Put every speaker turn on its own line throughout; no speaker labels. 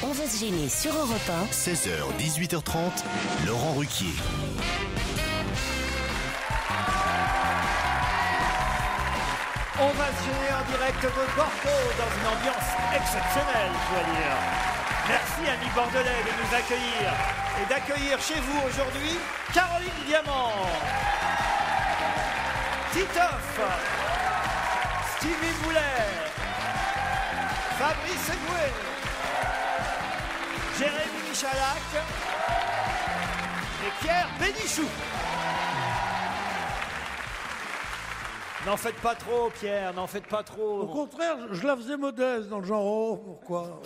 On va se gêner sur Europe 1.
16h, 18h30, Laurent Ruquier.
On va se gêner en direct de Bordeaux dans une ambiance exceptionnelle, je dois dire. Merci amis bordelais de nous accueillir et d'accueillir chez vous aujourd'hui Caroline Diamant, Titoff, Stevie Boulet, Fabrice Eboué, Jérémy Michalak et Pierre Bénichou. N'en faites pas trop, Pierre, n'en faites pas trop.
Au contraire, je la faisais modeste dans le genre, oh, pourquoi?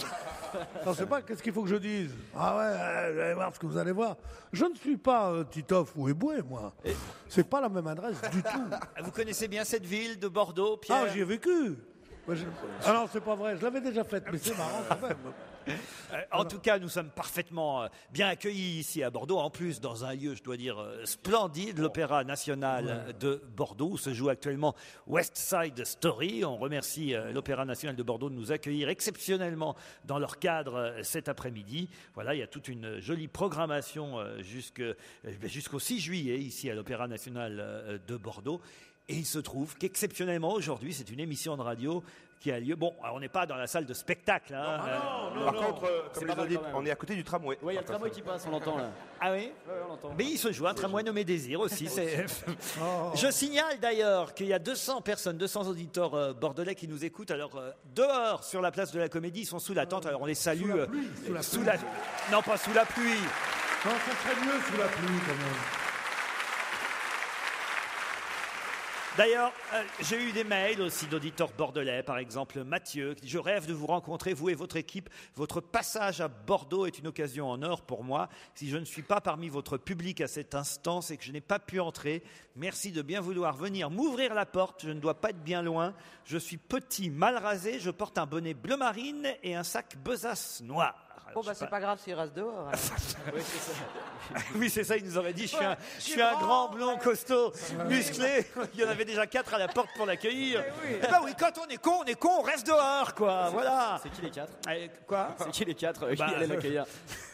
Je ne sais pas, qu'est-ce qu'il faut que je dise? Ah ouais, vous allez voir ce que vous allez voir. Je ne suis pas euh, Titoff ou Eboué, moi. C'est pas la même adresse du tout.
Vous connaissez bien cette ville de Bordeaux, Pierre?
Ah, j'y ai vécu. Moi, je- Ah non, c'est pas vrai, je l'avais déjà faite, mais c'est marrant quand même.
Euh, En tout cas, nous sommes parfaitement euh, bien accueillis ici à Bordeaux. En plus, dans un lieu, je dois dire, euh, splendide, l'Opéra National de Bordeaux, où se joue actuellement West Side Story. On remercie l'Opéra National de Bordeaux de nous accueillir exceptionnellement dans leur cadre cet après-midi. Voilà, il y a toute une jolie programmation jusqu'au 6 juillet ici à l'Opéra National de Bordeaux. Et il se trouve qu'exceptionnellement aujourd'hui, c'est une émission de radio qui a lieu. Bon, on n'est pas dans la salle de spectacle. hein, euh,
Par contre, euh, comme les on est à côté du tramway.
Oui, il y a le tramway qui passe, on l'entend là.
Ah oui
Ouais, on l'entend.
Mais il se joue un tramway nommé Désir aussi. c'est- Je signale d'ailleurs qu'il y a 200 personnes, 200 auditeurs euh, bordelais qui nous écoutent. Alors euh, dehors sur la place de la Comédie, ils sont sous la tente. Alors on les salue.
Sous la pluie, sous la
sous la- Non, pas sous la pluie.
Non, ça serait mieux sous la pluie quand même.
D'ailleurs, euh, j'ai eu des mails aussi d'auditeurs bordelais, par exemple Mathieu, qui dit Je rêve de vous rencontrer, vous et votre équipe. Votre passage à Bordeaux est une occasion en or pour moi. Si je ne suis pas parmi votre public à cet instant, c'est que je n'ai pas pu entrer. Merci de bien vouloir venir m'ouvrir la porte. Je ne dois pas être bien loin. Je suis petit, mal rasé. Je porte un bonnet bleu marine et un sac besace noir.
Bon, bah, c'est pas grave s'il reste dehors. alors.
oui, c'est ça, il nous aurait dit, je suis un, je suis un grand blond costaud, musclé. Il y en avait déjà quatre à la porte pour l'accueillir. Eh ben oui, quand on est con, on est con, on reste dehors, quoi. Voilà.
C'est qui les quatre
Eh, Quoi
C'est qui les quatre euh,
Bah,
qui allaient l'accueillir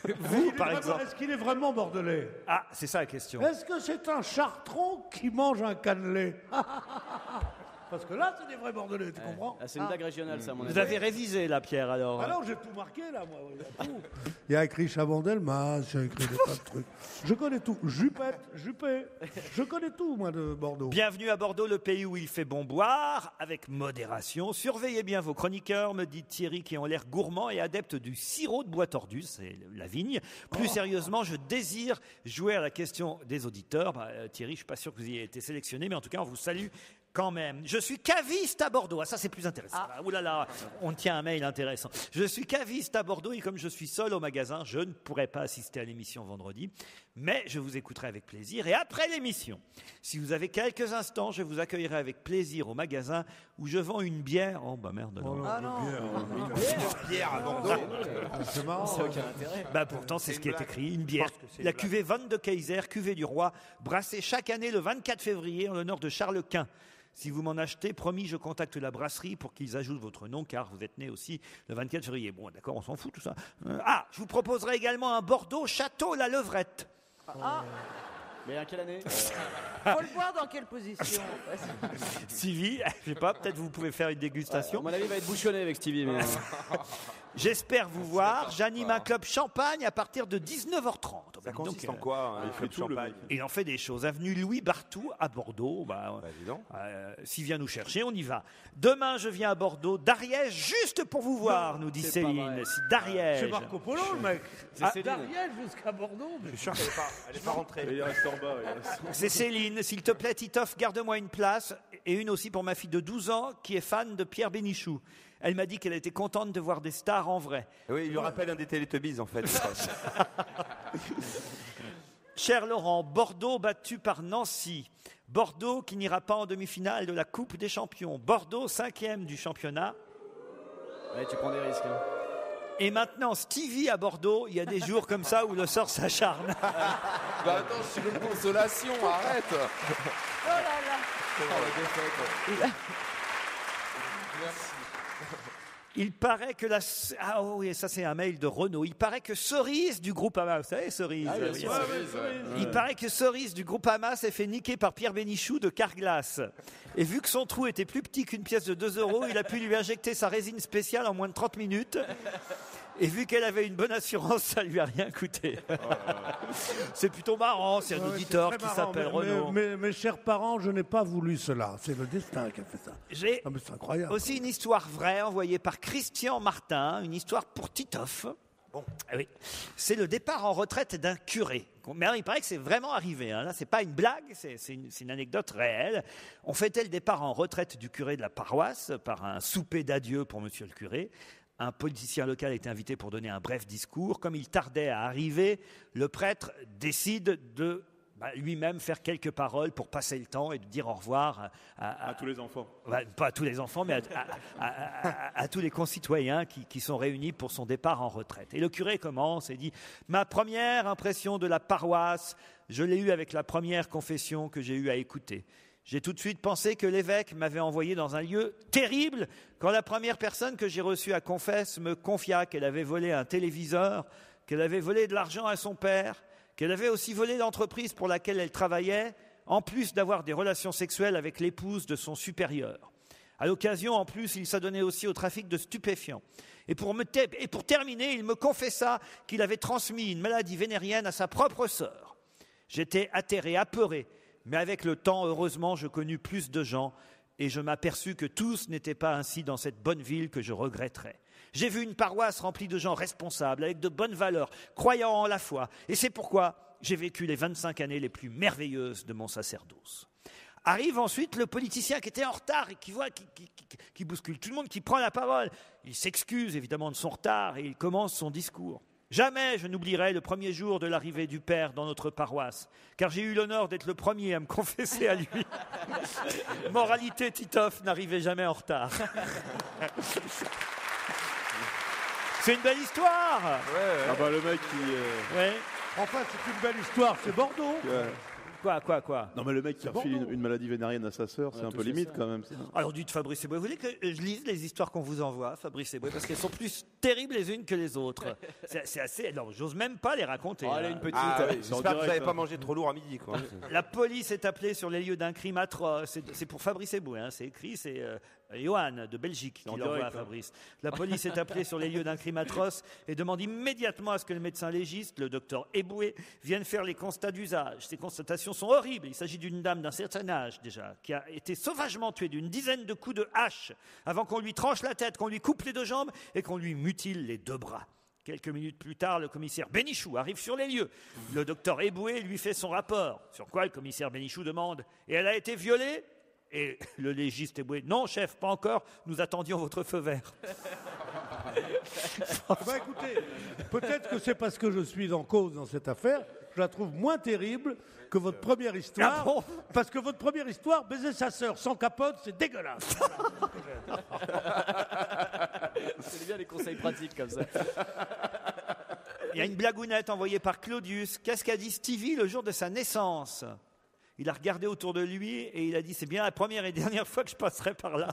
Vous, par exemple.
Est-ce qu'il est vraiment bordelais
Ah, c'est ça la question.
Est-ce que c'est un chartron qui mange un cannelé Parce que là, c'est des vrais bordelais, tu comprends
Ah, C'est une blague régionale, ça, à mon avis.
Vous avez révisé la pierre alors
Alors j'ai tout marqué là, moi. Il y a, tout. Il y a écrit Chabandelmas, j'ai écrit des tas de trucs. Je connais tout. Jupette, Juppé. Je connais tout, moi, de Bordeaux.
Bienvenue à Bordeaux, le pays où il fait bon boire, avec modération. Surveillez bien vos chroniqueurs, me dit Thierry, qui ont l'air gourmands et adeptes du sirop de bois tordu, c'est la vigne. Plus sérieusement, je désire jouer à la question des auditeurs. Bah, euh, Thierry, je suis pas sûr que vous ayez été sélectionné, mais en tout cas, on vous salue quand même. Je suis caviste à Bordeaux. Ah, ça, c'est plus intéressant. Ah, Ouh là là, on tient un mail intéressant. Je suis caviste à Bordeaux et comme je suis seul au magasin, je ne pourrai pas assister à l'émission vendredi. Mais je vous écouterai avec plaisir. Et après l'émission, si vous avez quelques instants, je vous accueillerai avec plaisir au magasin où je vends une bière. Oh, bah merde. non.
Ah non.
Pierre à Bordeaux.
C'est marrant.
Ça n'a aucun intérêt.
Bah pourtant, c'est ce qui est écrit. Une bière.
une
La cuvée Van de Kaiser, cuvée du roi, brassée chaque année le 24 février en l'honneur de Charles Quint. Si vous m'en achetez, promis, je contacte la brasserie pour qu'ils ajoutent votre nom, car vous êtes né aussi le 24 février. Bon, d'accord, on s'en fout tout ça. Euh, ah, je vous proposerai également un Bordeaux Château la Levrette.
Mais à quelle année
Faut le boire dans quelle position
Sylvie, je sais pas, peut-être vous pouvez faire une
À
dégustation.
mon avis, il va être bouchonné avec Stevie. Mais...
J'espère vous voir. J'anime un club champagne à partir de 19h30.
Ça
Donc,
consiste en
euh,
quoi, un club champagne
Il en fait des choses. Avenue Louis Bartou à Bordeaux. Bah,
Bah, donc.
euh, S'il vient nous chercher, on y va. Demain, je viens à Bordeaux, d'Ariège, juste pour vous voir, nous dit
c'est pas
Céline.
vrai.
Si d'Ariège.
C'est Marco Polo, le mec.
C'est
Ah. D'Ariège jusqu'à Bordeaux. mais-
Je suis sûr qu'elle n'est pas, elle est pas rentrée.
Il reste en bas. il reste-
C'est Céline. S'il te plaît, Titoff, garde-moi une place et une aussi pour ma fille de 12 ans qui est fan de Pierre Bénichou. Elle m'a dit qu'elle était contente de voir des stars en vrai.
Oui, il lui rappelle un des Teletubbies en fait.
Cher Laurent, Bordeaux battu par Nancy. Bordeaux qui n'ira pas en demi-finale de la Coupe des Champions. Bordeaux cinquième du championnat.
Ouais, tu prends des risques. hein.
Et maintenant, Stevie à Bordeaux, il y a des jours comme ça où le sort s'acharne.
Bah attends, je suis une consolation, arrête
Oh là là.
Oh, la défaite.
Il paraît que la... Ah oui, ça c'est un mail de Renault. Il paraît que Cerise du groupe Hamas, vous savez Cerise
Ah, bien
oui,
Cerise.
Il paraît que Cerise du groupe Hamas s'est fait niquer par Pierre Bénichou de Carglass. Et vu que son trou était plus petit qu'une pièce de 2 euros, il a pu lui injecter sa résine spéciale en moins de 30 minutes. Et vu qu'elle avait une bonne assurance, ça lui a rien coûté. c'est plutôt marrant, c'est un
Ouais,
auditeur
c'est
qui
très
s'appelle
mais-
Renaud.
mais- mais- Mes chers parents, je n'ai pas voulu cela. C'est le destin qui a fait ça.
J'ai
Ah, mais c'est incroyable.
aussi une histoire vraie envoyée par Christian Martin, une histoire pour Titoff. Bon, ah oui. C'est le départ en retraite d'un curé. Mais alors, il paraît que c'est vraiment arrivé. Hein. Là, c'est pas une blague, c'est c'est une, c'est une anecdote réelle. On fêtait le départ en retraite du curé de la paroisse par un souper d'adieu pour Monsieur le curé. Un politicien local était invité pour donner un bref discours. Comme il tardait à arriver, le prêtre décide de bah, lui-même faire quelques paroles pour passer le temps et de dire au revoir à, à-
À tous les enfants.
Ouais, pas à tous les enfants, mais à, tous les concitoyens qui, qui sont réunis pour son départ en retraite. Et le curé commence et dit Ma première impression de la paroisse, je l'ai eue avec la première confession que j'ai eu à écouter. J'ai tout de suite pensé que l'évêque m'avait envoyé dans un lieu terrible quand la première personne que j'ai reçue à confesse me confia qu'elle avait volé un téléviseur, qu'elle avait volé de l'argent à son père, qu'elle avait aussi volé l'entreprise pour laquelle elle travaillait, en plus d'avoir des relations sexuelles avec l'épouse de son supérieur. À l'occasion, en plus, il s'adonnait aussi au trafic de stupéfiants. Et pour, et pour terminer, il me confessa qu'il avait transmis une maladie vénérienne à sa propre sœur. J'étais atterré, apeuré, mais avec le temps, heureusement, je connus plus de gens et je m'aperçus que tous n'étaient pas ainsi dans cette bonne ville que je regretterais. J'ai vu une paroisse remplie de gens responsables, avec de bonnes valeurs, croyant en la foi, et c'est pourquoi j'ai vécu les 25 années les plus merveilleuses de mon sacerdoce. Arrive ensuite le politicien qui était en retard et qui voit, qui, qui- bouscule tout le monde, qui prend la parole. Il s'excuse évidemment de son retard et il commence son discours. Jamais je n'oublierai le premier jour de l'arrivée du Père dans notre paroisse, car j'ai eu l'honneur d'être le premier à me confesser à lui. Moralité, Titoff n'arrivait jamais en retard. C'est une belle histoire.
Ah bah le mec qui. euh,
Ouais.
Enfin, c'est une belle histoire, c'est Bordeaux.
ouais.
Quoi, quoi, quoi
Non mais le mec qui refile une, une maladie vénérienne à sa sœur, c'est un peu limite quand même. ça.
Alors dites Fabrice Eboué, vous voulez que je lise les histoires qu'on vous envoie, Fabrice Eboué, parce qu'elles sont plus terribles les unes que les autres. C'est c'est assez. Non, j'ose même pas les raconter.
Oh, allez,
hein.
une petite.
Ah, oui,
C'est en
J'espère que vous
direct,
n'avez pas
hein.
mangé trop lourd à midi. Quoi.
La police est appelée sur les lieux d'un crime atroce. C'est- C'est pour Fabrice Eboué, hein, c'est écrit, c'est euh, Johan de Belgique qui
en
l'envoie à. Fabrice. La police est appelée sur les lieux d'un crime atroce et demande immédiatement à ce que le médecin légiste, le docteur Eboué, vienne faire les constats d'usage. Ces constatations sont horribles. Il s'agit d'une dame d'un certain âge déjà, qui a été sauvagement tuée d'une dizaine de coups de hache avant qu'on lui tranche la tête, qu'on lui coupe les deux jambes et qu'on lui mutile les deux bras. Quelques minutes plus tard, le commissaire Bénichou arrive sur les lieux. Le docteur Eboué lui fait son rapport. Sur quoi le commissaire Bénichou demande Et elle a été violée? Et le légiste Eboué Non, chef, pas encore. Nous attendions votre feu vert.
Bah écoutez, peut-être que c'est parce que je suis en cause dans cette affaire, je la trouve moins terrible que votre première histoire.
Ah bon?
Parce que votre première histoire, baiser sa sœur sans capote, c'est dégueulasse.
C'est bien les conseils pratiques comme ça.
Il y a une blagounette envoyée par Claudius. Qu'est-ce qu'a dit Stevie le jour de sa naissance? Il a regardé autour de lui et il a dit C'est bien la première et dernière fois que je passerai par là.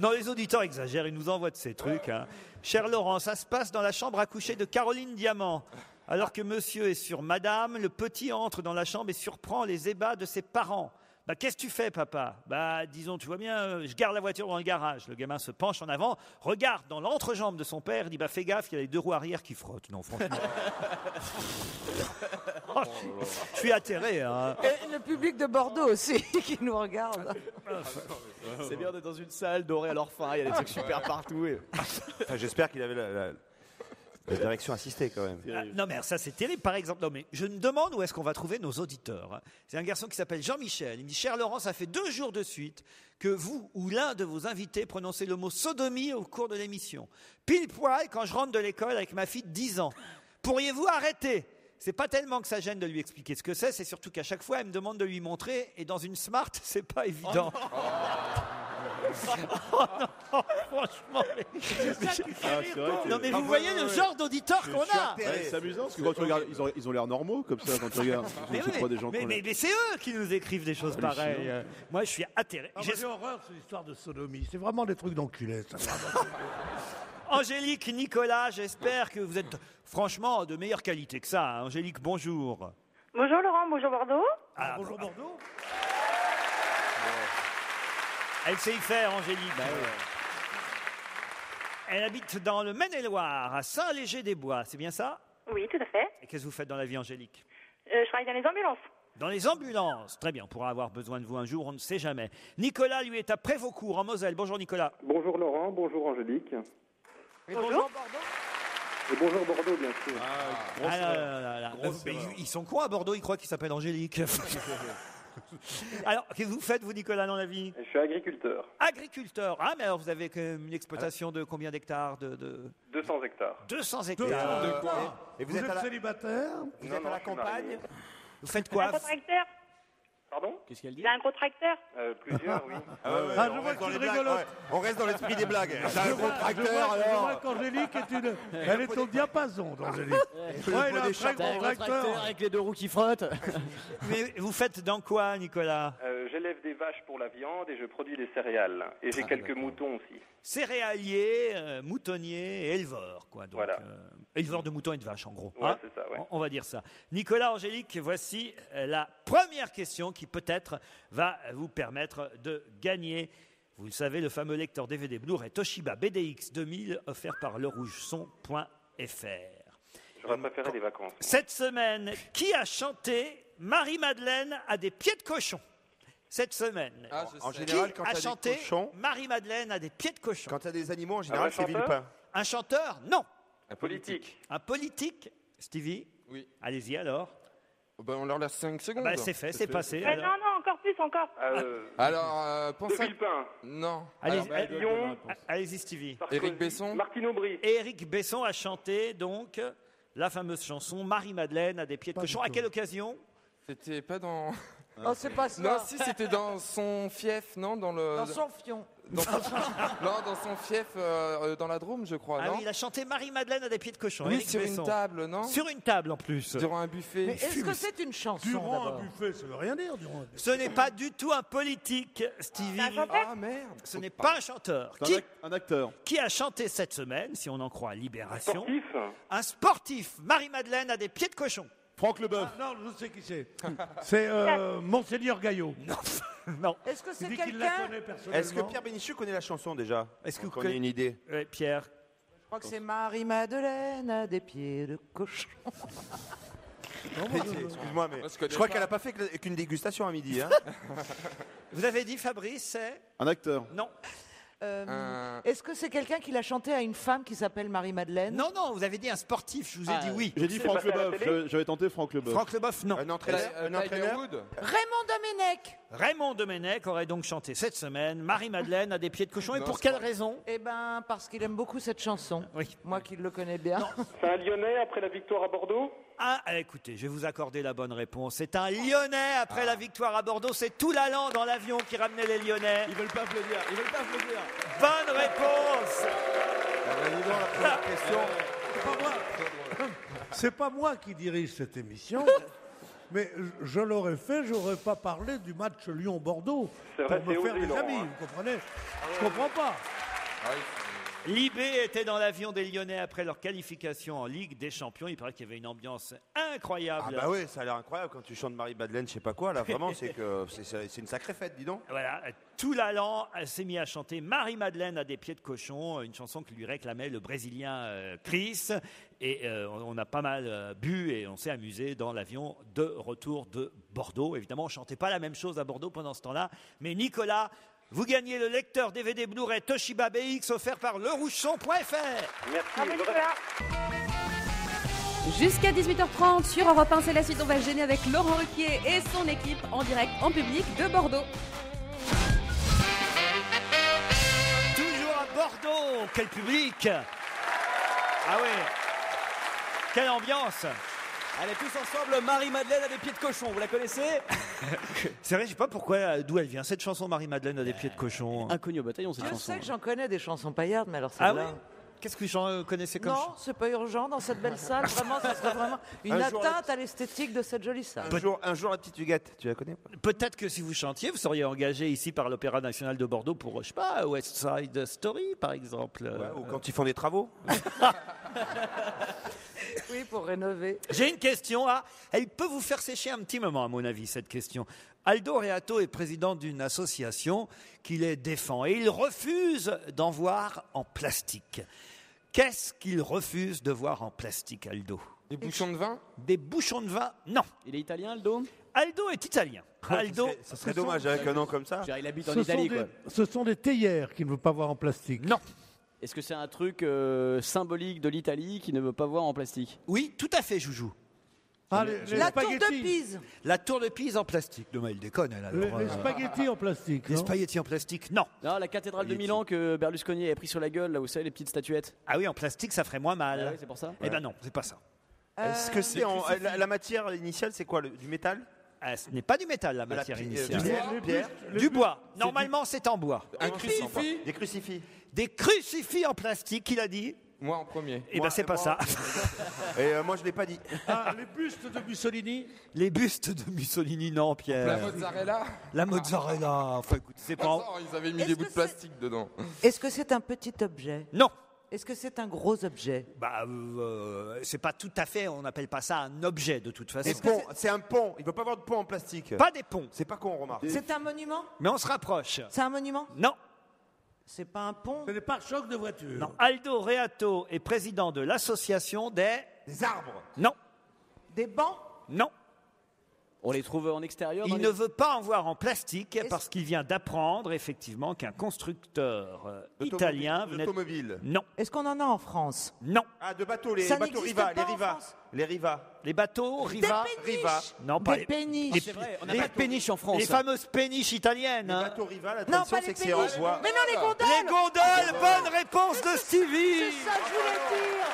Non, les auditeurs exagèrent, ils nous envoient de ces trucs. hein. Cher Laurent, ça se passe dans la chambre à coucher de Caroline Diamant. Alors que monsieur est sur madame, le petit entre dans la chambre et surprend les ébats de ses parents. Bah, qu'est-ce que tu fais, papa? Bah, disons, tu vois bien, euh, je garde la voiture dans le garage. Le gamin se penche en avant, regarde dans l'entrejambe de son père, dit Bah, fais gaffe, il y a les deux roues arrière qui frottent. Non, franchement. Oh, je suis atterré, hein.
Et le public de Bordeaux aussi qui nous regarde.
C'est bien d'être dans une salle dorée à leur fin, il y a des trucs super partout. et-
Enfin, J'espère qu'il avait la, la- la direction assistée quand même.
Ah, non, mais ça, c'est terrible. Par exemple, non, mais je me demande où est-ce qu'on va trouver nos auditeurs. hein. C'est un garçon qui s'appelle Jean-Michel. Il me dit Cher Laurent, ça fait deux jours de suite que vous ou l'un de vos invités prononcez le mot sodomie au cours de l'émission. Pile poil quand je rentre de l'école avec ma fille de 10 ans. Pourriez-vous arrêter? C'est pas tellement que ça gêne de lui expliquer ce que c'est, c'est surtout qu'à chaque fois, elle me demande de lui montrer, et dans une smart, c'est pas évident. Oh non, franchement. mais-
Ah, c'est vrai que-
Non, mais vous voyez le genre d'auditeur qu'on a.
Ouais, c'est amusant parce que quand tu regardes, ils ont, ils ont l'air normaux comme ça quand tu regardes.
Mais,
C'est
oui,
pas des gens
mais,
qui ont
mais-
l'air-
mais c'est eux qui nous écrivent des choses
Hallucinant.
pareilles. Euh, Moi, je suis atterré.
Ah, moi,
J'ai-
J'ai horreur, c'est l'histoire de sodomie. C'est vraiment des trucs d'enculés. ça.
Angélique, Nicolas, j'espère que vous êtes franchement de meilleure qualité que ça. hein. Angélique, bonjour.
Bonjour Laurent, bonjour Bordeaux.
Ah,
Bonjour Bordeaux.
Elle sait y faire, Angélique. Elle habite dans le Maine-et-Loire, à Saint-Léger-des-Bois. C'est bien ça?
Oui, tout à fait.
Et qu'est-ce que vous faites dans la vie, Angélique?
Euh, je travaille dans les ambulances.
Dans les ambulances. Très bien, on pourra avoir besoin de vous un jour, on ne sait jamais. Nicolas, lui, est à Prévaucourt, en Moselle. Bonjour, Nicolas.
Bonjour Laurent, bonjour Angélique.
bonjour
Et bonjour Bordeaux, bien sûr.
Ah là là là là. Mais vous- mais ils, ils sont quoi à Bordeaux? Ils croient qu'il s'appelle Angélique. alors, qu'est-ce que vous faites, vous, Nicolas, dans la vie?
Je suis agriculteur,
Agriculteur. Ah, mais alors vous avez quand même une exploitation de combien d'hectares de, de-
200 hectares.
200
Deux
hectares.
Et
Vous, êtes célibataire?
Vous êtes à la campagne?
Vous faites
un
quoi
Pardon Qu'est-ce qu'elle dit
Il a un gros tracteur
euh, Plusieurs, oui.
Ah, je vois que tu rigolotes.
On reste dans l'esprit des blagues. T'as un
Je vois- je
tracteur
vois- je vois
alors.
qu'Angélique est une. Elle est au diapason, Angélique. Ouais, il a un très gros tracteur.
avec les deux roues qui frottent.
Mais vous faites dans quoi, Nicolas?
Euh, J'élève des vaches pour la viande et je produis des céréales. Et j'ai quelques moutons aussi.
Céréalier, euh, moutonnier et éleveur, quoi. Donc,
Voilà.
euh, éleveur de moutons et de vaches, en gros.
Ouais,
hein
c'est ça, ouais.
on, on va dire ça. Nicolas, Angélique, voici euh, la première question qui peut-être va vous permettre de gagner. Vous le savez, le fameux lecteur DVD Blu-ray Toshiba BDX 2000 offert par lerougeson.fr.
J'aurais préféré des vacances.
Cette semaine, qui a chanté Marie-Madeleine à des pieds de cochon? Cette semaine.
Ah, je
En
sais.
général,
qui
quand
a
t'as
chanté
des cochons,
Marie-Madeleine à des pieds de cochon
quand t'as des animaux, en
Un
général, c'est
chanteur
Villepin.
Un chanteur Non.
Un
Politique.
Un politique Stevie
Oui.
Allez-y alors.
Ben, on leur laisse 5 secondes.
Bah, c'est fait, c'est passé. Alors.
Non, non, encore plus, encore.
Euh,
Alors, euh, pense
de
à...
Villepin.
Non.
Allez-y,
Alors,
allez-
Lyon.
allez-y, Stevie.
Sarkozy,
Éric Besson.
Martine Aubry.
Éric Besson a chanté donc la fameuse chanson Marie-Madeleine à des pieds de cochon. À quelle occasion?
C'était pas dans...
Oh, c'est pas ça.
Non, si, c'était dans son fief, non Dans le...
Dans son fion.
dans son- Non, dans son fief, euh, euh, dans la Drôme, je crois,
Ah
non
oui, il a chanté Marie-Madeleine à des pieds de cochon.
Oui,
Éric
sur
Besson.
une table, non
Sur une table en plus.
Durant un buffet.
Mais est-ce que c'est une chanson
Durant un
d'abord
buffet, ça veut rien dire. Durant un buffet.
Ce n'est pas du tout un politique, Stevie.
Ah, merde
Ce n'est pas un chanteur. Qui,
un acteur.
qui a chanté cette semaine, si on en croit Libération
Sportif.
Un sportif. Marie-Madeleine à des pieds de cochon.
Franck Leboeuf.
Ah, non, je sais qui c'est. C'est euh, Monseigneur Gaillot.
Non.
Est-ce que c'est quelqu'un.
Est-ce que Pierre Bénichou connaît la chanson déjà
Est-ce que vous
ait une idée?
Ouais, Pierre.
Je crois que c'est Marie-Madeleine à des pieds de cochon.
Excuse-moi, mais
je
crois qu'elle a pas fait qu'une dégustation à midi. Hein
Vous avez dit Fabrice, c'est
Un acteur.
Non.
Euh, Est-ce que c'est quelqu'un qui l'a chanté à une femme qui s'appelle Marie-Madeleine
Non, non, vous avez dit un sportif, je vous ai
Ah,
dit oui.
J'ai dit Franck Leboeuf. J'avais- tenté Franck Leboeuf.
Franck Leboeuf, non.
Un entraîneur,
Euh,
un
Raymond Domenech
Raymond Domenech aurait donc chanté cette semaine Marie-Madeleine à des pieds de cochon. Et pour quelle raison?
Eh ben, parce qu'il aime beaucoup cette chanson.
Oui.
Moi qui le connais bien.
C'est un Lyonnais après la victoire à Bordeaux?
Ah, écoutez, je vais vous accorder la bonne réponse. C'est un Lyonnais après la victoire à Bordeaux. C'est tout l'allant dans l'avion qui ramenait les Lyonnais.
Ils veulent pas applaudir, ils veulent pas applaudir.
Bonne réponse
C'est pas moi. C'est pas moi qui dirige cette émission. Mais je- je l'aurais fait, j'aurais pas parlé du match Lyon-Bordeaux
C'est
pour
vrai,
me
c'est
faire des amis,
hein.
vous comprenez? Je comprends pas.
Libé était dans l'avion des Lyonnais après leur qualification en Ligue des Champions. Il paraît qu'il y avait une ambiance
Ah
incroyable.
bah oui, ça a l'air incroyable quand tu chantes Marie-Madeleine, je sais pas quoi. Là, vraiment, c'est que c'est- c'est c'est une sacrée fête, dis donc.
Voilà, tout l'allant s'est mis à chanter Marie-Madeleine à des pieds de cochon, une chanson que lui réclamait le Brésilien euh, Chris. Et euh, on on a pas mal euh, bu et on s'est amusé dans l'avion de retour de Bordeaux. Évidemment, on chantait pas la même chose à Bordeaux pendant ce temps-là. Mais Nicolas, vous gagnez le lecteur DVD Blu-ray Toshiba BX offert par lerouchon.fr.
Merci.
Ah.
Jusqu'à 18h30 sur Europe 1, c'est la suite. On va se gêner avec Laurent Ruquier et son équipe en direct en public de Bordeaux.
Toujours à Bordeaux, quel public Ah oui, quelle ambiance
Allez, tous ensemble, Marie-Madeleine a des pieds de cochon, vous la connaissez
C'est vrai, je sais pas pourquoi, euh, d'où elle vient cette chanson Marie-Madeleine a des pieds de cochon.
Inconnu au bataillon, cette
Je
chanson.
sais que j'en connais des chansons paillardes, mais alors
Ah
celle-là...
oui Qu'est-ce que vous connaissez comme
Non, c'est pas urgent dans cette belle salle. Vraiment, ça serait vraiment une
Un jour,
atteinte à l'esthétique de cette jolie salle.
Un jour, un jour, la petite Huguette, tu la connais pas?
Peut-être que si vous chantiez, vous seriez engagé ici par l'Opéra National de Bordeaux pour, je sais pas, West Side Story, par exemple.
Ou quand ils font des travaux
Oui, pour rénover.
J'ai une question. Ah, elle peut vous faire sécher un petit moment, à mon avis, cette question. Aldo Reato est président d'une association qui les défend et il refuse d'en voir en plastique. Qu'est-ce qu'il refuse de voir en plastique, Aldo?
Des bouchons de vin?
Des bouchons de vin Non.
Il est italien, Aldo?
Aldo est italien. Aldo,
Ça serait dommage avec un nom comme ça.
Je veux dire, Il habite en
Ce sont,
Italie,
des,
quoi.
ce sont des théières qu'il ne veut pas voir en plastique.
non.
Est-ce que c'est un truc euh, symbolique de l'Italie qui ne veut pas voir en plastique?
Oui, tout à fait, Joujou.
Ah, les, les
La tour de. Pise.
La tour de Pise en plastique. Demain, il déconne, elle.
Les,
alors,
les
euh,
spaghettis en plastique.
les
non
spaghettis en plastique, non.
Non, la cathédrale de Milan que Berlusconi a pris sur la gueule, là, vous savez, les petites statuettes.
Ah oui, en plastique, ça ferait moins mal.
Ah oui, c'est pour ça
Eh ben non, c'est pas ça.
Est-ce que c'est en- la, la matière initiale, c'est quoi le- Du métal?
Ah, ce n'est pas du métal, la matière
pi- euh,
initiale.
du pierre,
Les
pierre,
les
Du bois. Normalement, c'est en bois.
Un crucifix
Des crucifix.
Des crucifix en plastique, il a dit.
Moi en premier.
Eh ben, c'est pas ça.
Et euh, moi, je l'ai pas dit.
Ah, les bustes de Mussolini.
Les bustes de Mussolini, non, Pierre.
La mozzarella
La mozzarella. Enfin, écoute, c'est pas.
Attends, ils avaient mis
Est-ce
des bouts
que
de plastique dedans.
Est-ce que c'est un petit objet
Non.
Est-ce que c'est un gros objet
Bah, euh, c'est pas tout à fait. On n'appelle pas ça un objet de toute façon.
Des ponts. C'est un pont. Il veut pas avoir de pont en plastique.
Pas des ponts.
C'est pas con, remarque.
C'est un monument
Mais on se rapproche.
C'est un monument
Non.
C'est pas un pont
C'est des pare-chocs de voiture.
Non. Aldo Reato est président de l'association des.
Des arbres.
Non.
Des bancs?
Non.
On les trouve en extérieur dans
Il
les-
ne veut pas en voir en plastique parce qu'il vient d'apprendre effectivement qu'un constructeur euh, italien venait.
D'automobile.
Non.
Est-ce qu'on en a en France?
Non.
Ah, de bateaux, les
Ça
bateaux
n'existe
Riva.
pas
Les
en
Riva.
France
Les Riva.
Les bateaux, Riva.
péniches
Riva.
Non, pas
Des
les,
péniches
les-
C'est vrai, on n'a
les-
pas de péniche en France.
les fameuses péniches italiennes.
Les
hein.
bateaux Riva, la
Non,
tradition, c'est
les
que c'est en
péniches
bois.
Mais non, les gondoles
Les gondoles, bonne réponse de Stevie.
C'est ça que je voulais dire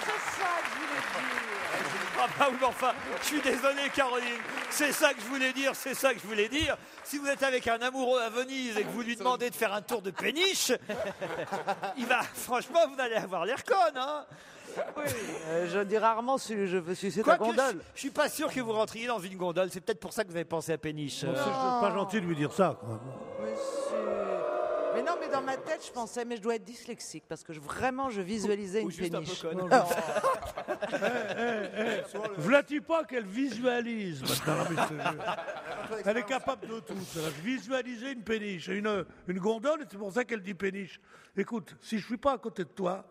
C'est ça que je voulais dire
Oui, mais enfin, je suis désolé Caroline, c'est ça que je voulais dire, c'est ça que je voulais dire. Si vous êtes avec un amoureux à Venise et que vous lui demandez de faire un tour de péniche, il va, franchement, vous allez avoir l'air conne, hein
Oui, euh, je dis rarement si je veux sucer ta
Quoique,
gondole.
je, je suis pas sûr que vous rentriez dans une gondole, c'est peut-être pour ça que vous avez pensé à péniche. Euh,
C'est pas gentil de lui dire ça. quoi.
Monsieur. Mais non, mais dans ma tête, je pensais, mais je dois être dyslexique parce que je, vraiment, je visualisais
Ou
une
juste un peu
péniche.
conne.
V'là-t-il pas qu'elle visualise maintenant. Elle est capable de tout. celle-là. Visualiser une péniche, une, une gondole, et c'est pour ça qu'elle dit péniche. Écoute, si je suis pas à côté de toi,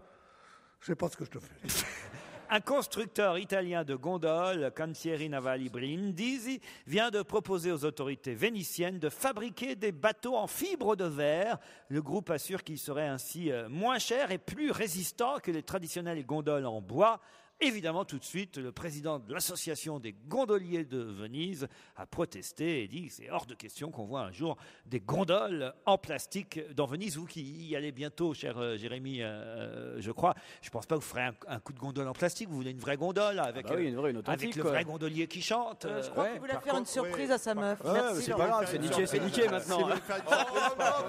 je sais pas ce que je te fais.
Un constructeur italien de gondoles, Cantieri Navali Brindisi, vient de proposer aux autorités vénitiennes de fabriquer des bateaux en fibre de verre. Le groupe assure qu'ils seraient ainsi euh, moins chers et plus résistants que les traditionnelles gondoles en bois. Évidemment, tout de suite, le président de l'association des gondoliers de Venise a protesté et dit que c'est hors de question qu'on voit un jour des gondoles en plastique dans Venise. Vous qui y allez bientôt, cher euh, Jérémy, euh, je crois, je pense pas que vous ferez un, un coup de gondole en plastique. Vous voulez une vraie gondole avec,
bah oui,
euh,
une vraie, une authentique,
avec le vrai gondolier qui chante.
Euh,
euh,
je crois
ouais.
qu'il voulait faire une surprise
ouais,
à sa meuf.
Ouais,
Merci.
c'est pas grave, c'est niqué, c'est niqué maintenant.
Oh non,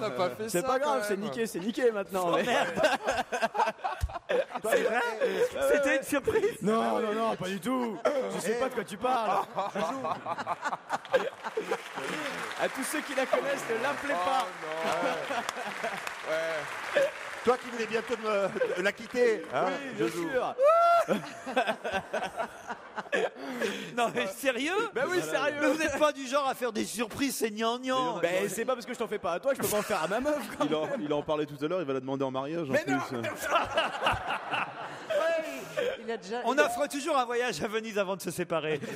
t'as pas fait ça.
C'est pas grave, c'est niqué, c'est niqué maintenant.
C'était une surprise.
Non, non, non, pas du tout. Je sais pas de quoi tu parles. À tous ceux qui la connaissent, ne l'appelez pas.
Toi qui voulais bientôt me- de la quitter. hein,
Bien
Joujou.
sûr.
Non mais sérieux
Ben oui, sérieux.
Mais vous n'êtes pas du genre à faire des surprises, c'est gnangnan.
Ben c'est pas parce que je t'en fais pas à toi je peux pas en faire à ma meuf.
Il en, il en parlait tout à l'heure, il va la demander en mariage en plus.
Il a déjà.
On offre toujours un voyage à Venise avant de se séparer.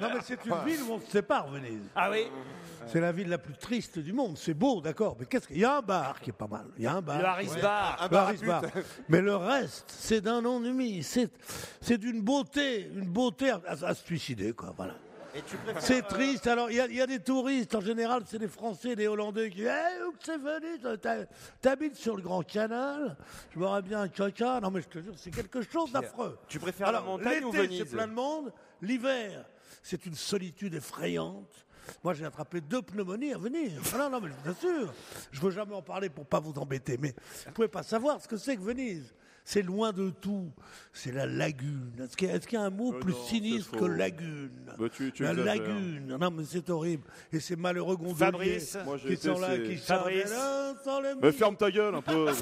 Non, mais c'est une ville où on se sépare, Venise.
Ah oui
C'est la ville la plus triste du monde. C'est beau, d'accord, mais qu'est-ce qu'il y a? Un bar qui est pas mal. Il y a un bar.
Le Harris Bar.
Un
Le
bar à
Harris
pute.
Bar. Mais le reste, c'est d'un ennui. C'est, c'est d'une beauté, une beauté à, à se suicider, quoi. Voilà. C'est triste. Alors, il y, a- il y a des touristes, en général, c'est des Français, des Hollandais qui disent Eh, où que c'est venu T'habites sur le Grand Canal? Je m'aurais bien un caca. Non, mais je te jure, c'est quelque chose d'affreux.
Tu préfères la montagne ou
l'été,
Venise?
c'est plein de monde. L'hiver, c'est une solitude effrayante. Moi, j'ai attrapé deux pneumonies à venir. Ah non, non, mais je vous assure. Je veux jamais en parler pour pas vous embêter, mais vous pouvez pas savoir ce que c'est que Venise. C'est loin de tout. C'est la lagune. Est-ce qu'il y, a- y un mot
Euh,
plus
non,
sinistre que lagune
Bah, tu- tu
La lagune. Non, mais c'est horrible. Et ces malheureux gondoliers
Fabrice.
Moi,
qui
été,
sont là, qui
Fabrice.
chantent, là, sans les
Mais ferme ta gueule un peu.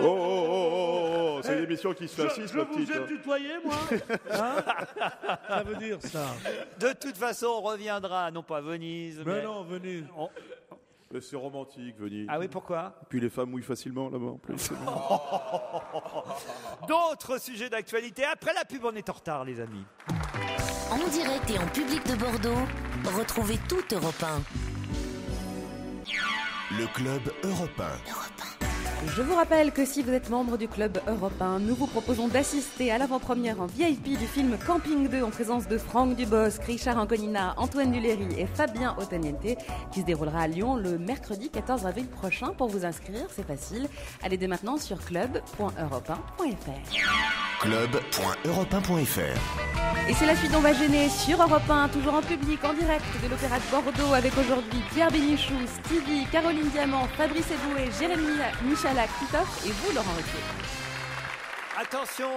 Oh,
Oh, oh, oh, oh, oh, c'est
Eh,
une émission qui se fait
Je, je vous ai tutoyé, moi Hein Ça veut dire ça.
De toute façon, on reviendra, non pas à Venise, mais...
Mais non, Venise.
on-
Mais c'est romantique, Venise.
Ah oui, pourquoi
Et puis les femmes mouillent facilement là-bas en plus.
D'autres sujets d'actualité. Après la pub, on est en retard, les amis.
En direct et en public de Bordeaux, retrouvez tout Europe 1.
Le club européen.
Je vous rappelle que si vous êtes membre du club européen, nous vous proposons d'assister à l'avant-première en VIP du film Camping 2 en présence de Franck Dubosc, Richard Anconina, Antoine Duléry et Fabien Otaniente qui se déroulera à Lyon le mercredi 14 avril prochain. Pour vous inscrire, c'est facile. Allez dès maintenant sur club.europe1.fr.
Club.europe1.fr
Et c'est la suite d'On va gêner sur Europe 1, toujours en public, en direct de l'Opéra de Bordeaux, avec aujourd'hui Pierre Bénichou, Stevie, Caroline Diamant, Fabrice Eboué, Jérémy Michalak, Titoff et vous, Laurent Ruquier.
Attention,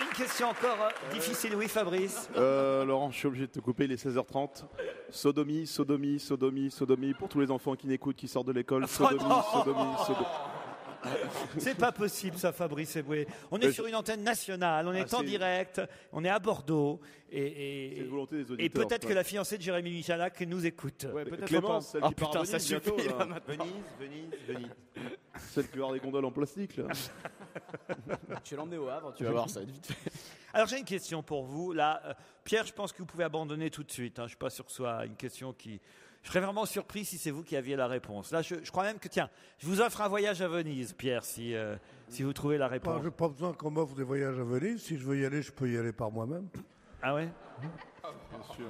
une question encore euh, difficile, oui, Fabrice.
Euh, Laurent, je suis obligé de te couper, il est 16h30. Sodomie, sodomie, sodomie, sodomie, pour tous les enfants qui n'écoutent, qui sortent de l'école. Sodomie,
non
sodomie, sodomie.
C'est pas possible, ça, Fabrice Eboué. On est sur une antenne nationale, on est
Ah,
en
c'est-
direct, on est à Bordeaux. Et, et-
C'est une volonté des
et
auditeurs.
peut-être
ça.
que la fiancée de Jérémy Michalak nous écoute.
Ouais, peut-être
Clémence, celle
Ah
qui part
putain,
à
ça
Venise bientôt,
suffit
là.
là maintenant.
Venise, Venise, Venise.
Celle qui va avoir des gondoles en plastique, là.
Tu vas l'emmener au Havre, tu vas voir, ça va être vite fait.
Alors j'ai une question pour vous. Là, euh, Pierre, je pense que vous pouvez abandonner tout de suite. hein. Je suis pas sûr que ce soit une question qui. Je serais vraiment surpris si c'est vous qui aviez la réponse. Là, je, je crois même que tiens, je vous offre un voyage à Venise, Pierre, si euh, si vous trouvez la réponse.
j'ai pas besoin qu'on m'offre des voyages à Venise. Si je veux y aller, je peux y aller par moi-même.
Ah ouais?
Bien sûr.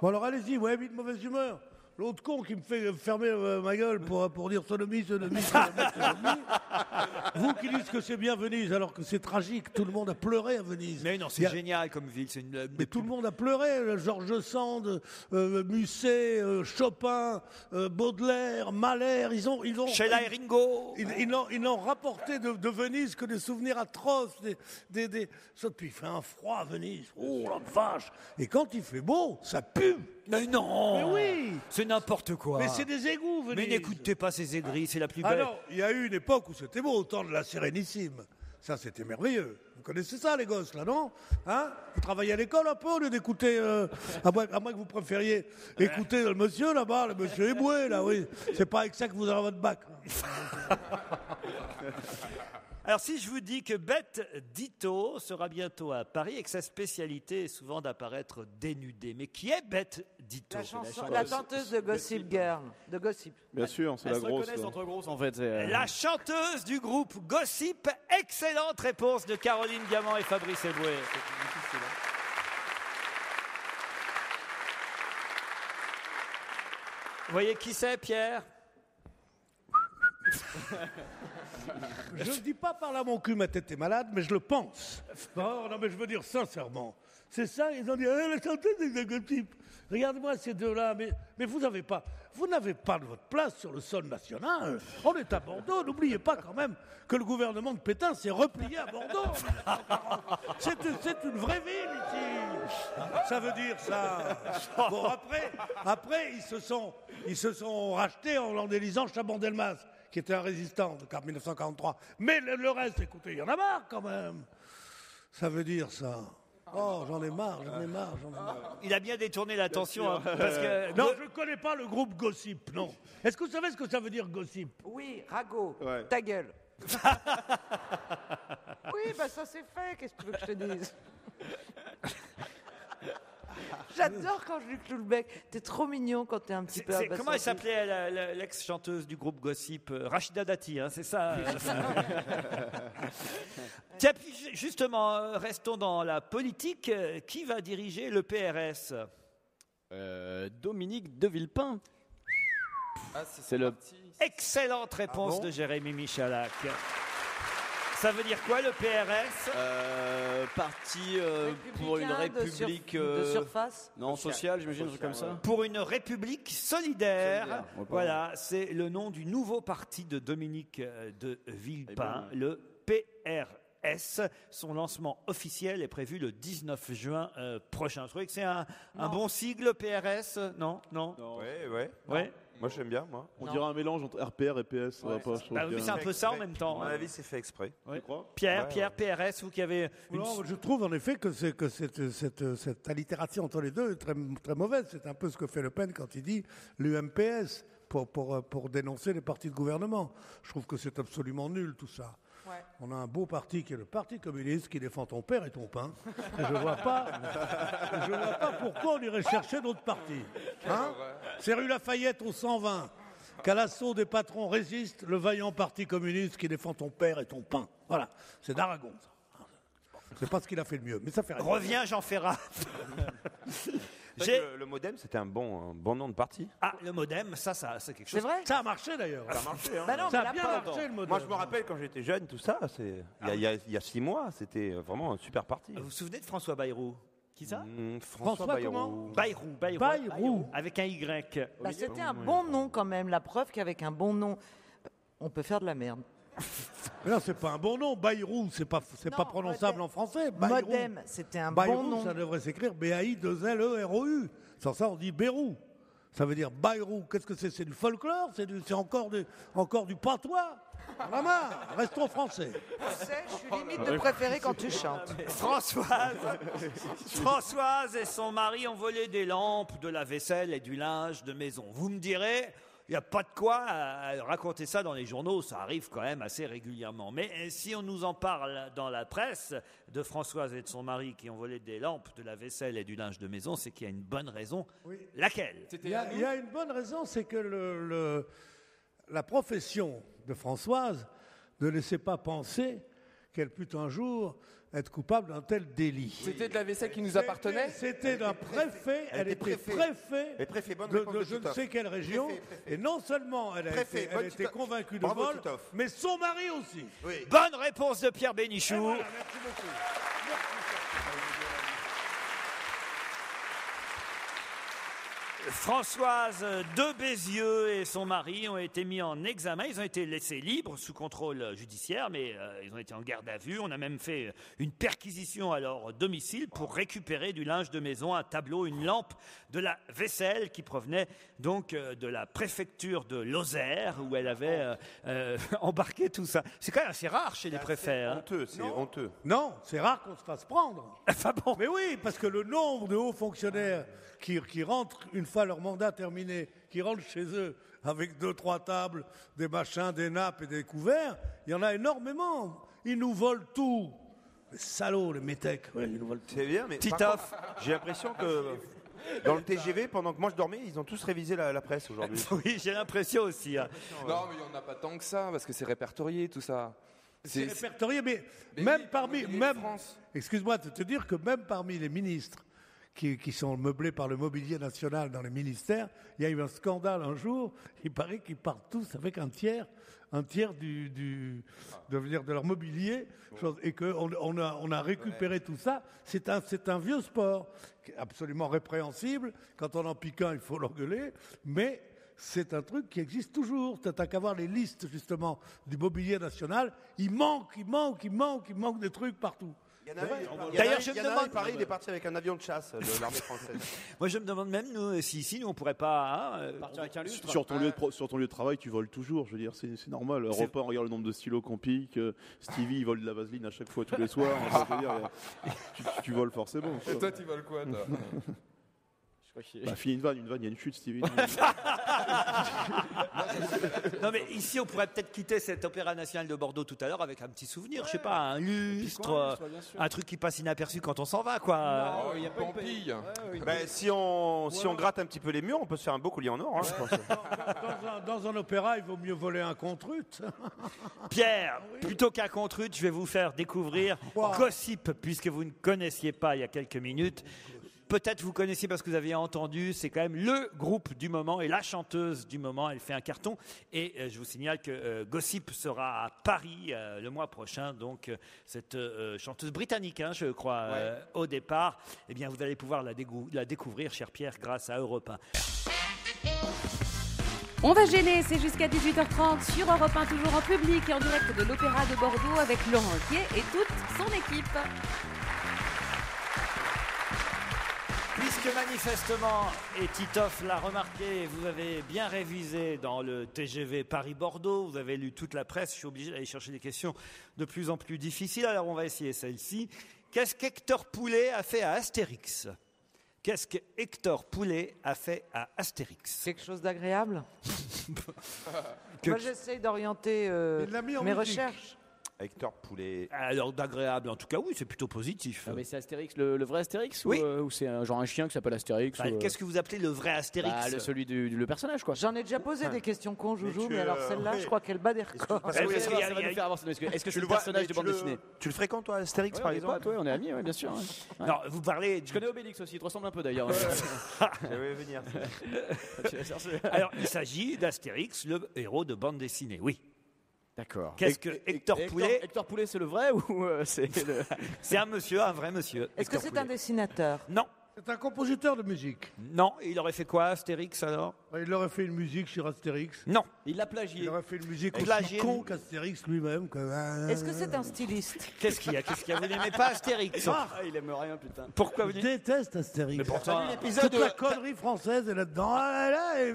Bon, alors allez-y, ouais, vite, mauvaise humeur. L'autre con qui me fait fermer euh, ma gueule pour, pour dire sodomie, sodomie, sodomie, sodomie. Vous qui dites que c'est bien Venise, alors que c'est tragique. Tout le monde a pleuré à Venise.
Mais non,
Il
c'est
y a-
génial comme ville. C'est une.
Mais tout le monde a pleuré. euh, Georges Sand, euh, Musset, euh, Chopin, euh, Baudelaire, Mahler. Ils ont, ils ont,
Sheila et Ringo.
Ils, ils n'ont, ils n'ont rapporté de, de Venise que des souvenirs atroces. Des, des, des... Ça, puis il fait un froid à Venise. Oh la vache Et quand il fait beau, ça pue.
Mais non.
Mais oui
C'est n'importe quoi.
Mais c'est des égouts, Venise.
Mais n'écoutez pas ces aigris, c'est la plus belle.
Alors, il y a eu une époque où c'était beau, au temps de la Sérénissime. Ça, c'était merveilleux. Vous connaissez ça, les gosses, là, non Hein Vous travaillez à l'école un peu au lieu d'écouter... euh, à, moins, à moins que vous préfériez écouter le monsieur, là-bas, le monsieur Eboué, là, oui. C'est pas avec ça que vous aurez votre bac.
Alors si je vous dis que Bette Ditto sera bientôt à Paris et que sa spécialité est souvent d'apparaître dénudée. Mais qui est Bette Ditto
La, chanson, la chanteuse de Gossip Girl. De Gossip.
Bien sûr, c'est la
se
grosse.
entre grosses en fait. euh,
La chanteuse du groupe Gossip. Excellente réponse de Caroline Diamant et Fabrice Eboué. Vous voyez qui c'est, Pierre?
Je ne dis pas par là mon cul, ma tête est malade, mais je le pense. Non, non, mais je veux dire sincèrement. C'est ça, ils ont dit, eh, la chanteuse de Gossip. Regardez-moi ces deux-là, mais, vous n'avez pas, pas de votre place sur le sol national. On est à Bordeaux, n'oubliez pas quand même que le gouvernement de Pétain s'est replié à Bordeaux. C'est une, vraie ville ici. Ça veut dire ça. Bon, après, après ils, se sont, ils se sont rachetés en, en élisant Chaban-Delmas, qui était un résistant de 1943. Mais le, le reste, écoutez, il y en a marre quand même. Ça veut dire ça. Oh, j'en ai marre, j'en ai marre, j'en ai marre.
Il a bien détourné l'attention. hein, parce que
Non, je ne connais pas le groupe Gossip, non. Est-ce que vous savez ce que ça veut dire Gossip?
Oui, Rago,
Ouais.
ta gueule. oui, bah ça c'est fait, qu'est-ce que tu veux que je te dise? J'adore quand je lui cloue le bec. T'es trop mignon quand t'es un petit peu
Comment elle s'appelait la- la- l'ex-chanteuse du groupe Gossip euh, Rachida Dati, hein, c'est ça euh, Tiens, puis ju- justement, euh, restons dans la politique. Euh, Qui va diriger le PRS
Euh, Dominique de Villepin.
Ah,
C'est le.
Excellente réponse
Ah bon?
de Jérémy Michalak. Ça veut dire quoi le PRS
Euh, parti euh, pour une
Républicain de sur-
république.
de
euh,
surface
Non, sociale, j'imagine, un truc comme ça.
Pour une république solidaire.
Solidaire, ouais, pardon.
voilà, c'est le nom du nouveau parti de Dominique euh, de Villepin, le PRS. Son lancement officiel est prévu le 19 juin euh, prochain. Je trouvez que c'est un, un bon sigle PRS Non Non?
Ouais, ouais.
Ouais.
Moi, j'aime bien, moi.
On dirait un mélange entre RPR et PS.
Bah oui, c'est un peu ça en même temps.
À mon
hein.
avis, c'est fait exprès.
Ouais.
Tu crois?
Pierre,
Ouais,
Pierre, PRS, vous qui avez une...
Non, je trouve en effet que, c'est- que cette, cette, cette allitération entre les deux est très, très mauvaise. C'est un peu ce que fait Le Pen quand il dit l'UMPS pour, pour, euh, pour dénoncer les partis de gouvernement. Je trouve que c'est absolument nul tout ça.
Ouais.
On a un beau parti qui est le Parti communiste qui défend ton père et ton pain. Et je vois pas, je vois pas pourquoi on irait chercher d'autres partis. Hein C'est rue Lafayette au 120. Qu'à l'assaut des patrons résiste le vaillant Parti communiste qui défend ton père et ton pain. Voilà, c'est d'Aragon. ça. C'est pas ce qu'il a fait de mieux, mais ça fait rien.
Reviens Jean Ferrat.
C'est
J'ai-
Le, le modem, c'était un bon, un bon nom de parti.
Ah, le modem, ça, ça c'est quelque
C'est
chose.
vrai
Ça a marché d'ailleurs.
Ça a marché, hein.
Bah non,
Ça a bien marché le modèle.
Moi, je me rappelle quand j'étais jeune, tout ça, c'est il y a- il y, a- il y a six mois, c'était vraiment un super parti.
Vous vous souvenez de François Bayrou? Qui ça?
Mmh, François,
François
Bayrou.
comment?
Bayrou, Bayrou.
Bayrou.
Avec un Y.
Bah, c'était un bon nom quand même. La preuve qu'avec un bon nom, on peut faire de la merde.
Mais non, c'est pas un bon nom. Bayrou, c'est pas, c'est
Non,
pas prononçable
modem.
en français. Bayrou.
Modem, c'était un
Bayrou,
bon nom.
ça devrait s'écrire B-A-I-2-L-E-R-O-U. Sans ça, on dit Bérou. Ça veut dire Bayrou. Qu'est-ce que c'est? C'est du folklore? C'est du- c'est encore, du- encore du patois? On a marre. Restons français.
Tu sais, je suis limite de préférer quand tu chantes.
Françoise, Françoise et son mari ont volé des lampes, de la vaisselle et du linge de maison. Vous me direz, il n'y a pas de quoi euh, raconter ça dans les journaux, ça arrive quand même assez régulièrement. Mais euh, si on nous en parle dans la presse de Françoise et de son mari qui ont volé des lampes, de la vaisselle et du linge de maison, c'est qu'il y a une bonne raison. Laquelle?
Il y, a, il y a une bonne raison, c'est que le- le- la profession de Françoise ne laissait pas penser qu'elle put un jour être coupable d'un tel délit.
C'était de la vaisselle qui nous appartenait
C'était d'un préfet, elle,
était
était
préfet.
préfet,
Et préfet, bonne
de,
réponse
de
de
je ne sais quelle région.
Préfet, préfet.
Et non seulement elle a
Préfet,
été, elle
Titoff.
convaincue de
Bravo,
vol, mais son mari aussi.
Bonne réponse de Pierre Bénichou.
Voilà, merci beaucoup.
Françoise de Bézieux et son mari ont été mis en examen. Ils ont été laissés libres sous contrôle judiciaire, mais euh, ils ont été en garde à vue. On a même fait une perquisition à leur domicile pour récupérer du linge de maison, un tableau, une lampe, de la vaisselle qui provenait donc euh, de la préfecture de Lozère où elle avait euh, euh, embarqué tout ça. C'est quand même assez rare chez les préfets. hein.
Honteux, c'est honteux.
Non, c'est rare qu'on se fasse prendre.
Enfin bon.
Mais oui, parce que le nombre de hauts fonctionnaires qui, qui rentrent, une fois leur mandat terminé, qui rentrent chez eux avec deux, trois tables, des machins, des nappes et des couverts, il y en a énormément. Ils nous volent tout. Les salauds, les métèques, ouais, ils nous volent tout.
C'est bien, mais contre, j'ai l'impression que dans le TGV, pendant que moi je dormais, ils ont tous révisé la, la presse aujourd'hui.
Oui, j'ai l'impression aussi. hein.
Non, mais il n'y en a pas tant que ça, parce que c'est répertorié, tout ça.
C'est répertorié, mais,
Mais
même
oui,
parmi, même, excuse-moi de te dire que même parmi les ministres qui, qui sont meublés par le mobilier national dans les ministères, il y a eu un scandale un jour. Il paraît qu'ils partent tous avec un tiers, un tiers du, du de, venir de leur mobilier, chose- et qu'on on a, on a récupéré tout ça. C'est un, c'est un vieux sport absolument répréhensible. Quand on en pique un, il faut l'engueuler, mais c'est un truc qui existe toujours. T'as qu'à voir les listes, justement, du mobilier national. Il manque, il manque, il manque, il manque des trucs partout.
Il y en a un, il y en a
D'ailleurs,
un,
je me demande-
il paraît, il est parti avec un avion de chasse de l'armée française.
Moi, je me demande même, nous, si ici, nous, on pourrait pas. hein, euh,
Partir avec un lustre.
Sur ton, lieu de pro- sur ton lieu de travail, tu voles toujours. Je veux dire, c'est c'est normal.
C'est-
Europe 1, regarde le nombre de stylos qu'on pique. euh, Stevie, il vole de la vaseline à chaque fois, tous les soirs. Enfin, je veux dire, euh, tu, tu voles forcément.
Et toi, tu voles quoi, toi?
Bah, finis une vanne, une vanne, il y a une chute, Stevie.
Non mais ici on pourrait peut-être quitter cet Opéra National de Bordeaux tout à l'heure avec un petit souvenir, je sais pas, un lustre, euh, un truc qui passe inaperçu quand on s'en va quoi.
Oh, il y a pas une pampille.
Ben, si on, si on gratte un petit peu les murs, on peut se faire un beau collier en or. hein, je pense.
Dans un, dans un opéra, il vaut mieux voler un contrute.
Pierre, plutôt qu'un contrute, je vais vous faire découvrir
Wow.
Gossip, puisque vous ne connaissiez pas il y a quelques minutes. Peut-être vous connaissiez parce que vous aviez entendu, c'est quand même le groupe du moment et la chanteuse du moment. Elle fait un carton. Et euh, je vous signale que euh, Gossip sera à Paris euh, le mois prochain. Donc, euh, cette euh, chanteuse britannique, hein, je crois, euh, au départ, eh bien, vous allez pouvoir la, découvrir, cher Pierre, grâce à Europe 1.
On va gêner, c'est jusqu'à 18h30 sur Europe 1, toujours en public et en direct de l'Opéra de Bordeaux avec Laurent Ruquier et toute son équipe.
Puisque manifestement, et Titoff l'a remarqué, vous avez bien révisé dans le TGV Paris-Bordeaux, vous avez lu toute la presse, je suis obligé d'aller chercher des questions de plus en plus difficiles, alors on va essayer celle-ci. Qu'est-ce qu'Hector Poulet a fait à Astérix? Qu'est-ce que Hector Poulet a fait à Astérix?
Quelque chose d'agréable?
Que-
Moi, j'essaye d'orienter euh,
Il l'a mis en
mes
musique.
recherches.
Hector Poulet.
Alors d'agréable, en tout cas, oui, c'est plutôt positif.
Ah, mais c'est Astérix, le, le vrai Astérix
Oui.
ou, euh, ou c'est un- genre un chien qui s'appelle Astérix ou, euh,
Qu'est-ce que vous appelez le vrai Astérix
bah, le, celui du, du- le personnage quoi.
J'en ai déjà posé des questions cons, Joujou,
tu,
mais, alors
euh,
celle-là,
oui.
je crois qu'elle bat des records.
Parce
Ah
que
ça, va,
nous faire avancer. Est-ce que est-ce que c'est
le
le
vois,
personnage de
tu
bande
le-
dessinée
Tu le fréquentes, toi, Astérix,
Ouais,
par
on est
exemple
potes, ouais, on est amis, ouais, bien sûr.
Non, vous parlez.
Je connais Obélix aussi, il te ressemble un peu d'ailleurs.
J'allais venir.
Alors, il s'agit d'Astérix, le héros de bande dessinée, oui.
D'accord.
Qu'est-ce que Hector Poulet
Hector Poulet, c'est le vrai ou euh, c'est le.
C'est un monsieur, un vrai monsieur.
Est-ce que
Hector
c'est
Poulet.
un dessinateur?
Non,
C'est un compositeur de musique.
non. Il aurait fait quoi, Astérix, alors
Il aurait fait une musique sur Astérix.
Non.
Il l'a plagié.
Il aurait fait une musique
Plagié.
aussi con qu'Astérix lui-même. quoi.
Est-ce que c'est un styliste
Qu'est-ce qu'il y a Qu'est-ce qu'il y a Vous n'aimez pas Astérix
Ah,
Ah, il aime rien, putain.
Pourquoi vous
Je déteste Astérix.
Mais pourtant,
Toute la connerie française est là-dedans. Ah, là, et,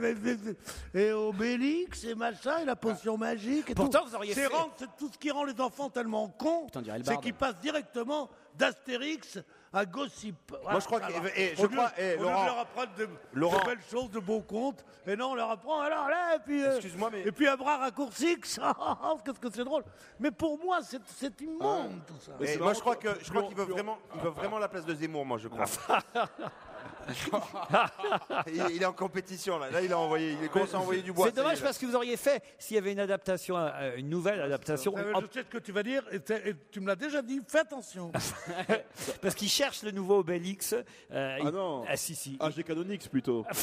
et- et Obélix et machin, et la potion magique. Et
Pourtant,
tout.
vous auriez
C'est
fait-
rend- c'est tout ce qui rend les enfants tellement cons,
Putain, on dirait le
c'est
barde.
qu'ils passent directement d'Astérix à Gossip.
Moi, je crois que-
Voilà.
et- je crois- et
au lieu
Laurent-
de leur apprendre de, de
Laurent-
belles choses, de beaux contes, et non, on leur apprend alors là, et puis, euh,
Excuse-moi, mais-
et puis un bras raccourci, qu'est-ce que c'est drôle. Mais pour moi, c'est c'est immonde tout ça.
Et moi, je crois que je crois qu'il veut vraiment, il veut vraiment la place de Zemmour, moi, je crois. il, il est en compétition là. Là, il a envoyé, il commence à envoyer du bois.
C'est dommage parce que vous auriez fait, s'il y avait une adaptation, euh, une nouvelle adaptation,
Euh,
en-
Je sais ce que tu vas dire, et, t'es- et tu me l'as déjà dit, fais attention.
parce qu'il cherche le nouveau Obélix. euh,
Ah
il-
non.
Ah si, si.
Ah, j'ai Canonix plutôt.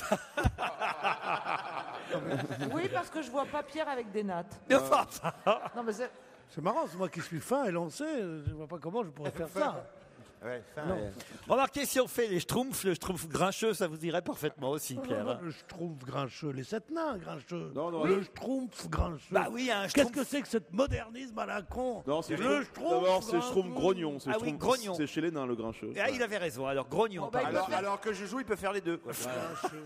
Oui, parce que je vois pas Pierre avec des nattes. Non, mais c'est-
C'est marrant, c'est moi qui suis fin et lancé, je vois pas comment je pourrais faire ça.
Ouais, fin,
Non.
ouais.
Remarquez, si on fait les schtroumpfs, le schtroumpf grincheux, ça vous irait parfaitement aussi, Pierre. hein.
Le schtroumpf grincheux, les sept nains grincheux.
Non, non,
le schtroumpf grincheux.
Bah oui, un
Qu'est-ce
schtroumpf.
que c'est que ce modernisme à la con
Non, c'est
le
Schtroumpf. D'abord, c'est Schtroumpf grognon. c'est
Ah oui,
Schtroumpf-
grognon.
C'est chez les nains, le grincheux.
Ah, il avait raison. Alors, grognon.
Oh, bah,
par
il
Alors, alors que je joue, il peut faire les deux.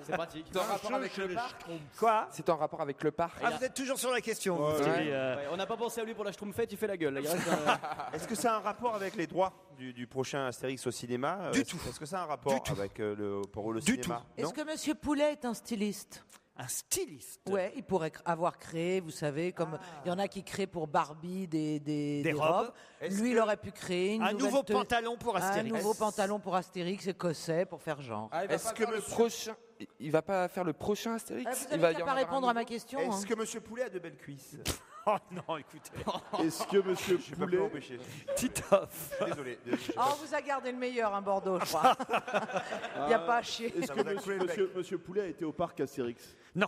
C'est pratique.
C'est en rapport avec le parc.
Quoi
C'est en rapport avec le parc
Ah, vous êtes toujours sur la question. vous, euh,
Ouais, on n'a pas pensé à lui pour la Schtroumpfette, il fait la gueule. là, il reste, euh,
Est-ce que ça a un rapport avec les droits? Du, du prochain Astérix au cinéma euh,
Du
est-ce-
tout.
Est-ce que ça a un rapport avec euh, le pour le
Du
cinéma
Est-ce que Monsieur Poulet est un styliste?
Un styliste?
Ouais, il pourrait avoir créé, vous savez, comme il y en a qui créent pour Barbie des, des,
Des
des
robes.
Est-ce
Lui, il aurait pu créer une
Un nouveau
te-
pantalon pour
Un
Astérix.
nouveau pantalon pour Astérix écossais pour faire genre.
Ah,
Est-ce que
le
monsieur-
prochain Il va pas faire le prochain Astérix?
Ah, vous
en
pas répondre
un
à ma question.
Est-ce
hein.
que Monsieur Poulet a de belles cuisses?
Oh non, écoutez.
Est-ce que Monsieur
Je peux pas
Poulet.
Titoff.
Désolé. désolé.
Oh, on vous a gardé le meilleur, un Bordeaux, je crois. Il n'y a pas à chier.
Est-ce
Ça
que
vous a
monsieur,
coulé le bec.
monsieur- monsieur Poulet a été au parc Astérix
Non.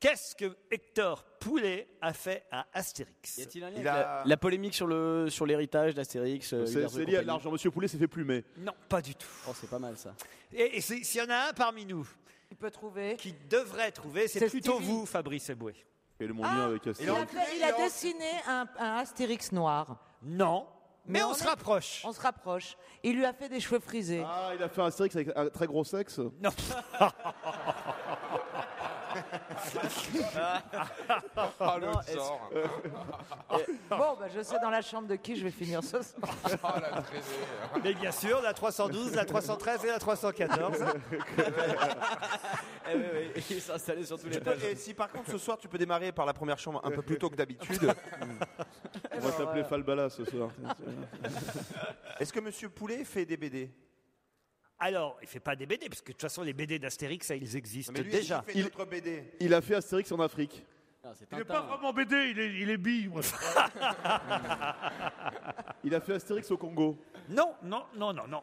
Qu'est-ce que Hector Poulet a fait à Astérix
Y a-t-il un lien
Il
avec
a-
la, la polémique sur le sur l'héritage d'Astérix euh,
C'est c'est lié à
compagnie
l'argent. Monsieur Poulet s'est fait plumer.
Non, pas du tout.
Oh, c'est pas mal ça.
Et, et c'est- s'il y en a un parmi nous
Il peut trouver.
qui devrait trouver, c'est
C'est
plutôt
Stevie.
vous, Fabrice Eboué.
Quel est mon
Ah,
lien avec
Il
Astérix
a, fait- il a dessiné un, un Astérix noir.
Non, mais,
Mais
on,
on
se
est-
rapproche.
On se rapproche. Il lui a fait des cheveux frisés.
Ah, il a fait un Astérix avec un très gros sexe
Non.
Ah, le
Non, est-ce-
genre.
Bon, bah, je sais dans la chambre de qui je vais finir ce soir.
Ah, la traînée.
Mais bien sûr, la 312, la 313 et la 314.
Eh oui, oui, il s'est installé sur tous les étages.
et si par contre ce soir tu peux démarrer par la première chambre un peu plus tôt que d'habitude,
On va t'appeler Falbala ce soir.
est-ce que Monsieur Poulet fait des BD
Alors, il fait pas des BD, parce que de toute façon, les BD d'Astérix, ça, ils existent
Mais lui,
déjà.
il fait d'autres BD.
Il a fait Astérix en Afrique.
Ah,
Il n'est pas vraiment BD, il est, il est bi. moi.
Il a fait Astérix au Congo.
Non, non, non, non, non.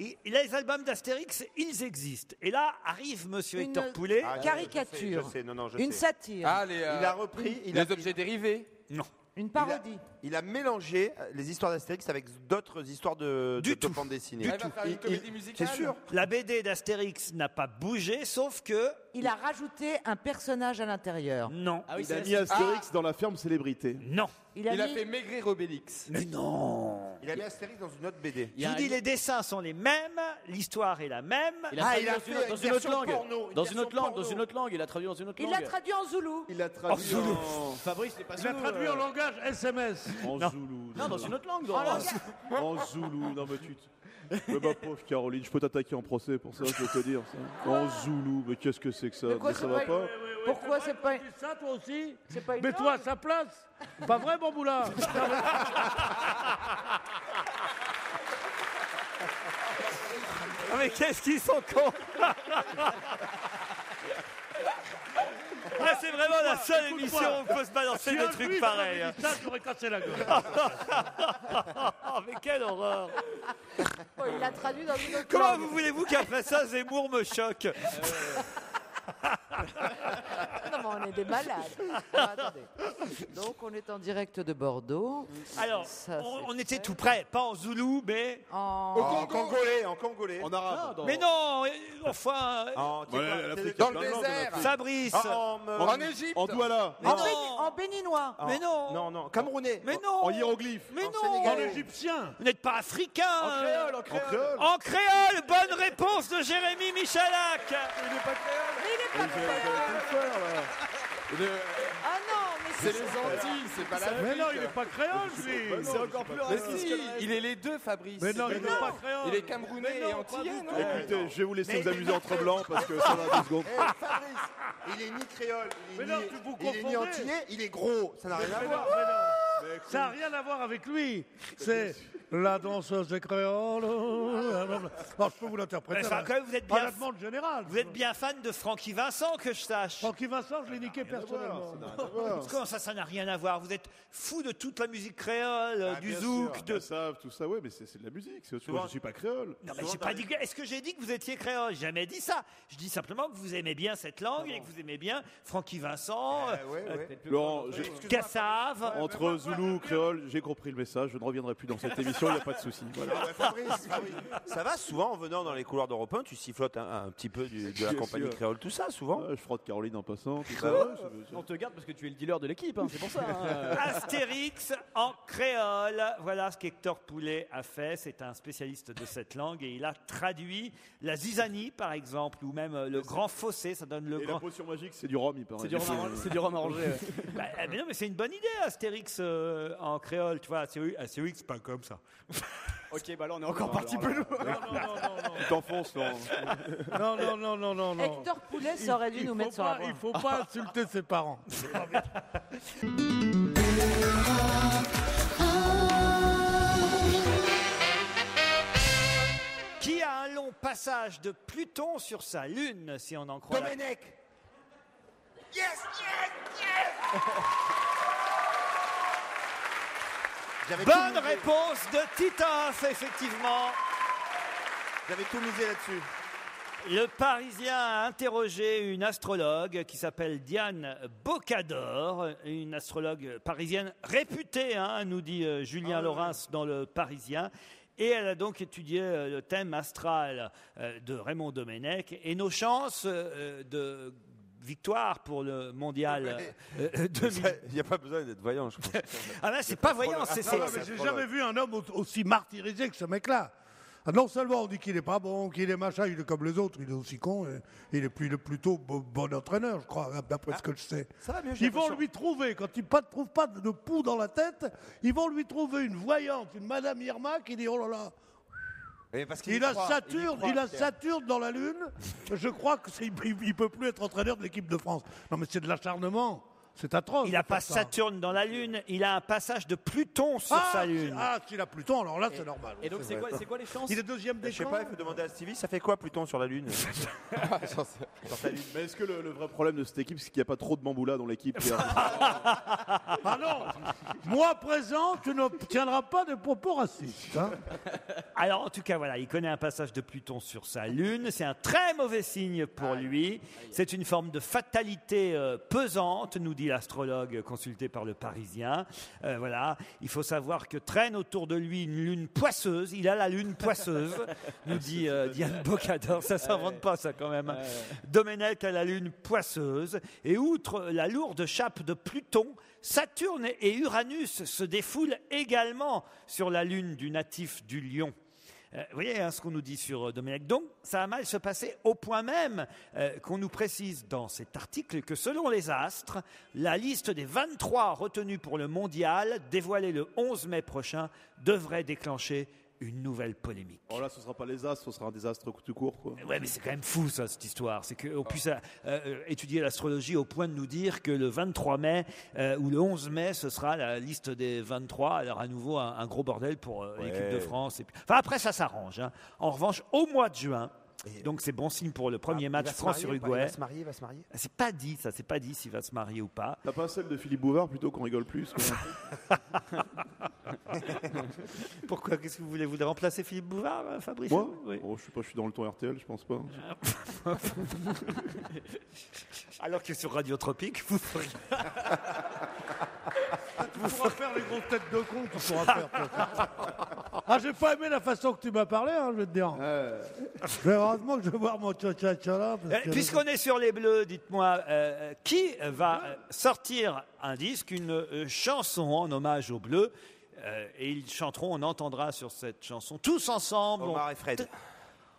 Et, les albums d'Astérix, ils existent. Et là, arrive Monsieur
Une
Hector Poulet.
Ah, je-
Caricature.
Je sais, je sais, non, non, je
Une
sais.
satire.
Ah, les, euh,
Il a repris, il
les
a,
objets dérivés.
Non.
Une
il a-
parodie.
Il a mélangé euh, les histoires d'Astérix avec d'autres histoires de,
Du
de, de
tout.
bande dessinée.
Il va faire une
Il-
comédie
il-
musicale.
C'est sûr.
La BD d'Astérix n'a pas bougé, sauf que.
Il a rajouté un personnage à l'intérieur.
Non.
Ah oui,
Il a
c'est
mis Astérix dans la ferme célébrité.
Non.
Il a,
Il a
mis-
fait maigrir Obélix.
Mais non.
Il a mis Astérix dans une autre BD.
Il
Je vous
un-
dis, les dessins sont les mêmes, l'histoire est la même.
Il a
Ah,
traduit
il a
dans
fait
une, dans
une
autre langue. dans une autre langue, dans une autre langue. Il a traduit dans une autre
il
langue.
l'a traduit en zoulou.
Il a traduit
Zoulou.
en,
Fabrice, n'est pas
Il a
Zoulou,
traduit
euh.
en langage SMS.
En
Non.
Zoulou.
Non, dans une autre langue.
En
dans-
langage-
En Zoulou. Non, mais tu. Mais ma pauvre Caroline, je peux t'attaquer en procès pour ça, je peux te dire ça. En Zoulou, mais qu'est-ce que c'est que ça?
Mais quoi,
Mais ça
c'est
va
pas-
pas
Pourquoi c'est pas...
Tu dis ça toi aussi?
C'est pas une
Mets-toi à
langue?
sa place. Pas vrai, mon boulard?
Ah, mais qu'est-ce qu'ils sont cons? Ah, c'est vraiment la seule émission où on peut se balancer des trucs pareils.
dit ça, j'aurais cassé la gueule.
Oh, mais quelle horreur
Oh, il l'a traduit dans une autre
Comment
langue.
vous voulez-vous qu'après ça, Zemmour me choque?
Non, mais on est des malades. Alors, attendez. Donc, on est en direct de Bordeaux.
Alors,
Ça,
on,
c'est
on était tout près, pas en zoulou, mais...
En...
En congolais, en congolais.
En arabe.
Ah, dans-
Mais non, euh, enfin...
En,
Ouais,
c'est
l'Afrique,
pas-
Dans
il y a
le
plein de langues,
désert.
en.
Fabrice
Ah, en, euh,
En Égypte.
En Douala.
En,
Non.
béni- en béninois.
Mais non.
Non, non, camerounais.
Mais non
En hiéroglyphe.
Mais
En
non.
En égyptien.
Vous n'êtes pas africain
En
euh.
créole, en créole.
En créole, bonne réponse de Jérémy Michalak
Il est pas créole.
Tout faire, là.
Le-
Ah non, mais
C'est les Antilles, c'est pas l'Afrique.
Mais non, il n'est pas créole, lui.
C'est encore plus
Mais
raciste
si,
que le reste.
il est les deux, Fabrice.
Mais non, il n'est
non.
pas créole.
Il est camerounais et antillais, non
Écoutez, je vais vous laisser vous amuser entre blancs parce que ça va deux secondes.
Eh, Fabrice, il est ni créole, il est,
Mais non,
ni,
tu vous
il est ni
confondez.
antillais, il est gros. Ça n'a rien à
Mais
voir.
non, mais non. Ça n'a rien à voir avec lui. C'est la danseuse des créoles. Non, je peux vous l'interpréter.
Enfin,
là.
quand même, vous êtes
À
bien-
la demande générale.
Vous êtes bien fan de Francky Vincent, que je sache
Francky Vincent, je l'ai niqué personnellement.
Comment ça, ça n'a rien à voir Vous êtes fou de toute la musique créole,
Ah,
du zouk,
sûr,
de...
Ils savent tout ça, ouais, mais c'est c'est de la musique. c'est autre chose.
Souvent-
Je suis pas créole.
Non, mais j'ai pas dit. que- Est-ce que j'ai dit que vous étiez créole J'ai jamais dit ça. Je dis simplement que vous aimez bien cette langue et que vous aimez bien Francky Vincent,
Euh, ouais, ouais.
Laurent, j'ai-
Cassave.
entre Zoulou, créole, j'ai compris le message. Je ne reviendrai plus dans cette émission. Il n'y a pas de souci. Voilà.
Ah Fabrice, Fabrice, ça va souvent en venant dans les couloirs d'Europe 1, tu sifflotes un, un petit peu du- de la
Bien
compagnie
sûr.
créole, tout ça, souvent.
Ouais, je frotte Caroline en passant. Tout
Bah
ça.
ouais.
Ouais, c'est-
On te garde parce que tu es le dealer de l'équipe, hein, c'est pour ça. hein.
Astérix en créole. Voilà ce qu'Hector Poulet a fait. C'est un spécialiste de cette langue et il a traduit la zizanie, par exemple, ou même euh, le grand fossé. Ça donne le
Et la
grand.
potion magique, c'est du rhum, il paraît.
C'est du rhum arrangé- c'est du rhum arrangé. ouais.
Bah, eh, mais non, mais c'est une bonne idée, Astérix euh, en créole. Tu vois, Astérix, Astérix, c'est pas comme ça.
Ok, bah là on est encore parti peu loin.
Tu t'enfonces, Laurent.
Non, non, non, non, non, non.
Hector Poulet, ça aurait dû
Il
nous mettre sur la voie.
Il faut pas insulter ses parents.
Qui a un long passage de Pluton sur sa lune, si on en croit. la-
Domenech Yes, yes, yes J'avais tout
Bonne
misé-
réponse de Titoff, effectivement.
J'avais tout misé là-dessus.
Le Parisien a interrogé une astrologue qui s'appelle Diane Bocador, une astrologue parisienne réputée, hein, nous dit euh, Julien Laurens dans le Parisien. Et elle a donc étudié euh, le thème astral euh, de Raymond Domenech et nos chances euh, de victoire pour le mondial euh, euh, 2000.
Il n'y a pas besoin d'être voyant, je crois.
Ah ben c'est pas voyant, c'est
Ah,
c'est-
non,
mais
c'est
j'ai jamais vu un homme au- aussi martyrisé que ce mec-là. Ah, non seulement on dit qu'il est pas bon, qu'il est machin, il est comme les autres, il est aussi con, et il est, plus- il est plutôt bo- bon entraîneur, je crois, d'après ce que je sais.
Ça va mieux, j'ai
Ils vont
l'impression.
lui trouver, quand il ne trouve pas de poux dans la tête, ils vont lui trouver une voyante, une Madame Irma qui dit oh là là.
Et parce qu'il
Il
y
a
croit,
Saturne,
il y
il, a
croit,
Saturne dans la Lune. Je crois qu'il ne peut plus être entraîneur de l'équipe de France. Non, mais c'est de l'acharnement. C'est atroce.
Il
de
n'a pas
faire ça.
Saturne dans la Lune, il a un passage de Pluton sur
Ah,
sa Lune.
Ah, s'il a Pluton, alors là, c'est normal.
Et donc, c'est quoi, c'est quoi les chances
Il est deuxième des
Je sais pas, il faut demander à Stevie, ça fait quoi Pluton sur la Lune Sur sa Lune.
Mais est-ce que le, le vrai problème de cette équipe, c'est qu'il n'y a pas trop de bamboula dans l'équipe Pierre
Ah non Moi présent, tu n'obtiendras pas de propos racistes. hein.
Alors, en tout cas, voilà, il connaît un passage de Pluton sur sa Lune. C'est un très mauvais signe pour lui. C'est une forme de fatalité euh, pesante, nous dit l'astrologue consulté par le Parisien. Euh, voilà, il faut savoir que traîne autour de lui une lune poisseuse. Il a la lune poisseuse, nous dit euh, Diane Bocador. Ça s'invente pas, ça, quand même. Domenech a la lune poisseuse. Et outre la lourde chape de Pluton, Saturne et Uranus se défoulent également sur la lune du natif du lion. Euh, vous voyez hein, ce qu'on nous dit sur Domenech. Donc, ça va mal se passer au point même euh, qu'on nous précise dans cet article que selon les astres, la liste des 23 retenus pour le mondial, dévoilée le 11 mai prochain, devrait déclencher une nouvelle polémique.
Oh là, ce sera pas les astres, ce sera un désastre tout court. Quoi.
Ouais, mais c'est quand même fou, ça, cette histoire. C'est qu'on puisse euh, euh, étudier l'astrologie au point de nous dire que le 23 mai euh, ou le 11 mai, ce sera la liste des 23. Alors, à nouveau, un, un gros bordel pour euh, l'équipe de France. Et puis... Enfin, après, ça s'arrange. hein. En revanche, au mois de juin, donc c'est bon signe pour le premier
Ah, il
match France-Uruguay.
Il va se marier, il va se marier
Ah, C'est pas dit, ça, c'est pas dit s'il va se marier ou pas.
T'as pas celle de Philippe Bouvard plutôt qu'on rigole plus quoi.
Pourquoi Qu'est-ce que vous voulez Vous voulez remplacer Philippe Bouvard, euh, Fabrice
Moi?
Oui.
oh, Je sais pas, je suis dans le ton RTL, je pense pas.
Alors que sur Radio Tropique, vous feriez.
Tu pourras faire les grosses têtes de con, tu pourras faire. toi. Ah, j'ai pas aimé la façon que tu m'as parlé, hein, je vais te dire. Mais heureusement que je vais voir mon tcha-tcha-tcha là. parce
Eh,
que-
Puisqu'on est sur les bleus, dites-moi, euh, euh, qui va euh, sortir un disque, une euh, chanson en hommage aux bleus euh, Et ils chanteront, on entendra sur cette chanson, tous ensemble.
Omar et Fred.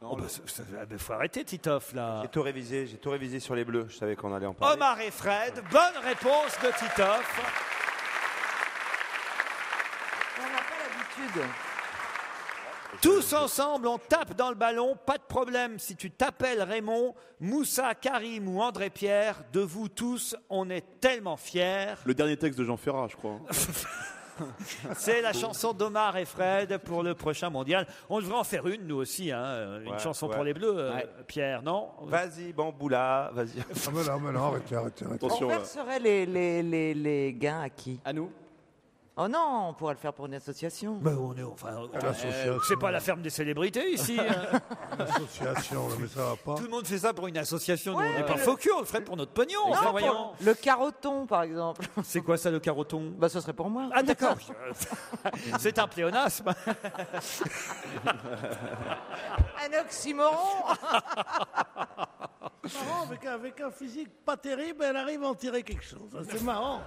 Oh, bah, ah, bah, faut arrêter, Titoff, là.
J'ai tout révisé, j'ai tout révisé sur les bleus, je savais qu'on allait en parler.
Omar et Fred, bonne réponse de Titoff.
On n'a
Tous ensemble, on tape dans le ballon, pas de problème. Si tu t'appelles Raymond, Moussa, Karim ou André Pierre, de vous tous, on est tellement fiers.
Le dernier texte de Jean Ferrat, je crois.
C'est la chanson d'Omar et Fred pour le prochain mondial. On devrait en faire une, nous aussi, hein, une
Ouais,
chanson
ouais.
pour les Bleus, euh,
Ouais.
Pierre, non?
Vas-y, Bamboula, vas-y.
Ah, mais non, mais non, arrêtez, arrêtez, arrêtez.
On verserait les, les, les, les gains à qui?
À nous
Oh non, on pourrait le faire pour une association.
Ben, on est, enfin,
l'association.
c'est pas la ferme des célébrités ici. hein.
L'association, là, mais ça va pas.
Tout le monde fait ça pour une association. Nous,
Ouais,
on n'est pas
le-
faux cul, on le ferait pour notre pognon.
Non,
enfin,
pour
voyons.
le caroton, par exemple.
C'est quoi ça, le caroton?
Bah, ce serait pour moi.
Ah, d'accord. C'est un pléonasme.
Un oxymoron
marrant, avec, un- avec un physique pas terrible, elle arrive à en tirer quelque chose. C'est marrant.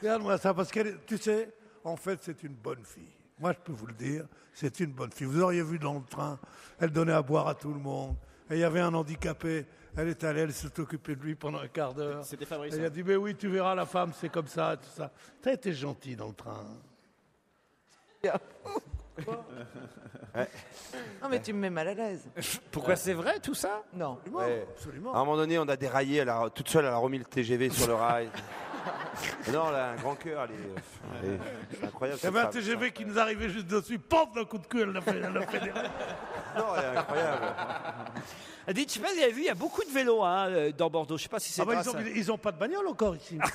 Regarde-moi ça, parce que tu sais, en fait, c'est une bonne fille. Moi, je peux vous le dire, c'est une bonne fille. Vous auriez vu dans le train, elle donnait à boire à tout le monde. Et il y avait un handicapé, elle est allée, elle s'est occupée de lui pendant un quart d'heure.
C'était Fabrice.
Elle a dit, mais oui, tu verras, la femme, c'est comme ça, tout ça. T'as été gentil dans le train.
Non, mais tu me mets mal à l'aise.
Pourquoi c'est vrai tout ça?
Non.
Ouais.
Absolument.
À un moment donné, on a déraillé, elle a, toute seule, elle a remis le TGV sur le rail. non, elle a un grand cœur, elle est, elle est- c'est incroyable.
Il y
cette
avait un
femme.
TGV qui nous arrivait juste dessus, paf, d'un coup de queue, elle l'a fait, elle l'a fait des-
Non, elle est incroyable.
Dites, je sais pas, vous avez vu, il y a beaucoup de vélos hein, euh, dans Bordeaux. Je sais pas si c'est
Ah bah,
grâce
ils, ont,
à-
ils ont pas de bagnole encore ici.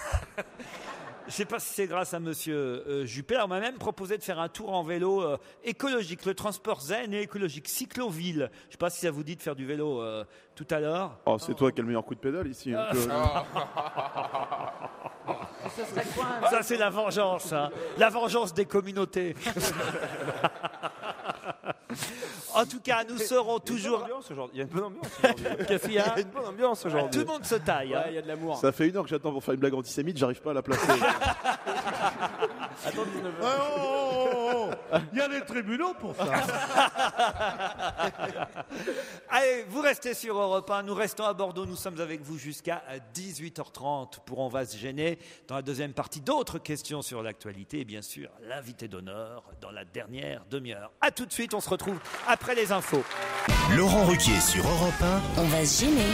Je sais pas si c'est grâce à Monsieur euh, Juppé. On m'a même proposé de faire un tour en vélo euh, écologique, le transport zen et écologique, cycloville. Je sais pas si ça vous dit de faire du vélo euh, tout à l'heure.
Oh, c'est toi qui as le meilleur coup de pédale ici. hein, que-
un-
Ça, c'est la vengeance. hein. La vengeance des communautés. En tout cas, nous serons toujours.
Il y a une bonne ambiance aujourd'hui.
Qu'est-ce qu'il y a
Il y a une bonne ambiance aujourd'hui.
Tout le monde se taille. hein.
Ouais, il y a de l'amour.
Ça fait une heure que j'attends pour faire une blague antisémite, j'arrive pas à la placer.
Attends 19
Oh, oh, oh, oh. Il y a des tribunaux pour ça.
Allez, vous restez sur Europe 1. Nous restons à Bordeaux. Nous sommes avec vous jusqu'à 18h30 pour On va se gêner. Dans la deuxième partie, d'autres questions sur l'actualité et bien sûr l'invité d'honneur dans la dernière demi-heure. À tout de suite. On se retrouve après les infos.
Laurent Ruquier sur Europe
On va se gêner.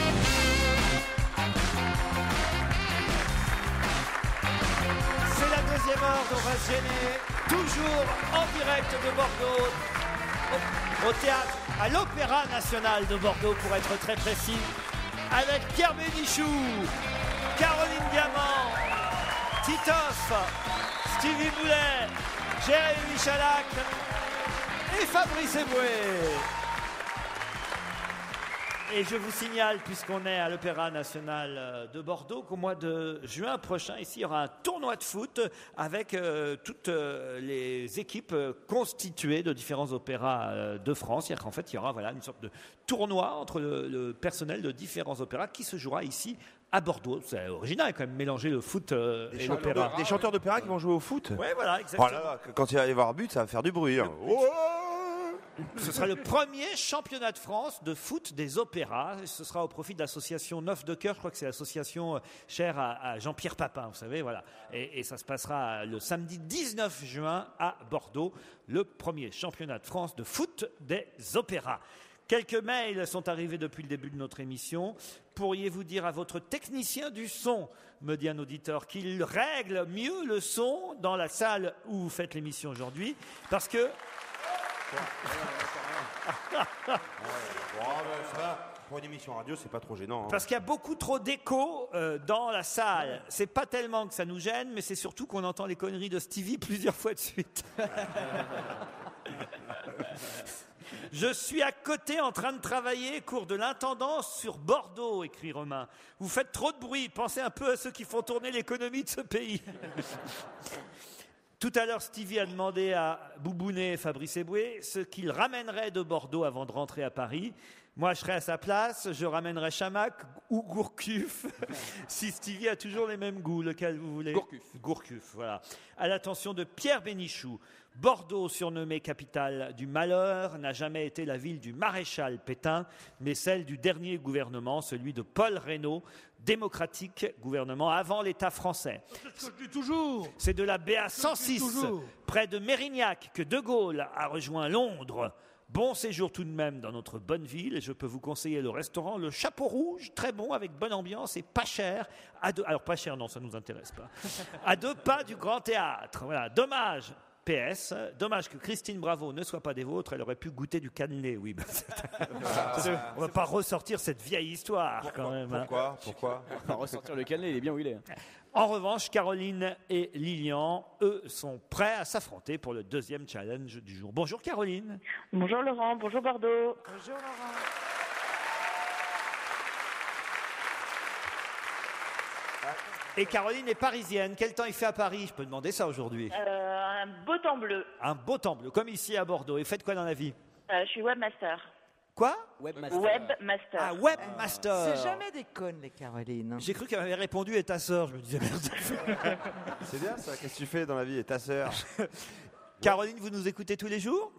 C'est la deuxième heure d'On va se gêner. Toujours en direct de Bordeaux. Au, au théâtre, à l'Opéra National de Bordeaux pour être très précis. Avec Pierre Bénichou, Caroline Diamant, Titoff, Stevie Boulet, Jérémy Michalak et Fabrice Eboué. Et je vous signale, puisqu'on est à l'Opéra National euh, de Bordeaux, qu'au mois de juin prochain, ici, il y aura un tournoi de foot avec euh, toutes euh, les équipes constituées de différents opéras de France. C'est-à-dire qu'en fait, il y aura voilà, une sorte de tournoi entre le personnel de différents opéras qui se jouera ici à Bordeaux. C'est original quand même, mélanger le foot euh,
Des
et l'opéra.
des chanteurs d'opéra qui vont jouer au foot
Ouais, voilà,
Oh
exactement.
là là, quand il va y avoir but, ça va faire du bruit. hein. Oh
Ce sera le premier championnat de France de foot des opéras. Ce sera au profit de l'association Neuf de Cœur. Je crois que c'est l'association euh, chère à, à Jean-Pierre Papin, vous savez, voilà. Et, et ça se passera le samedi 19 juin à Bordeaux, le premier championnat de France de foot des opéras. Quelques mails sont arrivés depuis le début de notre émission. Pourriez-vous dire à votre technicien du son, me dit un auditeur, qu'il règle mieux le son dans la salle où vous faites l'émission aujourd'hui? Parce que
Pour une émission radio, c'est pas trop gênant. hein.
Parce qu'il y a beaucoup trop d'écho euh, dans la salle. C'est pas tellement que ça nous gêne, mais c'est surtout qu'on entend les conneries de Stevie plusieurs fois de suite. Je suis à côté en train de travailler, cours de l'intendance sur Bordeaux, écrit Romain. Vous faites trop de bruit, pensez un peu à ceux qui font tourner l'économie de ce pays. Tout à l'heure, Stevie a demandé à Boubounet et Fabrice Eboué ce qu'il ramènerait de Bordeaux avant de rentrer à Paris. Moi, je serais à sa place, je ramènerais Chamac ou Gourcuff. si Stevie a toujours les mêmes goûts, lequel vous voulez? Gourcuff. Gourcuff, voilà. À l'attention de Pierre Bénichou. Bordeaux, surnommée capitale du malheur, n'a jamais été la ville du maréchal Pétain, mais celle du dernier gouvernement, celui de Paul Reynaud, démocratique gouvernement avant l'État français.
C'est toujours.
De la BA
C'est ce que je dis
106,
toujours.
près de Mérignac, que De Gaulle a rejoint Londres. Bon séjour tout de même dans notre bonne ville et je peux vous conseiller le restaurant Le Chapeau Rouge, très bon, avec bonne ambiance et pas cher. À deux, alors pas cher, non, ça nous intéresse pas. À deux pas du Grand Théâtre. Voilà, dommage. PS, dommage que Christine Bravo ne soit pas des vôtres, elle aurait pu goûter du cannelé, oui. bah, c'est- On va pas ressortir cette vieille histoire quand même. hein.
Pourquoi Pourquoi
On va ressortir le cannelé, il est bien où il est.
En revanche, Caroline et Lilian, eux, sont prêts à s'affronter pour le deuxième challenge du jour. Bonjour Caroline.
Bonjour Laurent, bonjour Bordeaux.
Bonjour Laurent.
Et Caroline est parisienne. Quel temps il fait à Paris? Je peux demander ça aujourd'hui.
Euh, un beau temps bleu.
Un beau temps bleu, comme ici à Bordeaux. Et faites quoi dans la vie?
Euh, je suis webmaster.
Quoi?
Webmaster.
Webmaster.
Ah, webmaster.
C'est jamais des connes, les Carolines.
J'ai cru qu'elle avait répondu et ta sœur. Je me disais merde.
C'est bien ça, qu'est-ce que tu fais dans la vie Et ta sœur?
Caroline, vous nous écoutez tous les jours?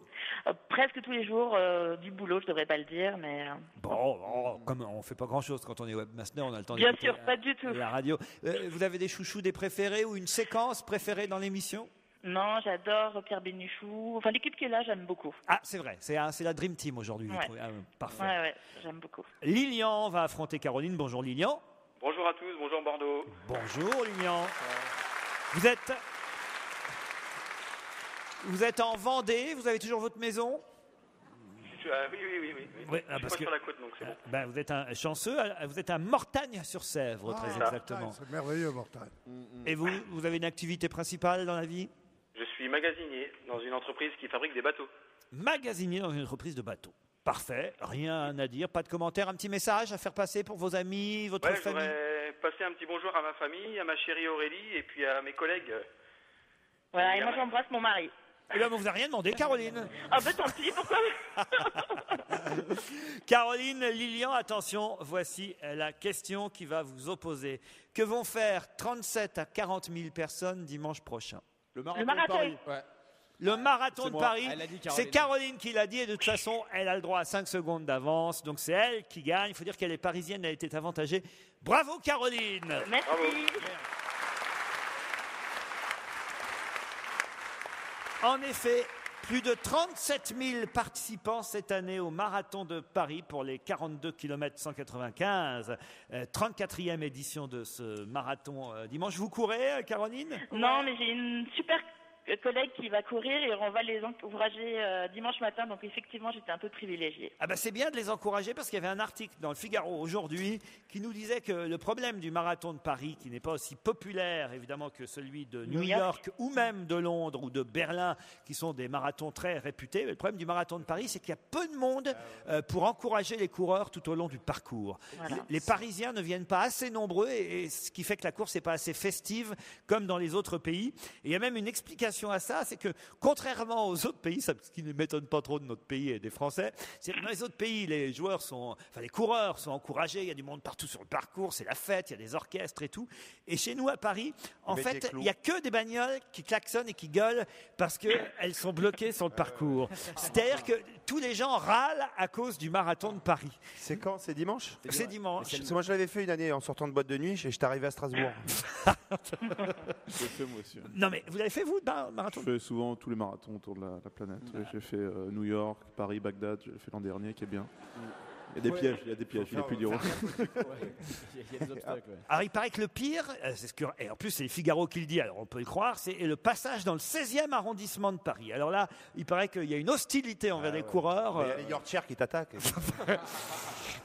Presque tous les jours euh, du boulot, je devrais pas le dire, mais euh,
Bon, bon, comme on fait pas grand-chose quand on est webmaster, on a le temps
bien sûr,
la-
pas du tout.
la radio. Euh, vous avez des chouchous, des préférés ou une séquence préférée dans l'émission?
Non, j'adore Pierre Bénichou. Enfin, l'équipe qui est là, j'aime beaucoup.
Ah, c'est vrai, c'est un- c'est la Dream Team aujourd'hui.
Ouais.
Ah, parfait.
Ouais, ouais, j'aime beaucoup.
Lilian va affronter Caroline. Bonjour Lilian.
Bonjour à tous, bonjour Bordeaux.
Bonjour Lilian. Vous êtes vous êtes en Vendée, vous avez toujours votre maison?
Euh, oui, oui, oui, oui. oui.
Oui, ah,
je suis
parce
pas
que-
sur la côte, donc c'est bon.
Ben, Vous êtes un chanceux, euh, vous êtes à Mortagne-sur-Sèvre, très
Ah,
exactement.
C'est merveilleux, Mortagne.
Et vous, vous avez une activité principale dans la vie?
Je suis magasinier dans une entreprise qui fabrique des bateaux.
Magasinier dans une entreprise de bateaux. Parfait, rien à dire, pas de commentaire, un petit message à faire passer pour vos amis, votre
Ouais, je
famille?
voudrais passer un petit bonjour à ma famille, à ma chérie Aurélie et puis à mes collègues.
Voilà,
Et
moi j'embrasse mon mari.
Eh bien, on vous a rien demandé, Caroline.
Ah ben tant pis, pourquoi
Caroline, Lilian, attention, voici la question qui va vous opposer. Que vont faire 37 à 40 000 personnes dimanche prochain?
Le
Le marathon.
Le marathon de
moi.
Paris,
Elle a dit
c'est
Caroline.
Caroline qui l'a dit et de toute façon, elle a le droit à 5 secondes d'avance. Donc c'est elle qui gagne. Il faut dire qu'elle est parisienne, elle était avantagée. Bravo Caroline
Merci.
En effet, plus de 37 000 participants cette année au marathon de Paris pour les 42 km 195. Euh, 34e édition de ce marathon euh, dimanche. Vous courez, euh, Caroline?
Non, mais j'ai une super euh, collègue qui va courir et on va les encourager euh, dimanche matin, donc effectivement j'étais un peu privilégiée.
Ah bah c'est bien de les encourager parce qu'il y avait un article dans le Figaro aujourd'hui qui nous disait que le problème du marathon de Paris, qui n'est pas aussi populaire évidemment que celui de New,
New
York.
York.
ou même de Londres ou de Berlin, qui sont des marathons très réputés, mais le problème du marathon de Paris, c'est qu'il y a peu de monde euh, pour encourager les coureurs tout au long du parcours.
Voilà.
Les, les Parisiens ne viennent pas assez nombreux et, et ce qui fait que la course n'est pas assez festive comme dans les autres pays. Et il y a même une explication à ça, c'est que contrairement aux autres pays, ça, ce qui ne m'étonne pas trop de notre pays et des Français, c'est que dans les autres pays, les joueurs sont, enfin les coureurs sont encouragés, il y a du monde partout sur le parcours, c'est la fête, il y a des orchestres et tout. Et chez nous à Paris, en fait, il y a que des bagnoles qui klaxonnent et qui gueulent parce qu'elles sont bloquées sur le parcours. C'est-à-dire que tous les gens râlent à cause du marathon de Paris.
C'est quand? C'est dimanche?
C'est dimanche.
Parce que moi je l'avais fait une année en sortant de boîte de nuit et j'étais arrivé à Strasbourg.
Je aussi. hein.
Non mais vous l'avez fait vous, le marathon
Je fais souvent tous les marathons autour de la, la planète. J'ai fait euh, New York, Paris, Bagdad, je l'ai fait l'an dernier, qui est bien. Il y a des
Ouais.
pièges, il y a des pièges, il est plus dur.
Il y a des obstacles, ouais.
Alors il paraît que le pire, euh, c'est ce que, et en plus c'est le Figaro qui le dit, alors on peut le croire, c'est le passage dans le 16e arrondissement de Paris. Alors là, il paraît qu'il y a une hostilité envers les coureurs.
Il y a
euh,
les Yorkshire qui t'attaquent.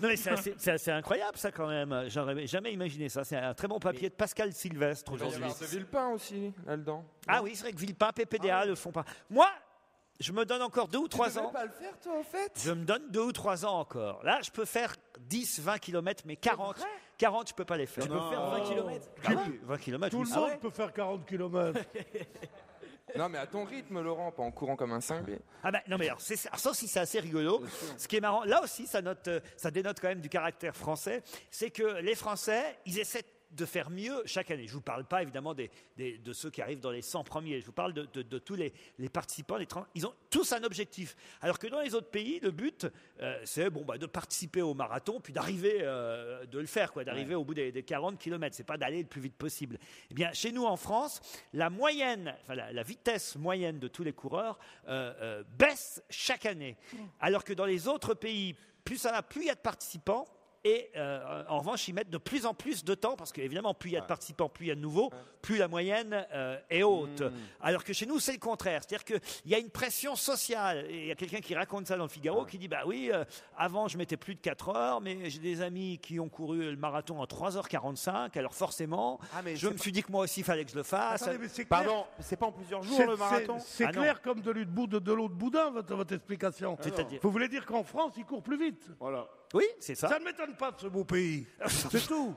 Non mais c'est assez, c'est assez incroyable ça quand même. J'aurais jamais imaginé ça. C'est un très bon papier de Pascal Sylvestre aujourd'hui.
C'est Villepin aussi, là-dedans.
Ah oui, c'est vrai que Villepin, PPDA le font pas. Moi, je me donne encore deux ou trois
Tu devais
ans.
pas le faire, toi, en fait
Je me donne deux ou trois ans encore. Là, je peux faire 10, 20 km, mais 40, 40, je peux pas les faire.
Tu peux faire 20 km
Ah oui, 20 km,
Tout le monde peut faire 40 km.
Non, mais à ton rythme, Laurent, pas en courant comme un cinglé.
Ah ben non mais alors, c'est- alors ça aussi c'est assez rigolo. Ce qui est marrant, là aussi ça note, euh, ça dénote quand même du caractère français, c'est que les Français, ils essaient de faire mieux chaque année. Je vous parle pas évidemment des, des- de ceux qui arrivent dans les 100 premiers. Je vous parle de, de- de tous les, les participants. Les 30 ils ont tous un objectif. Alors que dans les autres pays, le but, euh, c'est bon, bah, de participer au marathon, puis d'arriver, euh, de le faire, quoi, d'arriver au bout des, des 40 km. C'est pas d'aller le plus vite possible. Eh bien, chez nous en France, la moyenne, enfin, la, la vitesse moyenne de tous les coureurs euh, baisse chaque année. Alors que dans les autres pays, plus ça va, plus il y a de participants. Et euh, en revanche, ils mettent de plus en plus de temps parce qu'évidemment, plus il y a de participants, plus il y a de nouveaux, plus la moyenne euh, est haute. Alors que chez nous, c'est le contraire. C'est-à-dire qu'il y a une pression sociale. Et il y a quelqu'un qui raconte ça dans le Figaro qui dit Bah oui, euh, avant je mettais plus de 4 heures, mais j'ai des amis qui ont couru le marathon en 3h45. Alors forcément, je me suis dit que moi aussi, il fallait que je le fasse.
Attendez, mais c'est
Pardon, c'est pas en plusieurs jours le marathon
C'est
Ah
clair comme de l'eau de, de, boudin, votre, votre explication.
C'est-à-dire
Vous voulez dire qu'en France, ils courent plus vite
Voilà.
Oui, c'est ça.
Ça ne m'étonne pas de ce beau pays. C'est tout.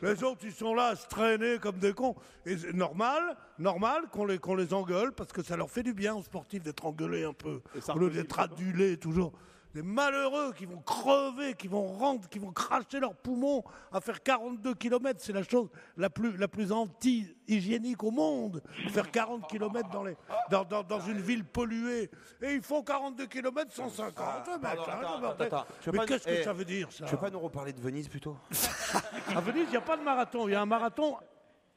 Les autres, ils sont là à se traîner comme des cons. Et c'est normal, normal qu'on les, qu'on les engueule parce que ça leur fait du bien aux sportifs d'être engueulés un peu. Au lieu d'être adulés toujours. Des malheureux qui vont crever, qui vont rendre, qui vont cracher leurs poumons à faire 42 km. C'est la chose la plus, la plus anti-hygiénique au monde. Faire 40 km dans, les, dans, dans, dans une ville polluée. Et ils font 42 km 150. Ouais, mec,
pardon,
arrête
attends,
de bordel.
attends, tu veux
Mais qu'est-ce que
eh,
ça veut dire, ça
Tu veux pas nous reparler de Venise plutôt
à Venise, il n'y a pas de marathon, il y a un marathon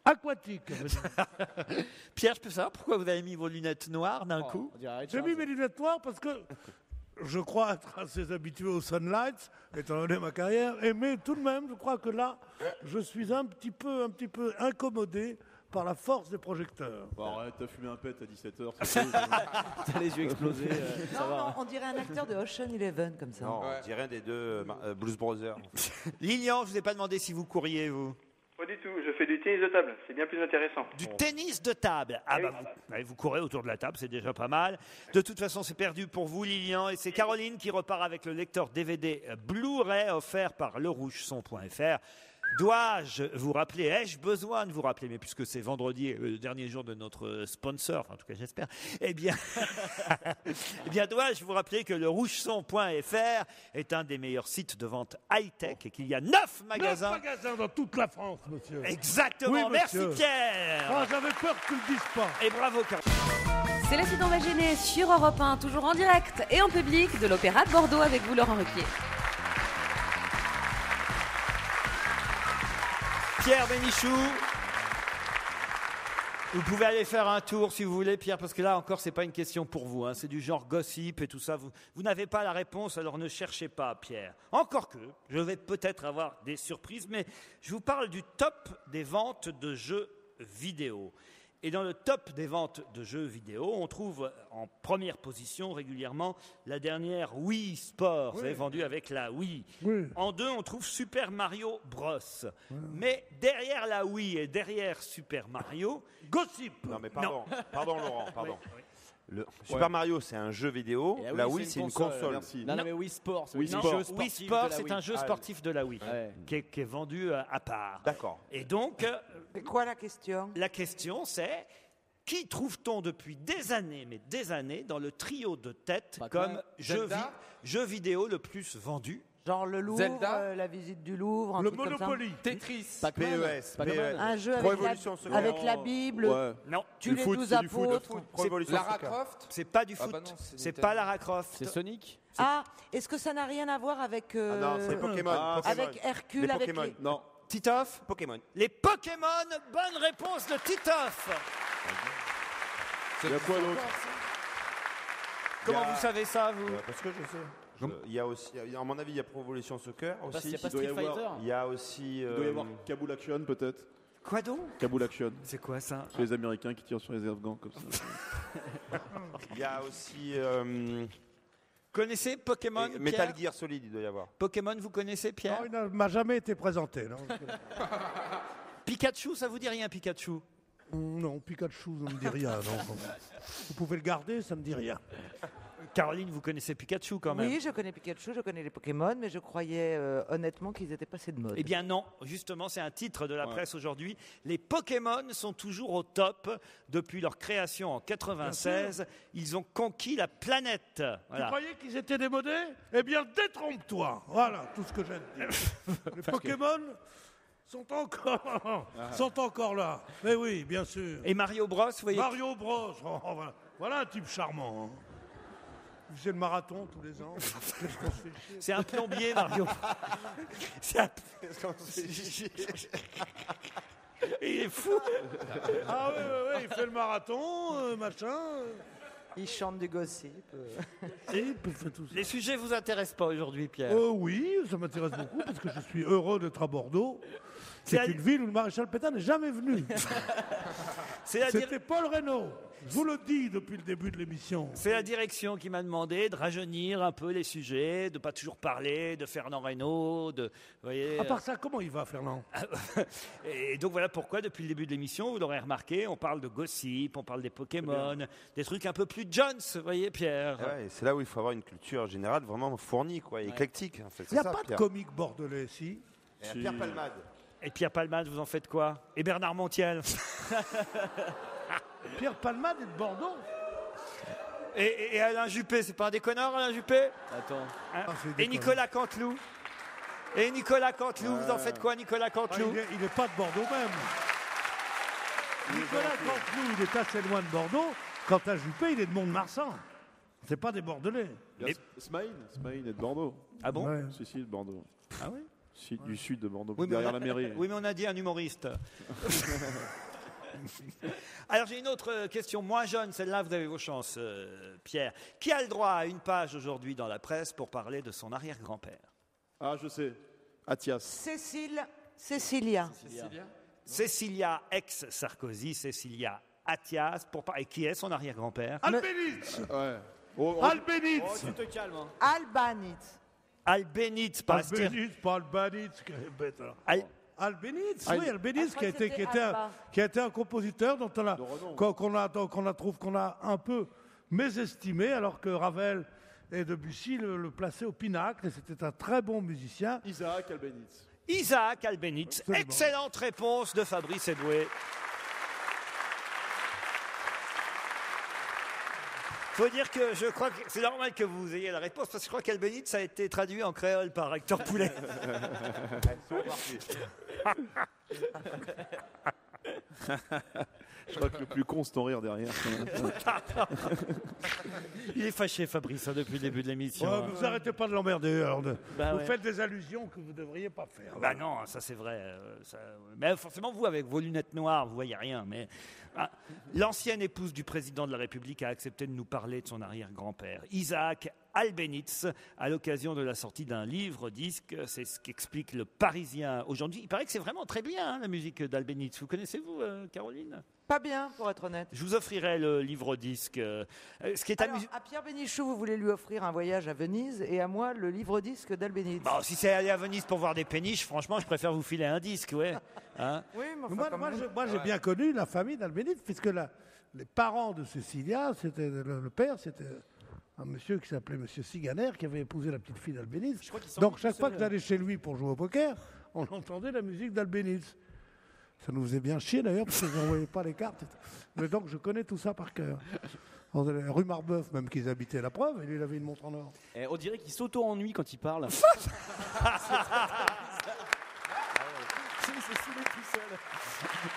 aquatique.
Pierre, je peux savoir pourquoi vous avez mis vos lunettes noires d'un coup
On dirait
J'ai mis mes lunettes noires parce que je crois être assez habitué au sunlight, étant donné ma carrière, et mais tout de même, je crois que là, je suis un petit peu, un petit peu incommodé par la force des projecteurs.
Bon, arrête, t'as fumé un pet à 17h.
T'as les yeux explosés, euh, ça
Non,
va.
non, on dirait un acteur de Ocean Eleven comme ça.
Non,
Ouais.
on dirait un des deux euh, Mar- euh, Blues Brothers.
Lilian, je vous ai pas demandé si vous courriez, vous.
Pas du tout, je fais du tennis de table, c'est bien plus intéressant.
Du tennis de table. Ah bah vous, ouais, vous courez autour de la table, c'est déjà pas mal. De toute façon, c'est perdu pour vous, Lilian. Et c'est Caroline qui repart avec le lecteur DVD Blu-ray offert par lerougeson.fr. Dois-je vous rappeler, ai-je besoin de vous rappeler, mais puisque c'est vendredi, euh, le dernier jour de notre sponsor, enfin, en tout cas j'espère, eh bien, eh bien dois-je vous rappeler que le rougeson.fr est un des meilleurs sites de vente high-tech et qu'il y a neuf magasins.
Neuf magasins dans toute la France, monsieur.
Exactement,
Oui,
merci
monsieur.
Pierre.
Ah, j'avais peur que tu le dises pas.
Et bravo Caroline.
C'est la suite On va gêner sur Europe 1, toujours en direct et en public de l'Opéra de Bordeaux avec vous, Laurent Ruquier.
Pierre Bénichou. Vous pouvez aller faire un tour si vous voulez, Pierre, parce que là encore, c'est pas une question pour vous. hein. C'est du genre gossip et tout ça. Vous n'avez pas la réponse, alors ne cherchez pas, Pierre. Encore que, je vais peut-être avoir des surprises, mais je vous parle du top des ventes de jeux vidéo. Et dans le top des ventes de jeux vidéo, on trouve en première position régulièrement la dernière Wii Sport, vous
Oui.
savez, vendue avec la Wii.
Oui.
En deux, on trouve Super Mario Bros. Mais derrière la Wii et derrière Super Mario,
Gossip.
Non, mais pardon, pardon, Laurent, pardon. Le
Ouais.
Super Mario, c'est un jeu vidéo.
Et la Wii,
Wii, c'est une console.
Merci.
Non, non, mais Wii Sport. c'est
Wii
un
Sport.
jeu
Wii
sportif
Sport,
de la
c'est
Wii.
un jeu
Ah,
sportif de la Wii,
Ouais.
qui, est, qui est vendu euh, à part.
D'accord.
Et donc, euh,
C'est quoi la question?
la question c'est qui trouve-t-on depuis des années, mais des années, dans le trio de tête
Pac-Man.
comme jeu,
Zelda?
vi- jeu vidéo le plus vendu?
Genre le Louvre,
Zelda
euh, la visite du Louvre, un
Le
truc comme ça
Monopoly.
Tetris.
Pac-Man.
PES,
Pac-Man.
PES.
Un jeu avec la, avec Bible,
Ouais.
Non,
tu
Du
les
foot,
douze
c'est du foot.
apôtres.
Pro Évolution
Lara
Soccer.
Croft.
c'est pas du
Ah
foot,
bah non, c'est
c'est
Nintendo.
pas Lara Croft.
C'est Sonic
Ah, est-ce que ça n'a rien à voir avec euh,
Ah non, c'est Pokémon.
Ah,
Pokémon.
avec Hercule,
Les
avec
Pokémon.
les-
Non.
Titoff
Pokémon.
Les Pokémon, bonne réponse de Titoff
Il y a quoi d'autre?
Comment vous savez ça, vous?
Parce que je sais. Je- Il y a aussi, il y a- à mon avis, il y a Pro Evolution Soccer aussi.
n'y a pas
il doit y
Street
avoir-
Fighter
Il y a aussi.
Il doit y
euh,
avoir Kaboul Action peut-être.
Quoi donc?
Kaboul Action.
C'est quoi ça?
C'est les Américains qui tirent sur les Afghans comme ça.
Il y a aussi. euh,
Connaissez Pokémon
et Metal
Pierre?
Gear Solid, il doit y avoir.
Pokémon, vous connaissez Pierre?
Non, il ne m'a jamais été présenté. Non,
Pikachu, ça vous dit rien, Pikachu?
Non Pikachu, ça ne me dit rien. non. Vous pouvez le garder, ça ne me dit rien.
Caroline, vous connaissez Pikachu quand même
Oui, je connais Pikachu, je connais les Pokémon, mais je croyais euh, honnêtement qu'ils étaient passés de mode.
Eh bien non, justement, c'est un titre de la
Ouais.
presse aujourd'hui. Les Pokémon sont toujours au top depuis leur création en 96. Ils ont conquis la planète.
Tu
Voilà.
croyais qu'ils étaient démodés? Eh bien, détrompe-toi. Voilà tout ce que j'ai à te dire. Les Pokémon sont encore, sont encore là. Mais oui, bien sûr.
Et Mario Bros, vous voyez
Mario Bros. oh, oh, voilà. Voilà un type charmant. hein. Il faisait le marathon tous les ans.
C'est un plombier, Mario. C'est un- Il est fou.
Ah oui, oui, oui, il fait le marathon, euh, machin.
Ils chantent du gossip. euh.
Et il fait tout ça.
Les sujets vous intéressent pas aujourd'hui, Pierre
Euh, oui, ça m'intéresse beaucoup parce que je suis heureux d'être à Bordeaux.
C'est
C'est une ville où le maréchal Pétain n'est jamais venu.
C'est la, dir-
C'était Paul Reynaud. Je vous le dis depuis le début de l'émission.
c'est la direction qui m'a demandé de rajeunir un peu les sujets, de pas toujours parler de Fernand Reynaud, de, vous voyez.
À part ça, comment il va, Fernand?
Et donc voilà pourquoi, depuis le début de l'émission, vous l'aurez remarqué, on parle de gossip, on parle des Pokémon, des trucs un peu plus Jones, vous voyez, Pierre.
Ah ouais, et c'est là où il faut avoir une culture générale vraiment fournie, quoi, et éclectique. En fait.
Il n'y a
ça,
pas de
Pierre.
comique bordelais ici.
Et à Pierre Palmade.
Et Pierre Palmade, vous en faites quoi? Et Bernard Montiel
Pierre Palmade est de Bordeaux.
et, et- et Alain Juppé, c'est pas un déconneur, Alain Juppé
Attends.
Hein
Ah, c'est
Et
déconnant.
Nicolas Canteloup Et Nicolas Canteloup, vous en faites quoi, Nicolas
Ah,
Canteloup
il, est, il est pas de Bordeaux même. Nicolas Canteloup, il est assez loin de Bordeaux. Quant à Juppé, il est de Mont-de-Marsan. C'est pas des Bordelais.
Il y a Smaïn. Smaïn est de Bordeaux.
Ah bon
Ouais.
Si, si, de Bordeaux.
Ah oui
Si, Du sud de Bordeaux,
Oui, mais
derrière
on a-
la mairie.
Oui, mais on a dit un humoriste. Alors j'ai une autre euh, question moins jeune, celle-là vous avez vos chances, euh, Pierre. Qui a le droit à une page aujourd'hui dans la presse pour parler de son arrière-grand-père?
Ah, je sais. Athias.
Cécile, Cécilia.
Cécilia ex-Sarkozy, Cécilia Athias, pour par- et qui est son arrière-grand-père?
Albénitz
Ouais. Oh, oh,
Albénitz
Tu te calmes. Hein.
Albanitz.
Albénitz, pas Astir-
Albénitz, pas Albénitz. quelle bête, alors.
Al-
Albénitz,
Al-
oui, qui a été, qui était, un,
Alba.
qui a été un compositeur dont on a, qu'on a, qu'on a trouve qu'on a un peu mésestimé, alors que Ravel et Debussy le, le plaçaient au pinacle. Et c'était un très bon musicien.
Isaac Albéniz.
Isaac Albéniz. Excellente réponse de Fabrice Eboué. Faut dire que je crois que c'est normal que vous ayez la réponse parce que je crois qu'Albéniz a été traduit en créole par Hector Poulet.
Je crois que le plus con, c'est ton rire derrière.
Il est fâché, Fabrice, hein, depuis le début de l'émission.
Ouais, vous arrêtez pas de l'emmerder.
Bah
vous
ouais.
faites des allusions que vous ne devriez pas faire.
Bah non, ça c'est vrai. euh, ça- Mais forcément, vous, avec vos lunettes noires, vous voyez rien. Mais ah, l'ancienne épouse du président de la République a accepté de nous parler de son arrière-grand-père, Isaac Albéniz, à l'occasion de la sortie d'un livre disque. C'est ce qu'explique le Parisien aujourd'hui. Il paraît que c'est vraiment très bien hein, la musique d'Albéniz. Vous connaissez-vous, euh, Caroline?
Pas bien, pour être honnête.
Je vous offrirai le livre disque. euh, ce qui est
Alors,
amusant.
à Pierre Bénichou, vous voulez lui offrir un voyage à Venise et à moi le livre-disque d'Albéniz.
Bon, si c'est aller à Venise pour voir des péniches, franchement, je préfère vous filer un disque, ouais. Hein?
Oui, mais enfin,
moi, moi,
même.
je- moi, j'ai bien connu la famille d'Albéniz, puisque la- les parents de Cécilia, c'était le, le père, c'était un monsieur qui s'appelait Monsieur Siganer, qui avait épousé la petite fille d'Albéniz. Donc chaque fois que j'allais chez lui pour jouer au poker, on entendait la musique d'Albéniz. Ça nous faisait bien chier d'ailleurs, parce qu'ils n'envoyaient pas les cartes. Mais donc je connais tout ça par cœur. Rue Marbeuf, même qu'ils habitaient la preuve, et lui, il avait une montre en or.
Eh, on dirait qu'il s'auto-ennuie quand il parle. Tout seul.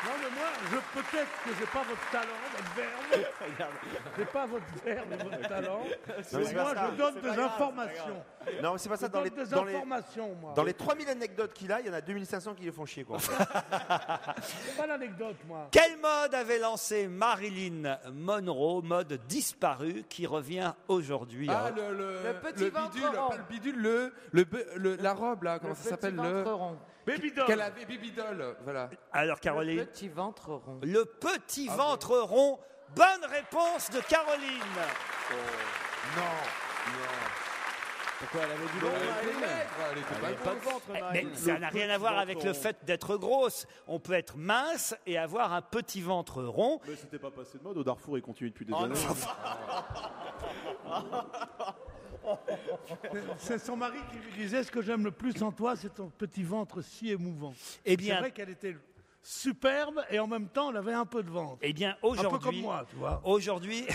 Non, mais moi, je peut-être que j'ai pas votre talent, votre verbe.
Regarde.
J'ai pas votre verbe et votre talent.
Non, mais c'est
moi,
pas ça.
je donne
C'est
des
pas grave,
informations.
Non, mais c'est pas ça.
Je
Dans les,
donne des
dans les,
informations, moi.
dans les 3000 anecdotes qu'il a, il y en a 2500 qui les font chier, quoi.
C'est pas l'anecdote, moi.
Quelle mode avait lancé Marilyn Monroe, mode disparu, qui revient aujourd'hui
Ah,
hein
le, le,
Le petit ventre
bidule,
rond.
pas le bidule, le, le, be- le- la robe là, comment
Le
ça
petit
s'appelle
ventre
le
rond.
Baby doll.
Qu'elle avait Baby Doll, voilà.
Alors,
Le
Caroline,
petit ventre rond.
le petit
Ah
ventre rond. Bonne réponse de Caroline.
Non, non.
Pourquoi elle avait du
Elle
long
était maigre, elle était pas grosse.
ventre,
Mais ça n'a rien à voir avec le fait d'être grosse. On peut être mince et avoir un petit ventre rond.
Mais c'était pas passé de mode. Au Darfour, il continue depuis des
Oh,
années.
C'est son mari qui lui disait ce que j'aime le plus en toi, c'est ton petit ventre si émouvant.
Eh
C'est
bien,
vrai qu'elle était superbe et en même temps, elle avait un peu de ventre.
eh bien
Un peu comme
aujourd'hui,
moi, tu vois.
aujourd'hui,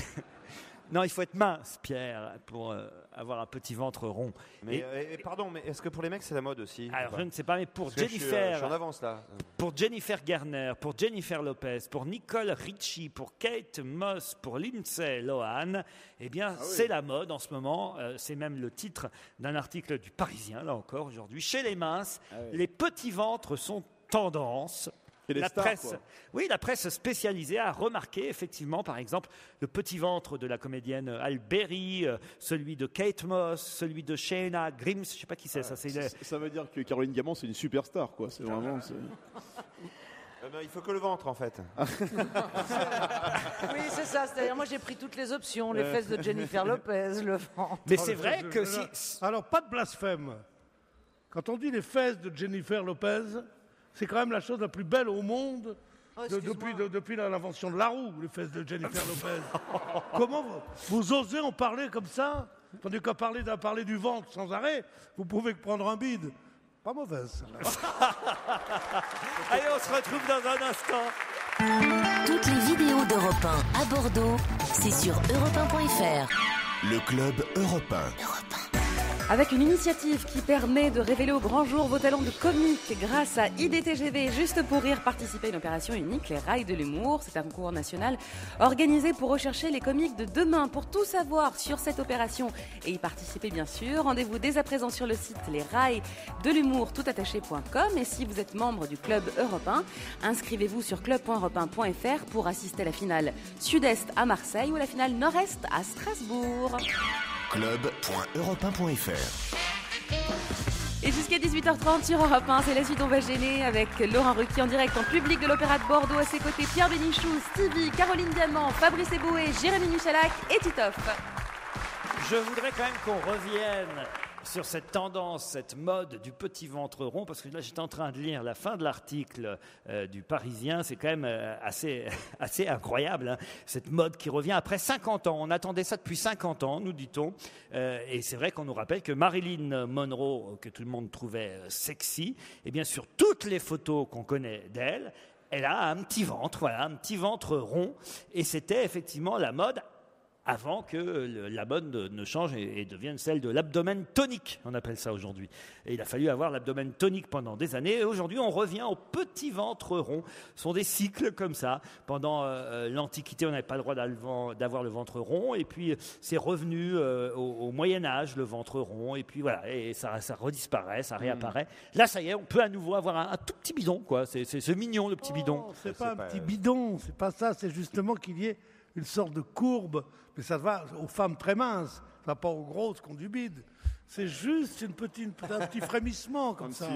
non, il faut être mince, Pierre, pour euh, avoir un petit ventre rond.
Mais,
Et-
euh, et pardon, mais est-ce que pour les mecs, c'est la mode aussi
alors, je ne sais pas, mais pour
Parce que je suis, euh,
Jennifer,
Je suis en avance là.
pour Jennifer Garner, pour Jennifer Lopez, pour Nicole Richie, pour Kate Moss, pour Lindsay Lohan, eh bien, c'est la mode en ce moment. Euh, c'est même le titre d'un article du Parisien, là encore, aujourd'hui. Chez les minces, les petits ventres sont tendance.
Et les
la
stars,
presse,
quoi.
oui, la presse spécialisée a remarqué effectivement, par exemple, le petit ventre de la comédienne Al Berry, euh, celui de Kate Moss, celui de Shayna Grims, je ne sais pas qui c'est, ça, c'est
Ça, ça veut dire que Caroline Diamant, c'est une superstar, quoi. C'est vraiment.
Euh, non, il faut que le ventre en fait.
Oui, c'est ça. C'est-à-dire, moi, j'ai pris toutes les options. Les fesses de Jennifer Lopez, le ventre.
Mais c'est vrai que si,
Alors, pas de blasphème. Quand on dit les fesses de Jennifer Lopez, c'est quand même la chose la plus belle au monde
Oh,
de- depuis, de- depuis la- l'invention de la roue, les fesses de Jennifer Lopez. Comment vous, vous osez en parler comme ça Tandis qu'à parler, parler du ventre sans arrêt, vous pouvez que prendre un bide. Pas mauvaise.
Allez, on se retrouve dans un instant.
Toutes les vidéos d'Europe 1 à Bordeaux, c'est sur europe1.fr.
Le club européen.
Avec une initiative qui permet de révéler au grand jour vos talents de comique grâce à IDTGV, juste pour rire, participer à une opération unique, les rails de l'humour. C'est un concours national organisé pour rechercher les comiques de demain. Pour tout savoir sur cette opération et y participer, bien sûr, rendez-vous dès à présent sur le site les rails de l'humour toutattaché.com. Et si vous êtes membre du club européen, inscrivez-vous sur club.europe1.fr pour assister à la finale sud-est à Marseille ou à la finale nord-est à Strasbourg.
Club.europe1.fr
Et jusqu'à 18h30 sur Europe 1, c'est la suite On va gêner avec Laurent Ruquier en direct en public de l'Opéra de Bordeaux. À ses côtés, Pierre Bénichou, Stevie, Caroline Diamant, Fabrice Eboué, Jérémy Michalak et Titoff.
Je voudrais quand même qu'on revienne sur cette tendance, cette mode du petit ventre rond, parce que là j'étais en train de lire la fin de l'article euh, du Parisien, c'est quand même euh, assez, assez incroyable, hein, cette mode qui revient après 50 ans. On attendait ça depuis 50 ans, nous dit-on, Euh, et c'est vrai qu'on nous rappelle que Marilyn Monroe, que tout le monde trouvait sexy, et bien sur toutes les photos qu'on connaît d'elle, elle a un petit ventre, voilà, un petit ventre rond, et c'était effectivement la mode avant que le- la mode ne- change et, et devienne celle de l'abdomen tonique, on appelle ça aujourd'hui. Et il a fallu avoir l'abdomen tonique pendant des années, et aujourd'hui on revient au petit ventre rond. Ce sont des cycles comme ça. Pendant euh, l'Antiquité, on n'avait pas le droit d'avoir le ventre rond, et puis c'est revenu euh, au, au Moyen Âge, le ventre rond, et puis voilà, et ça, ça redisparaît, ça réapparaît. Là, ça y est, on peut à nouveau avoir un, un tout petit bidon, quoi. C'est- mignon, le petit bidon.
Non, c'est pas un petit bidon, c'est pas ça, c'est justement qu'il y ait une sorte de courbe, mais ça va aux femmes très minces, ça va pas aux grosses qui ont du bide. C'est juste une petite, un petit frémissement comme ça.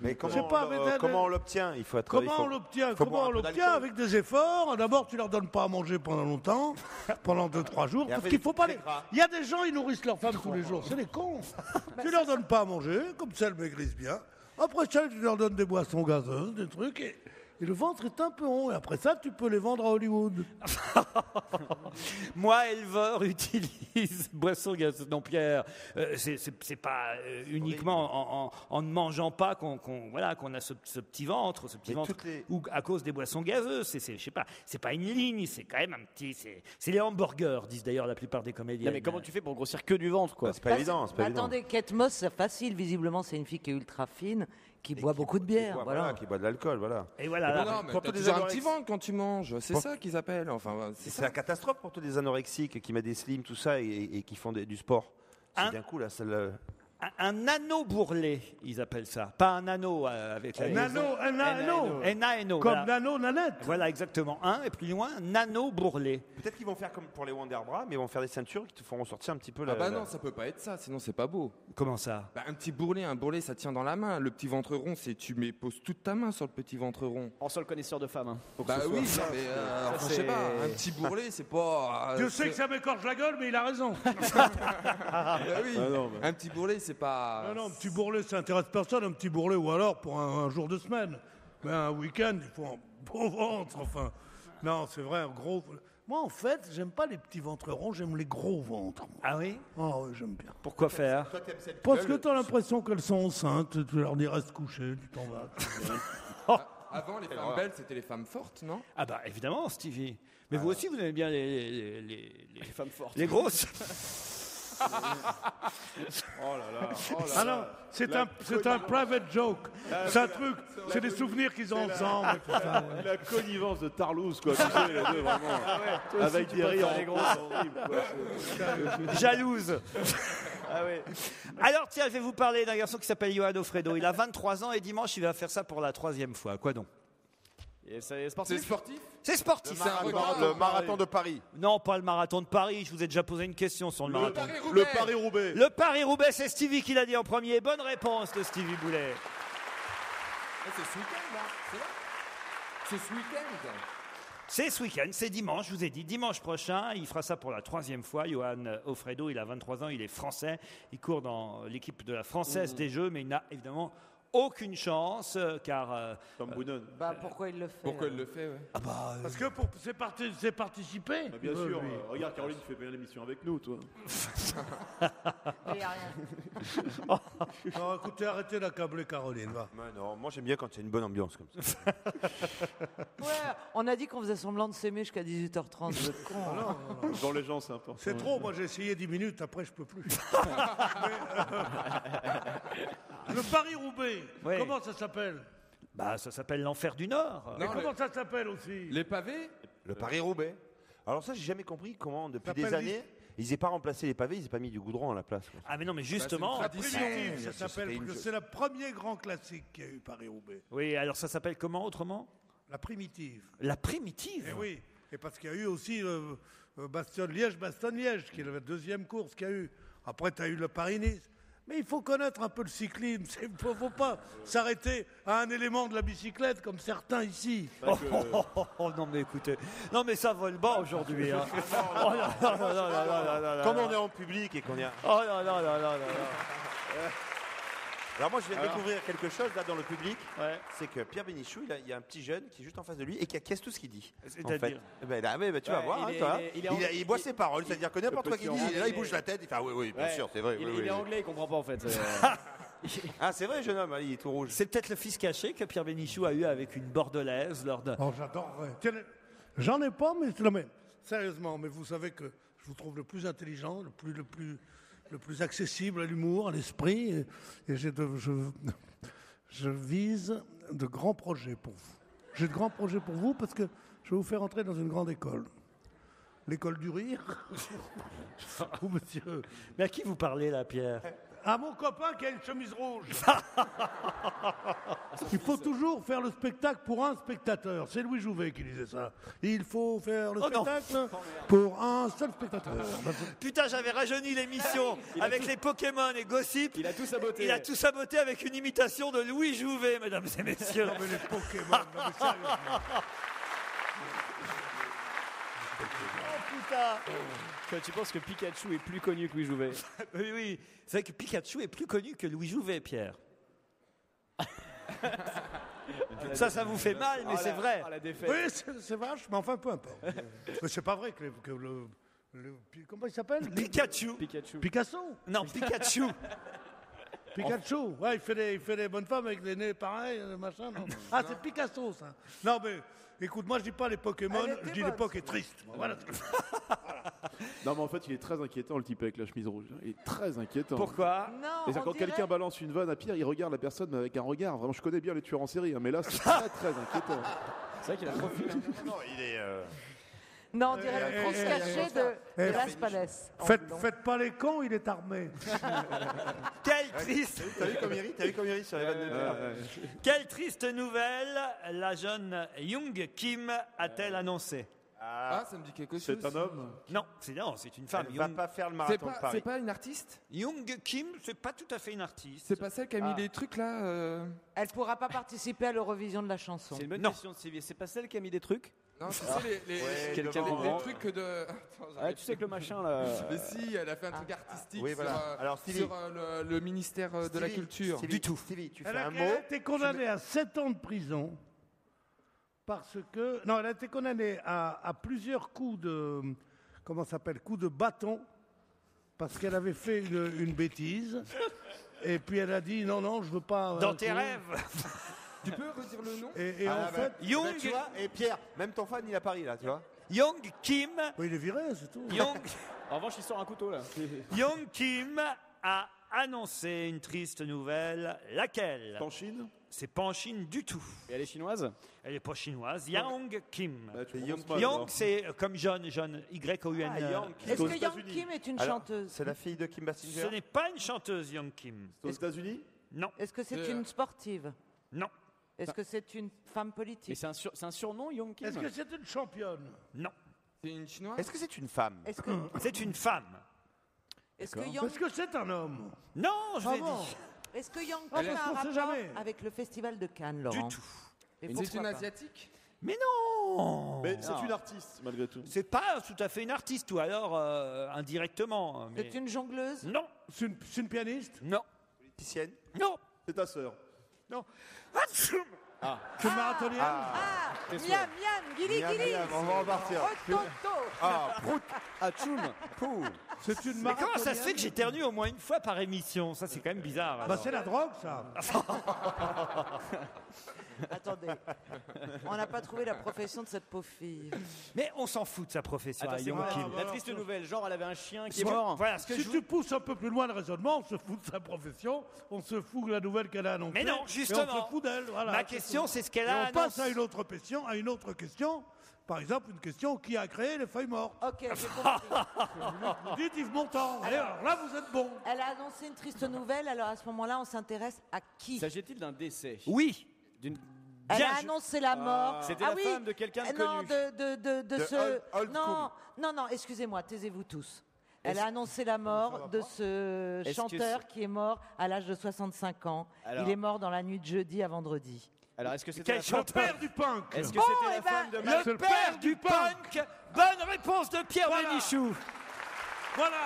Mais
Je
comment,
sais pas,
on,
mais
euh,
t'as-
comment on l'obtient? Il faut être. il
Comment
faut-
on l'obtient? Comment on l'obtient. Avec des efforts? D'abord, tu leur donnes pas à manger pendant longtemps, pendant deux trois jours,
Et
parce qu'il faut pas les. Il y a des gens, ils nourrissent leurs femmes tous les jours. C'est des cons. tu leur donnes pas à manger, comme ça elles maigrissent bien. Après ça, tu leur donnes des boissons gazeuses, des trucs, et, et le ventre est un peu rond. Et après ça, tu peux les vendre à Hollywood.
Moi, éleveur, utilise boisson gazeuse. Non, Pierre, euh, c'est- c'est c'est pas euh, uniquement en, en- en ne mangeant pas qu'on qu'on- voilà, qu'on a ce, ce petit ventre, ce petit
Mais
ventre,
toutes les-
ou à cause des boissons gazeuses. C'est, c'est- je sais pas, c'est pas une ligne, c'est quand même un petit. C'est c'est les hamburgers, disent d'ailleurs la plupart des comédiens.
Non, mais comment tu fais pour grossir que du ventre, quoi?
C'est pas évident, c'est pas
Bah,
évident.
attendez, Kate Moss, c'est facile. Visiblement, c'est une fille qui est ultra fine, qui boit beaucoup de bière.
Qui boit,
voilà.
voilà, qui boit de l'alcool, voilà.
Et voilà.
Non, mais
pour tous les
toujours un petit quand tu manges. C'est ça qu'ils appellent. Enfin, c'est
la catastrophe pour tous les anorexiques qui mettent des slims, tout ça, et, et qui font des- du sport. C'est
Hein
bien cool, là, celle
un, un anneau bourrelet, ils appellent ça. Pas un anneau euh, avec la
Un anneau, un anneau.
N-A-N-O,
Comme
voilà.
Nano Nanette.
Voilà, exactement. Un, et plus loin, nano bourrelet.
Peut-être qu'ils vont faire comme pour les Wonder Bra, mais ils vont faire des ceintures qui te feront sortir un petit peu la.
Ah bah
la-
non, ça peut pas être ça, sinon c'est pas beau.
Comment ça?
Bah, un petit bourrelet, un bourrelet, ça tient dans la main. Le petit ventre rond, c'est tu mets, poses toute ta main sur le petit ventre rond.
En seul connaisseur de femmes. hein.
Bah oui, mais euh,
Ça,
enfin, je sais
c'est-
pas, un petit bourrelet, c'est pas. euh,
Dieu sait que ça m'écorche la gueule, mais il a raison.
Bah oui,
Ah non, mais-
un petit bourrelet, c'est pas.
Non, non, un petit bourrelet, ça intéresse personne, un petit bourrelet, ou alors pour un, un jour de semaine. Mais un week-end, il faut un beau ventre, enfin. Non, c'est vrai, un gros. Moi, en fait, j'aime pas les petits ventres ronds, j'aime les gros ventres. moi.
Ah oui?
Ah oui, j'aime bien.
Pourquoi faire?
Parce que t'as l'impression qu'elles sont enceintes, tu leur dis reste couché, tu t'en vas.
Avant, les femmes belles, c'était les femmes fortes, non?
Ah bah évidemment, Stevie. Mais vous aussi, vous aimez bien les, les, les- les-
Les femmes fortes.
les grosses
Oh là là. oh là
Ah non, c'est un, c'est un private joke. C'est un truc, c'est des souvenirs qu'ils ont ensemble.
La connivence de Tarlouse, quoi. Tu sais, les deux, vraiment. Avec des rires en gros.
Jalouse
Ah ouais.
Alors tiens, je vais vous parler d'un garçon qui s'appelle Johan Ofredo. Il a 23 ans et dimanche, il va faire ça pour la troisième fois. Quoi donc?
C'est sportif
C'est sportif.
C'est un
Le, marathon de Paris.
Non, pas le marathon de Paris. Je vous ai déjà posé une question sur le,
Le,
marathon.
le Paris-Roubaix.
Le Paris-Roubaix, c'est Stevie qui l'a dit en premier. Bonne réponse de Stevie Boulet.
Ah, C'est ce week-end, là C'est là C'est ce week-end
C'est ce week-end, c'est dimanche, je vous ai dit, dimanche prochain, il fera ça pour la troisième fois. Johan Ofredo, il a 23 ans, il est français, il court dans l'équipe de la Française des Jeux, mais il n'a évidemment aucune chance, euh, car... euh,
Tom Boonen.
Bah, pourquoi il le fait
Pourquoi
euh
il le fait, ouais
ah bah, euh,
Parce que pour, c'est, parti- c'est participer.
Bah, bien
Euh,
sûr. euh, regarde, Caroline, tu fais bien l'émission avec nous, toi.
Il y a rien.
Non, écoutez, arrêtez d'accabler Caroline, va.
Ouais, non, moi j'aime bien quand il y a une bonne ambiance comme ça.
Ouais, on a dit qu'on faisait semblant de s'aimer jusqu'à 18h30. Vous êtes con. hein.
Dans les gens, c'est important.
C'est trop, moi j'ai essayé 10 minutes, après je peux plus. Mais, euh, le Paris-Roubaix,
Oui.
comment ça s'appelle?
Bah, ça s'appelle l'enfer du Nord.
Mais
Non,
comment ça s'appelle aussi?
Les pavés?
Le Paris-Roubaix. Alors ça, j'ai jamais compris comment, depuis des années, ils n'aient pas remplacé les pavés, ils n'aient pas mis du goudron à la place. quoi.
Ah mais non, mais
Bah,
justement...
ça
ça, c'était
s'appelle,
une
parce que c'est le premier grand classique qu'il y a eu Paris-Roubaix.
oui, alors ça s'appelle comment autrement?
La primitive.
La primitive.
Eh oui, et parce qu'il y a eu aussi euh, euh, Bastogne-Liège, Bastogne-Liège, qui est la deuxième course qu'il y a eu. Après, tu as eu le Paris-Nice. Mais il faut connaître un peu le cyclisme. Il ne faut, faut pas s'arrêter à un élément de la bicyclette comme certains ici.
Oh, oh, oh, oh, non mais écoutez, non mais ça vole bas aujourd'hui. hein. Oh là là là là là là là là là.
Comme on est en public et qu'on y a...
Oh là là là là là là.
Alors moi je viens de
Alors
découvrir quelque chose là dans le public.
Ouais.
C'est que Pierre Bénichou, il, a- il y a un petit jeune qui est juste en face de lui et qui acquiesce tout ce qu'il dit. En
C'est-à-dire
fait. Eh Ben, là, ben, tu vas
Ouais,
voir,
il
hein,
est-
toi,
il est- il est
il,
en-
a- il boit ses paroles, c'est-à-dire que n'importe quoi qu'il dit, il est là, il
anglais.
bouge la tête, il fait ah oui, oui, bien
Ouais.
sûr, c'est vrai.
Il,
oui,
il
oui,
est
oui.
anglais, il comprend pas en fait.
Ah c'est vrai, jeune homme, il est tout rouge.
C'est peut-être le fils caché que Pierre Bénichou a eu avec une bordelaise lors de.
Oh, j'adorerais. Tiens, J'en ai pas, mais, non, mais sérieusement, mais vous savez que je vous trouve le plus intelligent, le plus, le plus, le plus accessible à l'humour, à l'esprit, et, je, vise de grands projets pour vous. J'ai de grands projets pour vous parce que je vais vous faire entrer dans une grande école. L'école du rire. Monsieur.
Mais à qui vous parlez là, Pierre?
À mon copain qui a une chemise rouge. Il faut toujours faire le spectacle pour un spectateur. C'est Louis Jouvet qui disait ça. Il faut faire le
Oh non.
spectacle pour un seul spectateur.
Putain, j'avais rajeuni l'émission
Il a
avec
tout-
les Pokémon et Gossip.
Il a tout saboté.
Il a tout saboté avec une imitation de Louis Jouvet, mesdames et messieurs.
Non mais les Pokémon, non mais sérieusement.
Oh putain
Toi, tu penses que Pikachu est plus connu que Louis Jouvet?
Oui, oui. C'est vrai que Pikachu est plus connu que Louis Jouvet, Pierre. ça, ça vous fait mal, mais
Ah,
c'est vrai.
défaite.
Oui, c'est c'est vache, mais enfin peu importe. Mais c'est pas vrai que, le, le- Comment il s'appelle?
Pikachu.
Pikachu.
Picasso
Non, Pikachu.
Pikachu, ouais, il fait, des, il fait des bonnes femmes avec des nez pareils, euh, machin, non Ah, c'est Picasso, ça. Non, mais écoute, moi je dis pas les Pokémon, je dis l'époque est triste. Voilà.
Non, mais en fait, il est très inquiétant, le type avec la chemise rouge. Il est très inquiétant.
Pourquoi
Non,
Et
on
quand
dirait-
quelqu'un balance une vanne à Pierre, il regarde la personne mais avec un regard. Vraiment, je connais bien les tueurs en série, hein, mais là, c'est très très inquiétant.
C'est vrai qu'il a trop fil.
Non, il est. euh,
Non, on dirait
Eh,
le fils caché
eh,
de,
eh,
de Las Palais.
Faites, pas les cons, il est armé.
Quelle triste,
T'as vu comme il rit T'as vu comme il rit sur les vannes de Pierre
quelle triste nouvelle la jeune Young Kim a-t-elle annoncé
Ah, ça me dit quelque chose.
C'est un homme
Non, c'est non, c'est une femme.
Elle va
Young,
pas faire le
C'est
marathon de
pas,
Paris.
c'est pas une artiste
Young Kim, c'est pas tout à fait une artiste.
C'est pas celle qui a mis
Ah.
les trucs là euh,
Elle pourra pas participer à l'Eurovision de la chanson.
C'est une bonne
Non.
question de Sylvie. C'est pas celle qui a mis des trucs
Non, tu sais, les, les,
Ouais,
Quelqu'un
devant,
les
devant.
trucs de. Attends,
Ah, tu sais que le machin là.
Mais si, elle a fait un truc artistique
Oui, voilà.
sur, euh,
Alors, Stevie.
sur, euh, le, le ministère euh, de la
Stevie,
Culture.
Stevie,
Du tout.
Stevie, tu
Elle
fais
a,
un
elle
mot.
a été condamnée à 7 ans de prison parce que. Non, elle a été condamnée à, à plusieurs coups de. Comment ça s'appelle Coups de bâton parce qu'elle avait fait une, une bêtise. Et puis elle a dit non, non, je veux pas. euh,
Dans tes
que-
rêves
Tu peux redire le nom
Et, et
Ah,
en
bah,
fait.
bah,
Young-
tu vois, et Pierre, même ton fan, il a Paris là, tu vois.
Young Kim,
Oui, il est viré, c'est tout.
Young,
En revanche, il sort un couteau là.
Young Kim a annoncé une triste nouvelle. Laquelle?
En Chine
C'est pas en Chine du tout.
Et elle est chinoise?
Elle est pas chinoise. Young Kim.
Bah, tu
C'est
prononces
Young-
alors.
c'est euh, comme John, John, Y-O-U-N.
Ah, Young Kim.
Est-ce
aux
que Yang
États-Unis.
Kim est une
Alors,
chanteuse?
C'est la fille de Kim
Ce
Basinger.
n'est pas une chanteuse, Young Kim.
C'est aux États-Unis?
Non,
Est-ce que c'est
Euh.
une sportive?
Non,
Est-ce que c'est une femme
Mais
politique
c'est un, sur- c'est un surnom, Young Kim
Est-ce que c'est une championne
non.
C'est une chinoise
Est-ce que c'est une femme
Est-ce que,
C'est une femme.
est-ce que Yang,
Est-ce que c'est un homme
Non, je
Ah
l'ai
bon
dit.
est-ce que Yang
Ah,
Kim a un
qu'on sait
rapport
jamais.
avec le festival de Cannes,
Du
Laurent
tout.
Et
C'est une
pas
asiatique
Mais non
Mais c'est
Non.
une artiste, malgré tout.
C'est pas tout à fait une artiste, ou alors euh, indirectement. mais-
C'est une jongleuse
Non,
C'est une, c'est une pianiste
non,
Politicienne
non,
C'est ta sœur.
Non.
Une marathonienne
Ah
Tes
Miam,
souhaits.
miam, guili,
Miam,
guili
miam, on va repartir.
Rototo
Ah, prout
Ah, tchoum
Pouh.
C'est une
Mais comment ça se fait que j'éternue au moins une fois par émission? Ça, c'est quand même bizarre.
Bah,
alors.
c'est la drogue, ça.
Attendez, on n'a pas trouvé la profession de cette pauvre fille.
Mais on s'en fout de sa profession
Attends,
à
c'est
Young
quoi
Kim.
la, triste nouvelle Genre, elle avait un chien qui est mort
Voilà ce que
Si
je
tu
vous...
pousses un peu plus loin le raisonnement, on se fout de sa profession, on se fout de la nouvelle qu'elle a annoncée.
Mais non,
et
justement.
on se fout d'elle. Voilà,
Ma
c'est
question,
tout.
c'est ce qu'elle
Et
a
on passe
annoncé.
à une autre question, à une autre question. Par exemple, une question qui a créé les feuilles mortes
Ok, j'ai compris.
Vous dites Yves Montand. Et alors là, vous êtes bon.
Elle a annoncé une triste nouvelle, alors à ce moment-là, on s'intéresse à qui?
S'agit-il d'un décès?
Oui.
D'une-
Elle
Bien,
a annoncé la mort.
C'était
ah
la
oui.
femme de quelqu'un de
Non,
connu.
de, de, de, de
De
ce.
old- old
non, non, non, excusez-moi, taisez-vous tous. Elle
Est-ce-
a annoncé la mort de ce
Est-ce que
chanteur
c'est-
qui est mort à l'âge de 65 ans.
Alors-
Il est mort dans la nuit de jeudi à vendredi.
Alors, est-ce que c'était
Quel
la
Le
femme...
chanteur
père du punk.
Est-ce que c'était
eh
la
ben,
femme de
le
Marie
C'est
Le père du punk. Bonne réponse de Pierre
Voilà.
Bénichou.
Voilà.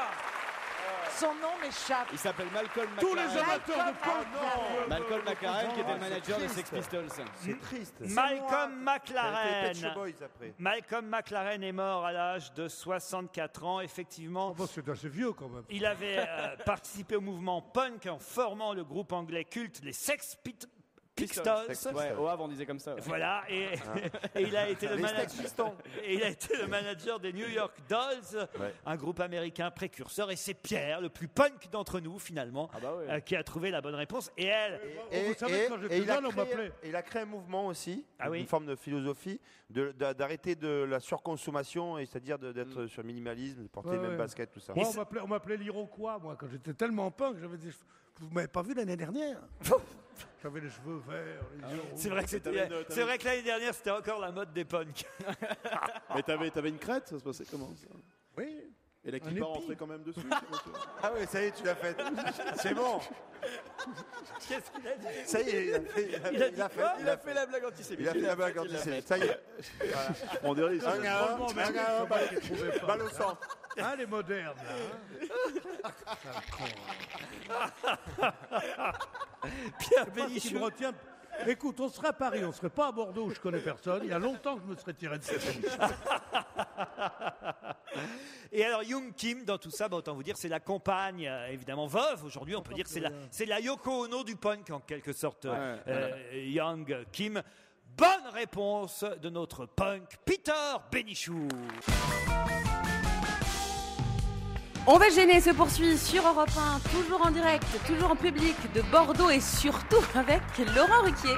Son nom m'échappe.
Il s'appelle Malcolm
Tous les
McLaren.
amateurs de punk.
Malcolm McLaren qui était le manager de Sex. Pistols.
C'est triste.
Malcolm McLaren.
Shop Boys après.
Malcolm McLaren est mort à l'âge de 64 ans. Effectivement,
Bon, c'est assez vieux quand même.
il avait euh, participé au mouvement punk en formant le groupe anglais culte les Sex Pit-
Ouais, au Havre on disait comme ça. ouais.
Voilà, et, et il a été le
Les
manager.
Sex Pistons.
Et il a été le manager des New York Dolls,
Ouais.
un groupe américain précurseur. Et c'est Pierre, le plus punk d'entre nous, finalement,
Ah bah ouais.
euh, qui a trouvé la bonne réponse. Et elle,
Et,
Vous savez,
et-
quand j'étais
et il, a
jeune, on
créé,
m'appelait.
il a créé un mouvement aussi,
Ah oui.
une forme de philosophie, de- d'a- d'arrêter de, la surconsommation, et c'est-à-dire de- d'être sur le minimalisme, de porter
Ouais,
le même
ouais.
basket, tout ça.
Moi, on m'appelait, on m'appelait l'Iroquois, moi, quand j'étais tellement punk, j'avais cheveux. Vous m'avez pas vu l'année dernière? J'avais les cheveux verts, les yeux
c'est vrai que c'était- c'est vrai que l'année dernière, c'était encore la mode des punks.
Mais t'avais, t'avais une crête, ça se passait comment ça
Oui.
Et la
Un
kippa rentrait quand même dessus.
Ah oui, ça y est, tu l'as fait. C'est bon.
Qu'est-ce qu'il a dit
Ça y est, il a fait, il a,
Il a
il a
dit
fait,
quoi
il
Il
a
a fait la blague antisémite.
il a fait la blague antisémite. Ça y est.
On dirait
Un gars, un
mais
gars, balle au centre.
Ah, les modernes, là. hein.
Pierre
Moi, ce qui
Bénichou.
me retient. Écoute, on serait à Paris, on serait pas à Bordeaux où je connais personne. Il y a longtemps que je me serais tiré de cette émission.
Et alors, Young Kim, dans tout ça, bah, autant vous dire, c'est la compagne, euh, évidemment, veuve. Aujourd'hui, on peut dire que c'est la, c'est la Yoko Ono du punk, en quelque sorte, euh, euh, Young Kim. Bonne réponse de notre punk, Peter Bénichou.
On va gêner se poursuit sur Europe 1, toujours en direct, toujours en public de Bordeaux et surtout avec Laurent Ruquier.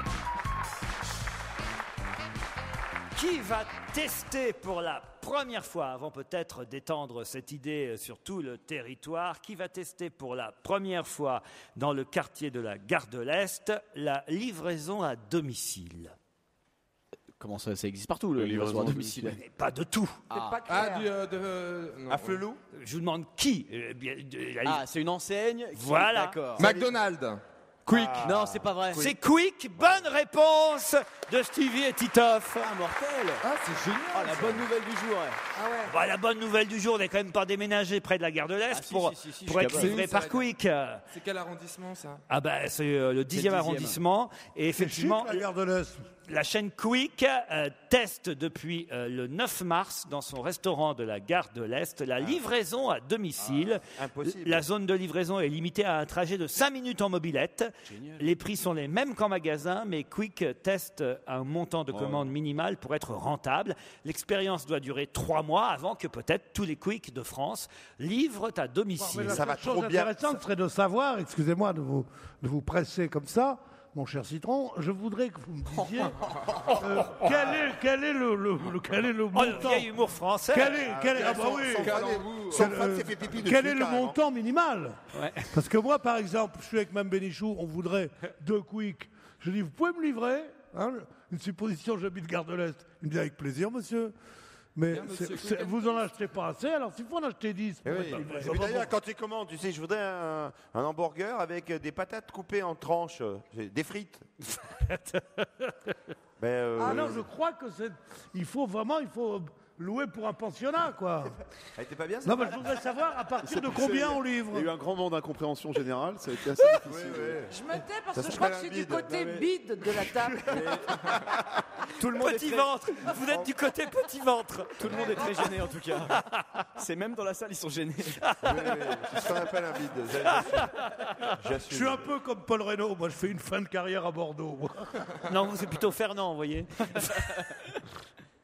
Qui va tester pour la première fois, avant peut-être d'étendre cette idée sur tout le territoire, qui va tester pour la première fois dans le quartier de la Gare de l'Est la livraison à domicile?
Comment ça, ça existe partout le livraison à domicile
Mais Pas de tout.
C'est pas
Ah,
clair.
du, euh, de, euh, non.
À Flelou
Je vous demande qui euh, bien, de- la
Ah, c'est une enseigne. qui-
Voilà.
D'accord.
McDonald's. Quick.
Non, c'est pas vrai.
C'est Quick, bonne réponse de Stevie et Titoff.
Ah, mortel.
Ah, c'est génial.
Ah, la bonne nouvelle du jour. ouais.
Ah ouais.
Bah, la bonne nouvelle du jour, on n'est quand même pas déménagé près de la gare de l'Est
Ah, si,
pour,
si, si, si,
pour
je
être
suis
livré
capable.
par Quick.
C'est quel arrondissement ça?
Ah bah c'est euh, le 10e
10e.
arrondissement et effectivement
la gare de l'Est.
La chaîne Quick euh, teste depuis euh, le 9 mars dans son restaurant de la gare de l'Est la livraison à domicile.
Impossible.
La zone de livraison est limitée à un trajet de 5 minutes en mobilette. Les prix sont les mêmes qu'en magasin, mais Quick teste un montant de commande minimal pour être rentable. L'expérience doit durer 3 mois avant que peut-être tous les Quick de France livrent à domicile.
la
Ça va trop
chose
bien.
intéressante serait de savoir, excusez-moi de vous, de vous presser comme ça, mon cher Citron, je voudrais que vous me disiez euh, quel, est, quel, est le, le- le- quel est le
Oh,
montant
vieil humour français
Quel est, quel est- ah bah
Son-
oui,
son fan-
Calembour.
Son
quel,
fan
euh,
s'est fait pipi
quel
dessus,
est le
carrément.
montant minimal. Parce que moi, par exemple, je suis avec Mme Bénichou, on voudrait deux quick. Je dis, vous pouvez me livrer hein, Une supposition, j'habite Gare de l'Est. Il me dit, avec plaisir, monsieur. Mais
Bien, monsieur
c'est-
Quick
c'est-
and
vous en achetez pas assez, alors s'il faut en acheter 10.
Eh oui. Et puis D'ailleurs, quand tu commandes, tu sais, je voudrais un, un hamburger avec des patates coupées en tranches, euh, des frites. Euh,
Ah non, je crois que c'est. Il faut vraiment, il faut louer pour un pensionnat, quoi.
Elle était pas bien ça
Non, mais je voudrais savoir à partir de combien
il y a-
on livre.
Il y a eu un grand moment d'incompréhension générale, ça a été assez difficile.
Je me tais parce
Ça
que je crois que je suis
un
du
bide.
côté
Non, mais-
bide de la table.
Tout le monde est
Petit
très-
ventre Vous êtes du côté petit ventre
Tout le monde est très gêné en tout cas. C'est même dans la salle, ils sont gênés.
Oui, oui, c'est ce qu'on appelle un bide. J'assume.
Je suis un peu comme Paul Reynaud. Moi, je fais une fin de carrière à Bordeaux. moi.
Non, vous, c'est plutôt Fernand, vous voyez.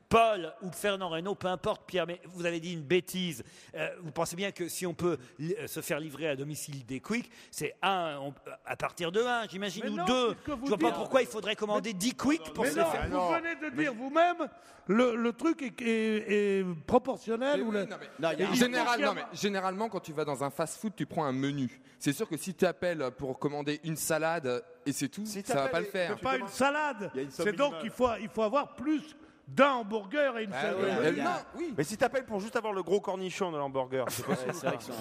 Paul ou Fernand Reynaud, peu importe, Pierre, mais vous avez dit une bêtise. Euh, vous pensez bien que si on peut euh, se faire livrer à domicile des Quick, c'est un, on- à partir de un, j'imagine,
Mais
ou
non,
deux. Je vois pas pourquoi il faudrait commander 10 Quick pour
Mais
se
non,
faire.
vous
non.
venez de dire vous-même, le, le truc est, est- est proportionnel.
Mais
ou
oui,
la-
non, mais-
il
il
Général- non, mais généralement, quand tu vas dans un fast-food, tu prends un menu. C'est sûr que si tu appelles pour commander une salade et c'est tout,
Si
ça va pas le faire.
Pas une salade.
Il
C'est donc qu'il faut, il faut avoir plus d'un hamburger et une
Ah
salade.
oui.
Mais si t'appelles pour juste avoir le gros cornichon de l'hamburger, c'est
Ouais,
possible.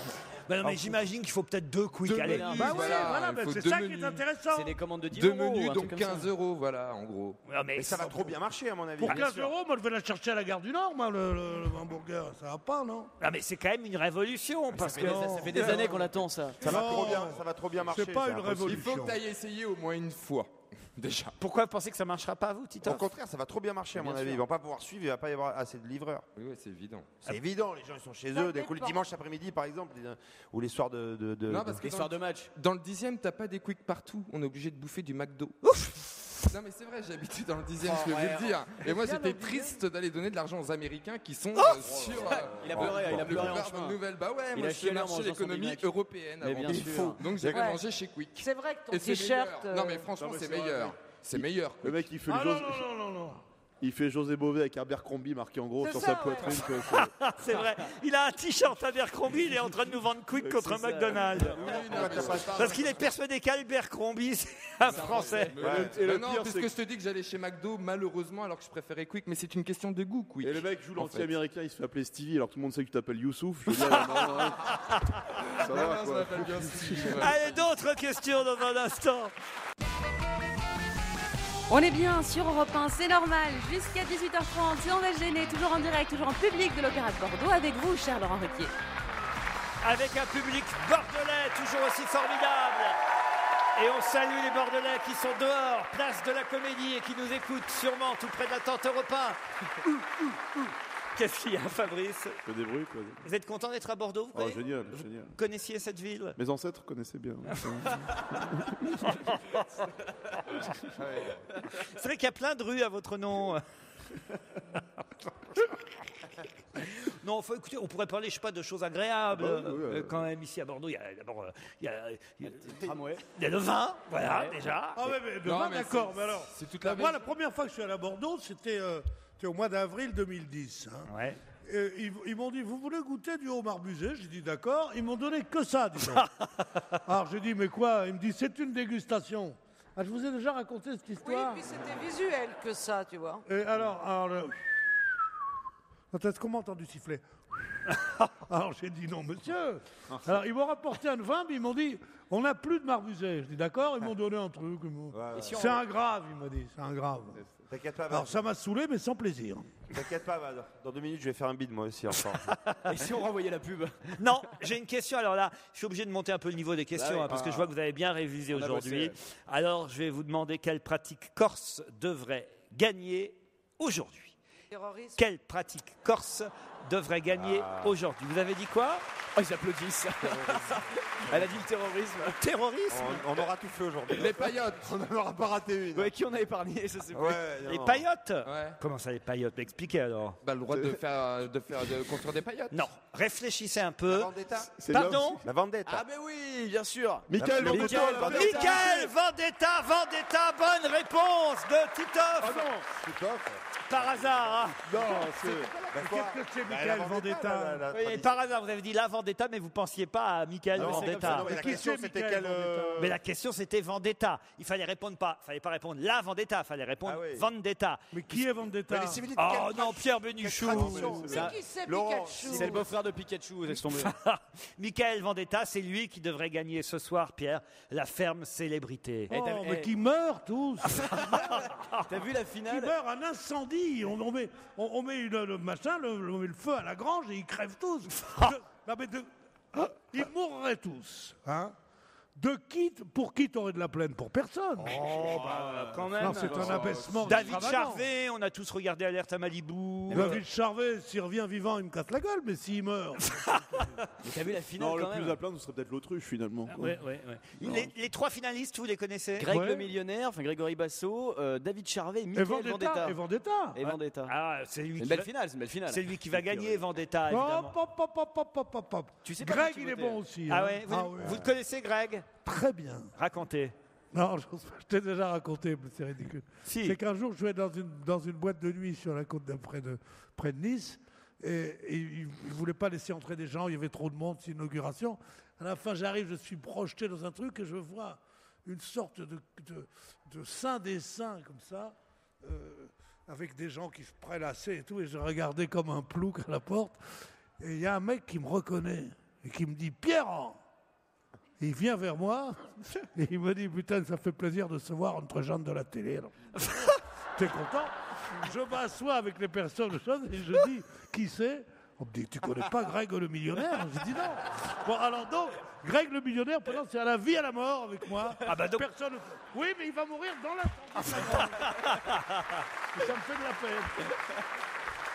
Ben non, mais j'imagine qu'il faut peut-être deux quick.
Deux
allez.
menus,
Bah oui, voilà,
il
mais
faut
c'est
deux
ça qui est intéressant.
C'est des commandes de 10
Deux
euros.
menus,
un
donc
comme ça.
15 euros, voilà, en gros.
Non, mais
Mais ça va trop bien marcher, à mon avis.
Pour 15 euros, moi je vais la chercher à la gare du Nord, moi, le, le- le hamburger. Ça va pas, non?
Ah, mais c'est quand même une révolution parce
Ça
que
fait des- ça fait des années qu'on attend ça.
Ça va trop bien, ça va trop bien marcher.
C'est pas une
impossible.
Il
révolution.
faut que tu ailles essayer au moins une fois, déjà.
pourquoi vous pensez que ça marchera pas vous,
Au
Tito
contraire, ça va trop bien marcher, à mon
Bien
avis.
sûr.
Ils vont pas pouvoir suivre, il va pas y avoir assez de livreurs.
Oui, ouais, c'est évident.
C'est évident, les gens ils sont chez
Ça
eux, le
dépend.
dimanche après-midi par exemple, les- ou les soirs de. de, de-
Non,
de-
parce que
Des
dans,
soirs de match.
dans le dixième, t'as pas des quicks partout. On est obligé de bouffer du McDo. Non mais c'est vrai, j'ai habité dans le dixième, je peux vous le dire. Et moi c'était triste d'aller donner de l'argent aux Américains qui sont euh, sur euh,
Il a pleuré, il a
le
pleuré en chemin.
Nouvelle. Bah ouais,
Il
moi
a
je fais
chialé en
marcher
mangeant son
l'économie
Big Mac.
européenne
Mais
avant
bien
tout.
sûr.
Donc j'ai
Ouais.
mangé chez Quick.
C'est vrai que ton
Et c'est
t-shirt.
meilleur.
euh,
Non mais franchement
Non, mais
c'est
c'est vrai,
meilleur. C'est meilleur.
Le mec, il fait
Ah
le
non,
José-
non, non, non, non.
Il fait José Bové avec Abercrombie marqué en gros sur
ça,
sa
ouais.
poitrine. c'est-
c'est vrai. Il a un t-shirt Abercrombie, il est en train de nous vendre quick contre un
ça.
McDonald's.
Oui, non, mais c'est pas-
Parce qu'il est persuadé qu'Abercrombie c'est un français.
Ouais.
Et
Et le
non,
pire,
puisque
c'est
je te dis que j'allais chez McDo, malheureusement, alors que je préférais Quick, mais c'est une question de goût, Quick.
Et le mec joue l'anti-américain, il se fait appeler Stevie alors que tout le monde sait que tu t'appelles Youssouf. Je non. Ça va quoi.
Allez, d'autres questions dans un instant.
On est bien sur Europe 1, c'est normal. Jusqu'à 18h30, si on reste gêné, toujours en direct, toujours en public de l'Opéra de Bordeaux, avec vous, cher Laurent Ruquier.
Avec un public bordelais toujours aussi formidable. Et on salue les Bordelais qui sont dehors, place de la Comédie, et qui nous écoutent sûrement tout près de la tente Europa. Qu'est-ce qu'il y a, Fabrice
Je des bruits quoi.
Vous êtes content d'être à Bordeaux vous
Oh, génial, génial.
Vous connaissiez cette ville
Mes ancêtres connaissaient bien.
C'est vrai qu'il y a plein de rues à votre nom. Non, faut, écoutez, on pourrait parler, je sais pas, de choses agréables.
Ah bah oui, oui,
euh,
oui.
quand même, ici à Bordeaux, il y a d'abord, euh, il y a, il y a-
Tramway.
il y a le vin, voilà, déjà.
Ah ouais, mais de
Non,
vin,
mais
d'accord,
c'est-
mais alors.
c'est toute
bah,
la
moi, la première fois que je suis allé à Bordeaux, c'était euh, c'était au mois d'avril 2010. hein.
Ouais.
Et ils ils m'ont dit, vous voulez goûter du homard busé J'ai dit, d'accord. Ils m'ont donné que ça, dis donc. Alors j'ai dit, mais quoi? Ils me disent, c'est une dégustation. Ah, je vous ai déjà raconté cette
Oui,
histoire.
puis c'était visuel que ça, tu vois.
Et alors, alors le... Attends, est-ce qu'on m'a entendu siffler? Alors j'ai dit non, monsieur. Alors ils m'ont rapporté un vin, mais ils m'ont dit, on n'a plus de marbusé. Je dis d'accord, ils m'ont donné un truc. ils m'ont-
si on-
C'est un grave, il m'a dit, c'est un grave.
T'inquiète pas,
Alors ça m'a saoulé, mais sans plaisir.
T'inquiète pas. Dans deux minutes, je vais faire un bid moi aussi encore.
Et si on renvoyait la pub
Non, j'ai une question. Alors là, je suis obligé de monter un peu le niveau des questions,
Ah oui.
hein, parce que je vois que vous avez bien révisé
On a
aujourd'hui.
bossé,
Alors, je vais vous demander quelle pratique corse devrait gagner aujourd'hui.
Terrorisme.
Quelle pratique corse devrait gagner
Ah.
aujourd'hui Vous avez dit quoi
Oh, ils applaudissent. Elle a dit le terrorisme.
Terrorisme
on, on aura tout fait aujourd'hui.
Les paillotes.
On n'en aura pas raté une.
Ouais, qui on a épargné, ça c'est plus.
Ouais,
Les paillotes
Ouais.
Comment ça, les paillotes Expliquez alors.
Bah, le droit de faire, de faire, de construire des paillotes.
Non, réfléchissez un peu.
La vendetta
Pardon.
La vendetta.
Ah, mais oui, bien sûr.
Michael Vendetta,
Michael Vendetta.
Vendetta.
Michael Vendetta, Vendetta, bonne réponse de Titoff
Ah non
Par hasard, hein.
Non, c'est.
Bah, quoi
Qu'est-ce que c'est,
Bah,
Michael
la
Vendetta
la- la
Oui,
tradition.
par hasard, vous avez dit la Vendetta, mais vous pensiez pas à Michael
Ah non,
Vendetta.
c'est comme ça, non, mais la
Qui
question c'était
Michael
quelle. euh,
Vendetta
Mais la question c'était Vendetta. Il fallait répondre pas, fallait pas répondre la Vendetta, fallait répondre
Ah oui.
Vendetta.
Mais qui est Vendetta
Mais les civils,
Oh
quelle
non, Pierre
tradition
Mais
Ça-
qui c'est
Laurent,
Pikachu
C'est le beau-frère de Pikachu, laisse tomber.
Michael Vendetta, c'est lui qui devrait gagner ce soir, Pierre, la ferme célébrité.
Oh,
t'as-
mais
eh.
qui meurent tous
T'as vu la
Qui
finale
meurent un incendie on, on met, on, on met une- le machin, le, on met le feu à la grange et ils crèvent tous. De- non, mais de- ils mourraient tous. Hein? De qui, pour qui t'aurais de la plaine Pour personne.
Oh, bah, quand même.
non, c'est un abaissement.
David
extravagant.
Charvet, on a tous regardé Alerte à Malibu.
David Charvet, s'il revient vivant, il me casse la gueule, mais s'il meurt.
Mais t'as vu la finale
Non, le
quand
plus
même
à plaindre, ce serait peut-être l'autruche finalement.
Oui, oui, oui. Les, les trois finalistes, vous les connaissez?
Greg
Ouais.
le millionnaire, enfin Grégory Basso, euh, David Charvet,
Et
Michael
Vendetta.
Vendetta.
Et Vendetta.
Et Vendetta.
Ah, c'est lui,
C'est
qui
une belle
va-
finale, c'est une belle finale.
c'est lui qui va gagner, Vendetta,
Hop,
évidemment.
hop, hop, hop, hop, hop, hop, hop.
Tu sais pas
Greg,
qui
il est bon aussi.
Ah
hein.
ouais, vous,
Ah ouais.
vous le connaissez, Greg?
Très bien.
Racontez.
Non, je, je t'ai déjà raconté, mais c'est ridicule.
Si.
C'est qu'un jour, je vais dans une, dans une boîte de nuit sur la côte de, près, de, près de Nice, et, et ils ne voulaient pas laisser entrer des gens, il y avait trop de monde, c'est une inauguration. À la fin, j'arrive, je suis projeté dans un truc et je vois une sorte de, de, de saint des saints, comme ça, euh, avec des gens qui se prélassaient et tout, et je regardais comme un plouc à la porte, et il y a un mec qui me reconnaît. et qui me dit Pierre il vient vers moi et il me dit Putain, ça fait plaisir de se voir entre gens de la télé. T'es content? Je m'assois avec les personnes et je dis Qui c'est? On me dit Tu connais pas Greg le millionnaire? Je dis non. Bon, alors donc, Greg le millionnaire, pendant c'est à la vie, à la mort avec moi.
Ah bah donc-
Personne. Oui, mais il va mourir dans la. ça me fait de la peine.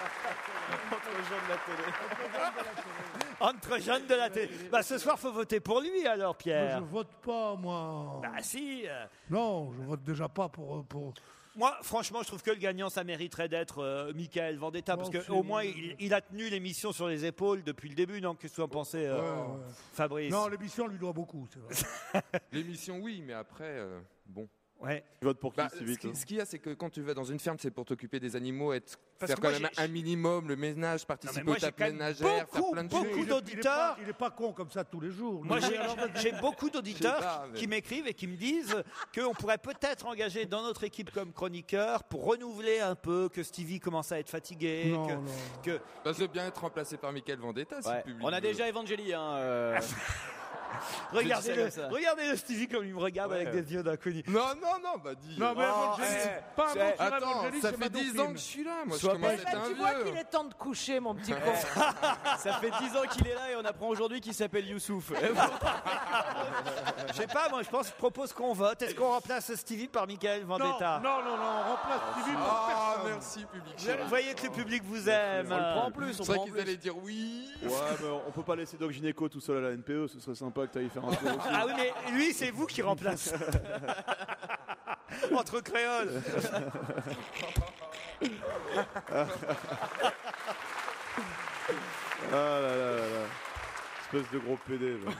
Entre jeunes de la télé. Bah, ce soir, faut voter pour lui alors,
Mais
Pierre.
je vote pas, moi.
Bah si. euh,
Non, je vote déjà pas pour. pour...
Moi, franchement, je trouve que le gagnant, ça mériterait d'être euh, Michael Vendetta, parce
Moi
qu'au moins, il, il a tenu l'émission sur les épaules depuis le début, non Qu'est-ce que vous en euh,
Ouais, ouais.
Fabrice
Non, l'émission lui doit beaucoup, c'est vrai.
L'émission, oui, mais après, euh, bon.
Ouais.
Tu votes pour qui,
Bah,
si
ce qui-
hein
ce qu'il y a, c'est que quand tu vas dans une ferme, c'est pour t'occuper des animaux, être,
Parce
faire
que
quand
moi,
même
j'ai-
un minimum, le ménage, participer
moi,
aux
j'ai
tapes
quand même
ménagères, faire
beaucoup,
plein de choses.
Il
d'auditeurs.
n'est pas con comme ça tous les jours.
Moi,
lui.
j'ai- beaucoup
Je sais
d'auditeurs
pas, mais-
qui m'écrivent et qui me disent qu'on pourrait peut-être engager dans notre équipe comme chroniqueur pour renouveler un peu, que Stevie commence à être fatigué.
Non,
que,
non.
que-
Bah, c'est bien être remplacé par Michael Vendetta, si
Ouais.
le public
On a
veut.
déjà Evangeli. Hein, euh,
Regardez, le, regardez le Stevie comme il me regarde
Ouais.
avec des yeux d'inconnu.
Non, non, non, bah dis.
Non, mais
Oh,
Evangélie,
eh,
pas
Attends, ça fait 10 ans que je suis là, moi je
Sois
commence à
Eh tu vois
vieux.
qu'il est temps de coucher, mon petit con.
Ça fait 10 ans qu'il est là et on apprend aujourd'hui qu'il s'appelle Youssouf.
Je sais pas, moi je pense, je propose qu'on vote. Est-ce qu'on remplace Stevie par Michael Vendetta
non, non, non, on remplace Stevie par
Ah,
personne.
merci, public.
Vous voyez que le public vous aime.
On le prend en plus, on
C'est
prend
vrai
en
qu'ils
plus.
allaient dire oui.
Ouais, mais on peut pas laisser Doc Gynéco tout seul à la NPE, ce serait sympa que tu ailles faire un tour aussi.
Ah oui, mais lui, c'est vous qui remplace. Entre créoles.
Ah là là là là. Espèce de gros PD. va.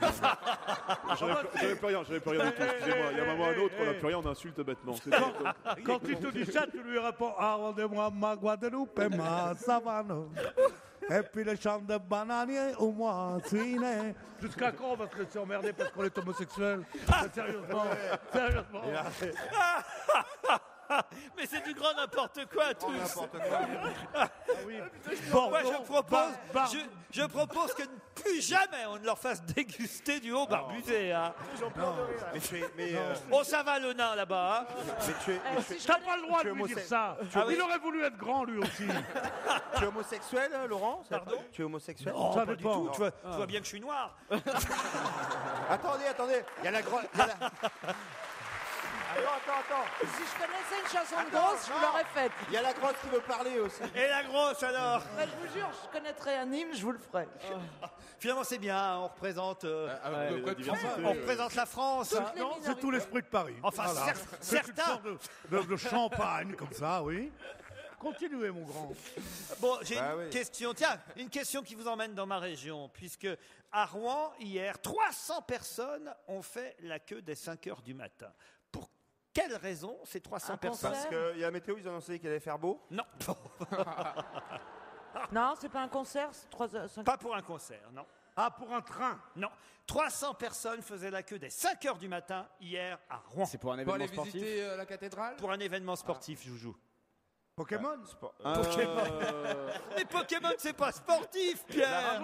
J'avais plus- rien, j'avais plus rien du tout. Excusez-moi, il y a maman un autre, on a plus rien, on insulte bêtement. C'est tout.
Quand il te dit ça, tu lui réponds Ah, rendez-moi ma Guadeloupe et ma savane. Et puis les champs de bananiers au mois suiné. Jusqu'à quand on va se laisser emmerder parce qu'on est homosexuel? Sérieusement, sérieusement.
Mais c'est du grand n'importe quoi, tous.
N'importe quoi.
Moi, je propose,
Bar- Bar-
je, je propose que plus jamais on ne leur fasse déguster du haut barbusé. Hein.
Mais tu es, mais, euh,
Oh, ça va le nain là-bas. hein.
mais tu es, mais tu es-
T'as pas le droit de lui dire ça.
Ah oui.
Il aurait voulu être grand lui aussi.
tu es homosexuel, euh, Laurent? Pardon Tu es homosexuel?
Ça
pas du tout. Tu vois, tu vois bien que je suis noir.
Attendez, attendez. Il y a la grosse. Attends, attends, attends.
Si je connaissais une chanson de
Attends,
grosse, je
non.
l'aurais faite.
Il y a la grosse qui veut parler aussi.
Et la grosse alors
Mais je vous jure, je connaîtrais un hymne, je vous le ferai.
Finalement, c'est bien. hein, On représente, euh,
Ah, de quoi français.
on représente la France. hein.
Non, c'est tout l'esprit de Paris.
Enfin, cer-
C'est une
certains.
sorte de, de- de champagne comme ça, oui. Continuez, mon grand.
Bon, j'ai
Bah
une
oui.
question. Tiens, une question qui vous emmène dans ma région, puisque à Rouen, hier, 300 personnes ont fait la queue dès 5 heures du matin. Quelle raison ces 300
Un
personnes
Parce qu'il y a la météo, ils ont annoncé qu'il allait faire beau.
Non,
Non, c'est pas un concert, c'est trois heures- cinq-
pas pour un concert, non.
Ah, pour un train.
Non, 300 personnes faisaient la queue dès 5 heures du matin hier à Rouen.
C'est pour un
Pour aller
événement sportif.
visiter euh, la cathédrale
Pour un événement sportif, Joujou.
Pokémon
Euh,
Les Pokémon, c'est pas sportif, Pierre.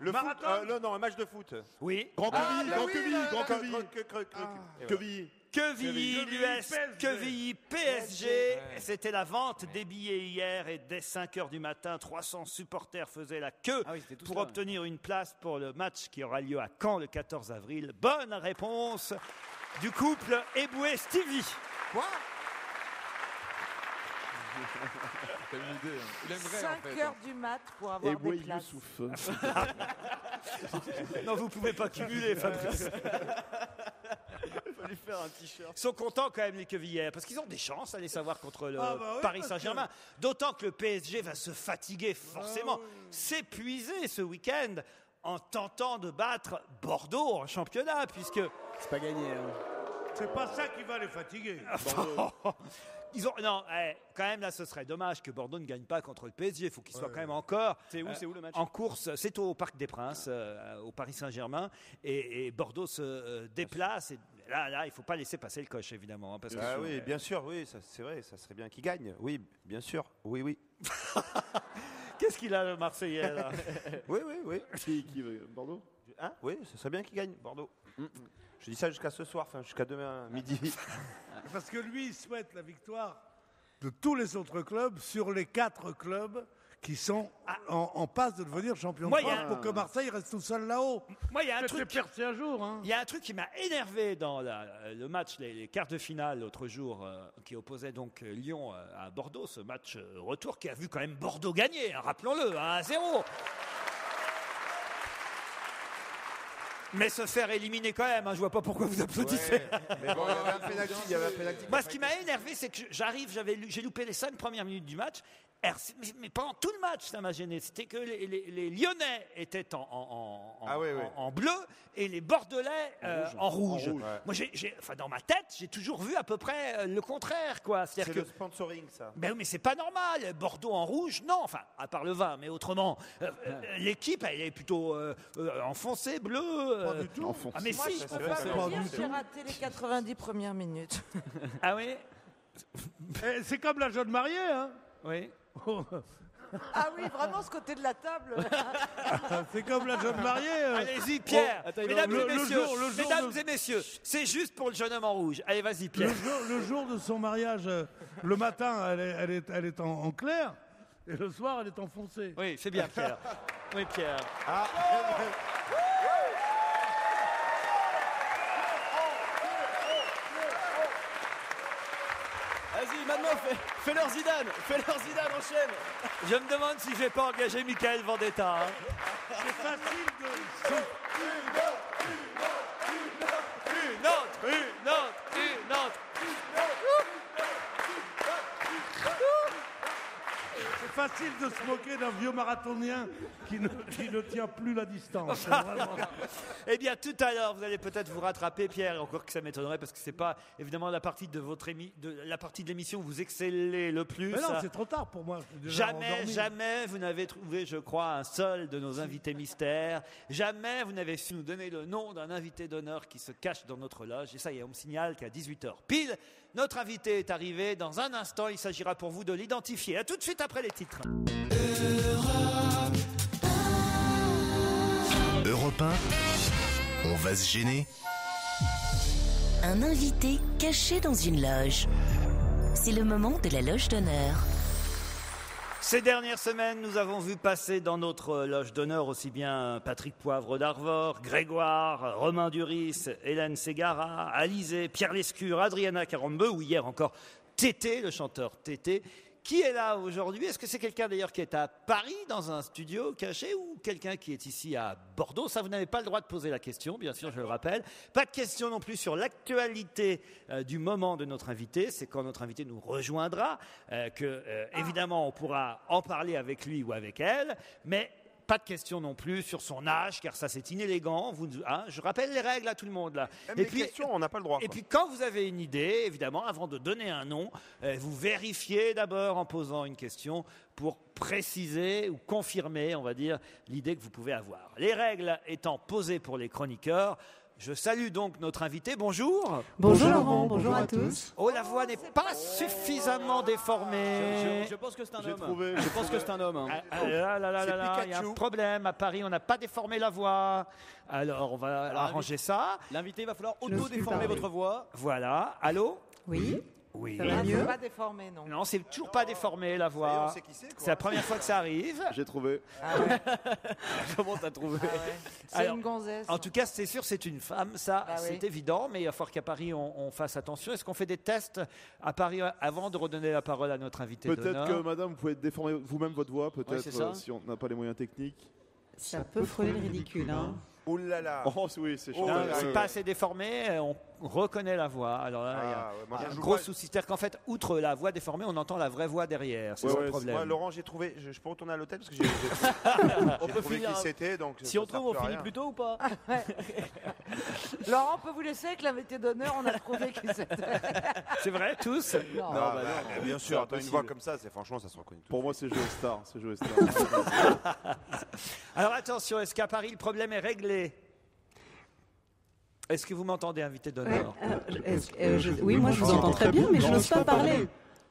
Le
Marathon
foot, euh, non, non, un match de foot.
Oui.
Grand
Ah,
Quevilly,
bah
Grand
oui,
Quevilly, Grand Quevilly. Quevilly,
l'US,
PSG.
Quevilly, PSG. C'était la vente des billets hier et dès 5 heures du matin, 300 supporters faisaient la queue
Ah oui, c'était tout
pour
ça, ouais.
obtenir une place pour le match qui aura lieu à Caen le 14 avril. Bonne réponse du couple Eboué-Stevie.
Quoi?
T'as une idée. hein. Il aimerait en
5
fait.
heures
hein.
du mat pour avoir
Et
des
Boué
places.
Youssouf.
Non, vous pouvez pas cumuler, Fabrice.
faut lui faire un t-shirt.
Ils sont contents quand même les Quevillers parce qu'ils ont des chances, allez savoir, contre le
Ah bah oui,
Paris
parce
Saint-Germain. D'autant que le PSG va se fatiguer forcément, s'épuiser ce week-end en tentant de battre Bordeaux en championnat, puisque
C'est pas gagné. hein.
C'est pas ça qui va les fatiguer.
ils ont non, eh, quand même là, ce serait dommage que Bordeaux ne gagne pas contre le PSG. Il faut qu'il soit quand même encore.
C'est où,
euh,
c'est où le match
En course, c'est au Parc des Princes, euh, au Paris Saint-Germain, et, et Bordeaux se euh, déplace. Et là, là, il faut pas laisser passer le coche, évidemment, hein, parce que
Ah oui, bien sûr, oui, ça, c'est vrai, ça serait bien qu'il gagne. Oui, bien sûr, oui, oui.
qu'est-ce qu'il a le Marseillais là?
Oui, oui, oui.
Qui, qui veut Bordeaux?
Hein? Oui, ce serait bien qu'il gagne, Bordeaux. Je dis ça jusqu'à ce soir, enfin jusqu'à demain midi.
Parce que lui, il souhaite la victoire de tous les autres clubs sur les quatre clubs qui sont en, en passe de devenir champion
Moi,
de
il y a
France
un-
pour que Marseille reste tout seul là-haut.
Moi, il y a un
Peut-être
truc.
percer un jour. Hein.
Il y a un truc qui m'a énervé dans la- le match, les, les quarts de finale l'autre jour, euh, qui opposait donc euh, Lyon euh, à Bordeaux, ce match euh, retour qui a vu quand même Bordeaux gagner, hein, rappelons-le, 1 à 0. Mais se faire éliminer quand même, hein, je vois pas pourquoi vous applaudissez.
Mais bon, il y avait un penalty, il y avait un penalty.
Moi, ce qui m'a énervé, c'est que j'arrive, j'avais, lu- j'ai loupé les cinq premières minutes du match. C'est- Mais, mais pendant tout le match, ça m'a gêné. C'était que les, les- les Lyonnais étaient en, en- en-
Ah oui,
en-
oui.
en bleu et les Bordelais euh, en rouge.
En rouge. Ouais.
Moi, j'ai, j'ai- enfin, dans ma tête, j'ai toujours vu à peu près euh, le contraire, quoi.
C'est
C'est-à-dire
le sponsoring, ça.
ben oui, mais c'est pas normal. Bordeaux en rouge, non. Enfin, à part le vin, mais autrement, euh, euh, l'équipe, elle est plutôt euh, euh, enfoncée, bleue. euh.
du tout.
Ah mais
Moi,
si.
je
c'est
vous
Pas
dire, j'ai raté les 90 premières minutes.
Ah oui.
Eh, C'est comme la jeune mariée. Hein.
Oui.
Ah oui, vraiment, ce côté de la table.
C'est comme la jeune mariée. euh.
Allez-y, Pierre.
Oh, attends, il
Mesdames et
le
messieurs,
jour- le jour
mesdames
de-
et messieurs, c'est juste pour le jeune homme en rouge. Allez, vas-y, Pierre.
Le jour, le jour de son mariage, euh, le matin, elle est, elle est, elle est en, en clair, et le soir, elle est en foncé.
Oui, c'est bien, Pierre. Oui, Pierre.
Ah,
Vas-y, maintenant, fais, fais leur Zidane. Fais leur Zidane, enchaîne.
Je me demande si je vais pas engager Michael Vendetta. hein.
C'est facile de. Facile de se moquer d'un vieux marathonien qui ne, qui ne tient plus la distance. Vraiment-
Eh bien, tout à l'heure, vous allez peut-être vous rattraper, Pierre, encore que ça m'étonnerait parce que c'est pas évidemment la partie de votre émi- de la partie de l'émission où vous excellez le plus.
Mais non, c'est trop tard pour moi. je suis déjà
Jamais,
endormi.
jamais vous n'avez trouvé, je crois, un seul de nos invités mystères. Jamais vous n'avez su nous donner le nom d'un invité d'honneur qui se cache dans notre loge. Et ça y est, on me signale qu'à 18h pile, notre invité est arrivé. Dans un instant, il s'agira pour vous de l'identifier. À tout de suite après les titres.
Europe 1, on va se gêner.
Un invité caché dans une loge. C'est le moment de la loge d'honneur.
Ces dernières semaines, nous avons vu passer dans notre loge d'honneur aussi bien Patrick Poivre d'Arvor, Grégoire, Romain Duris, Hélène Ségara, Alizé, Pierre Lescure, Adriana Carambeu, ou hier encore Tété, le chanteur Tété. Qui est là aujourd'hui? Est-ce que c'est quelqu'un d'ailleurs qui est à Paris dans un studio caché ou quelqu'un qui est ici à Bordeaux? Ça, vous n'avez pas le droit de poser la question, bien sûr, je le rappelle. Pas de question non plus sur l'actualité euh, du moment de notre invité. C'est quand notre invité nous rejoindra euh, que, euh, on pourra en parler avec lui ou avec elle. Mais pas de question non plus sur son âge, car ça c'est inélégant. Vous, hein, je rappelle les règles à tout le monde là.
Même les questions, on n'a pas le droit.
Et
quoi.
puis quand vous avez une idée, évidemment, avant de donner un nom, euh, vous vérifiez d'abord en posant une question pour préciser ou confirmer, on va dire, l'idée que vous pouvez avoir. Les règles étant posées pour les chroniqueurs, je salue donc notre invité. Bonjour.
Bonjour Laurent, bonjour à tous.
Oh, la voix n'est pas suffisamment déformée.
Je, je pense que c'est un
J'ai
homme.
trouvé.
Je pense que c'est un homme. hein.
Ah, ah, là, là, là,
C'est
là, là, il y a un
Pikachu.
problème. À Paris, on n'a pas déformé la voix. Alors, on va arranger ça.
L'invité, il va falloir auto-déformer votre voix.
Voilà. Allô?
Oui,
Oui.
Ça va mieux
c'est pas déformé, non.
Non, c'est toujours pas déformé la
Ça y est, on
voix.
sait qui c'est, quoi.
La première fois que ça arrive.
J'ai trouvé.
Ah ouais,
Comment t'as trouvé
ah ouais. C'est
Alors,
une gonzesse.
En tout cas, c'est sûr, c'est une femme, ça,
Bah oui.
c'est évident, mais il va falloir qu'à Paris, on, on fasse attention. Est-ce qu'on fait des tests à Paris euh, avant de redonner la parole à notre invité
Peut-être
d'honneur
que madame, vous pouvez déformer vous-même votre voix,
Ouais,
peut-être
c'est ça.
euh, si on n'a pas les moyens techniques.
ça peut frôler le ridicule. Hein.
Ouh là là.
Oh oui, c'est chaud.
Non,
ouais,
c'est pas assez déformé, euh, on reconnaît la voix. Alors là, il y a
Ah, ouais, moi, je
un
joue
gros
pas-
souci. C'est-à-dire qu'en fait, outre la voix déformée, on entend la vraie voix derrière. C'est
Ouais,
ça
ouais,
le problème.
Moi, Laurent, j'ai trouvé. Je, je peux retourner à l'hôtel parce que j'ai j'ai-
On
j'ai
peut
trouvé
finir.
qui c'était. Donc
Si
ça
on
sert
trouve, on
plus à
finit
rien.
plus tôt ou pas
Laurent, on peut vous laisser avec l'invité d'honneur, on a trouvé qui c'était.
C'est vrai, tous
Non.
Ah,
bah
bah,
non.
bien sûr, attends, une
impossible.
voix comme ça, c'est franchement, ça se reconnaît. tout
Pour moi, c'est jouer star. C'est jouer star.
Alors attention, est-ce qu'à Paris, le problème est réglé? Est-ce que vous m'entendez, invité d'honneur
Euh, est-ce que- euh, je- oui, moi je vous entends très bien, mais je n'ose pas parler.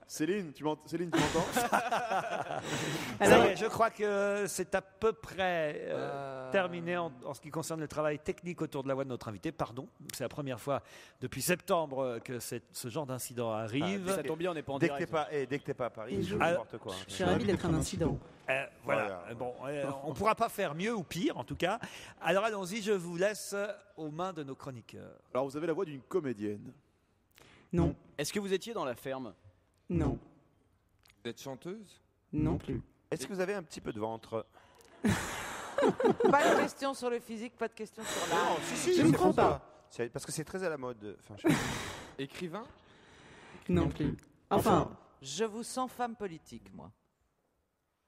Céline, tu m'ent- Céline, tu m'entends
Ça y est, je crois que c'est à peu près euh, terminé en, en ce qui concerne le travail technique autour de la voix de notre invité. Pardon, c'est la première fois depuis septembre euh, que ce genre d'incident arrive.
Ça tombe bien, on n'est pas en
Dès que
direct.
t'es pas, eh, dès que t'es pas à Paris,
Et
c'est
je-
n'importe quoi.
Je suis ravie d'être un incident.
Euh, voilà.
Voilà.
Euh, Bon, euh, on ne pourra pas faire mieux ou pire, en tout cas. Alors allons-y, je vous laisse aux mains de nos chroniqueurs.
Alors, vous avez la voix d'une comédienne.
Non,
Est-ce que vous étiez dans la ferme?
Non,
Vous êtes chanteuse?
Non plus.
Est-ce que vous avez un petit peu de ventre?
Pas de questions sur le physique, pas de questions sur l'art.
Non, si, si,
Je ne
pour
pas.
Parce que c'est très à la mode. Enfin, je.
Écrivain?
Non plus. Enfin,
Je vous sens femme politique, moi.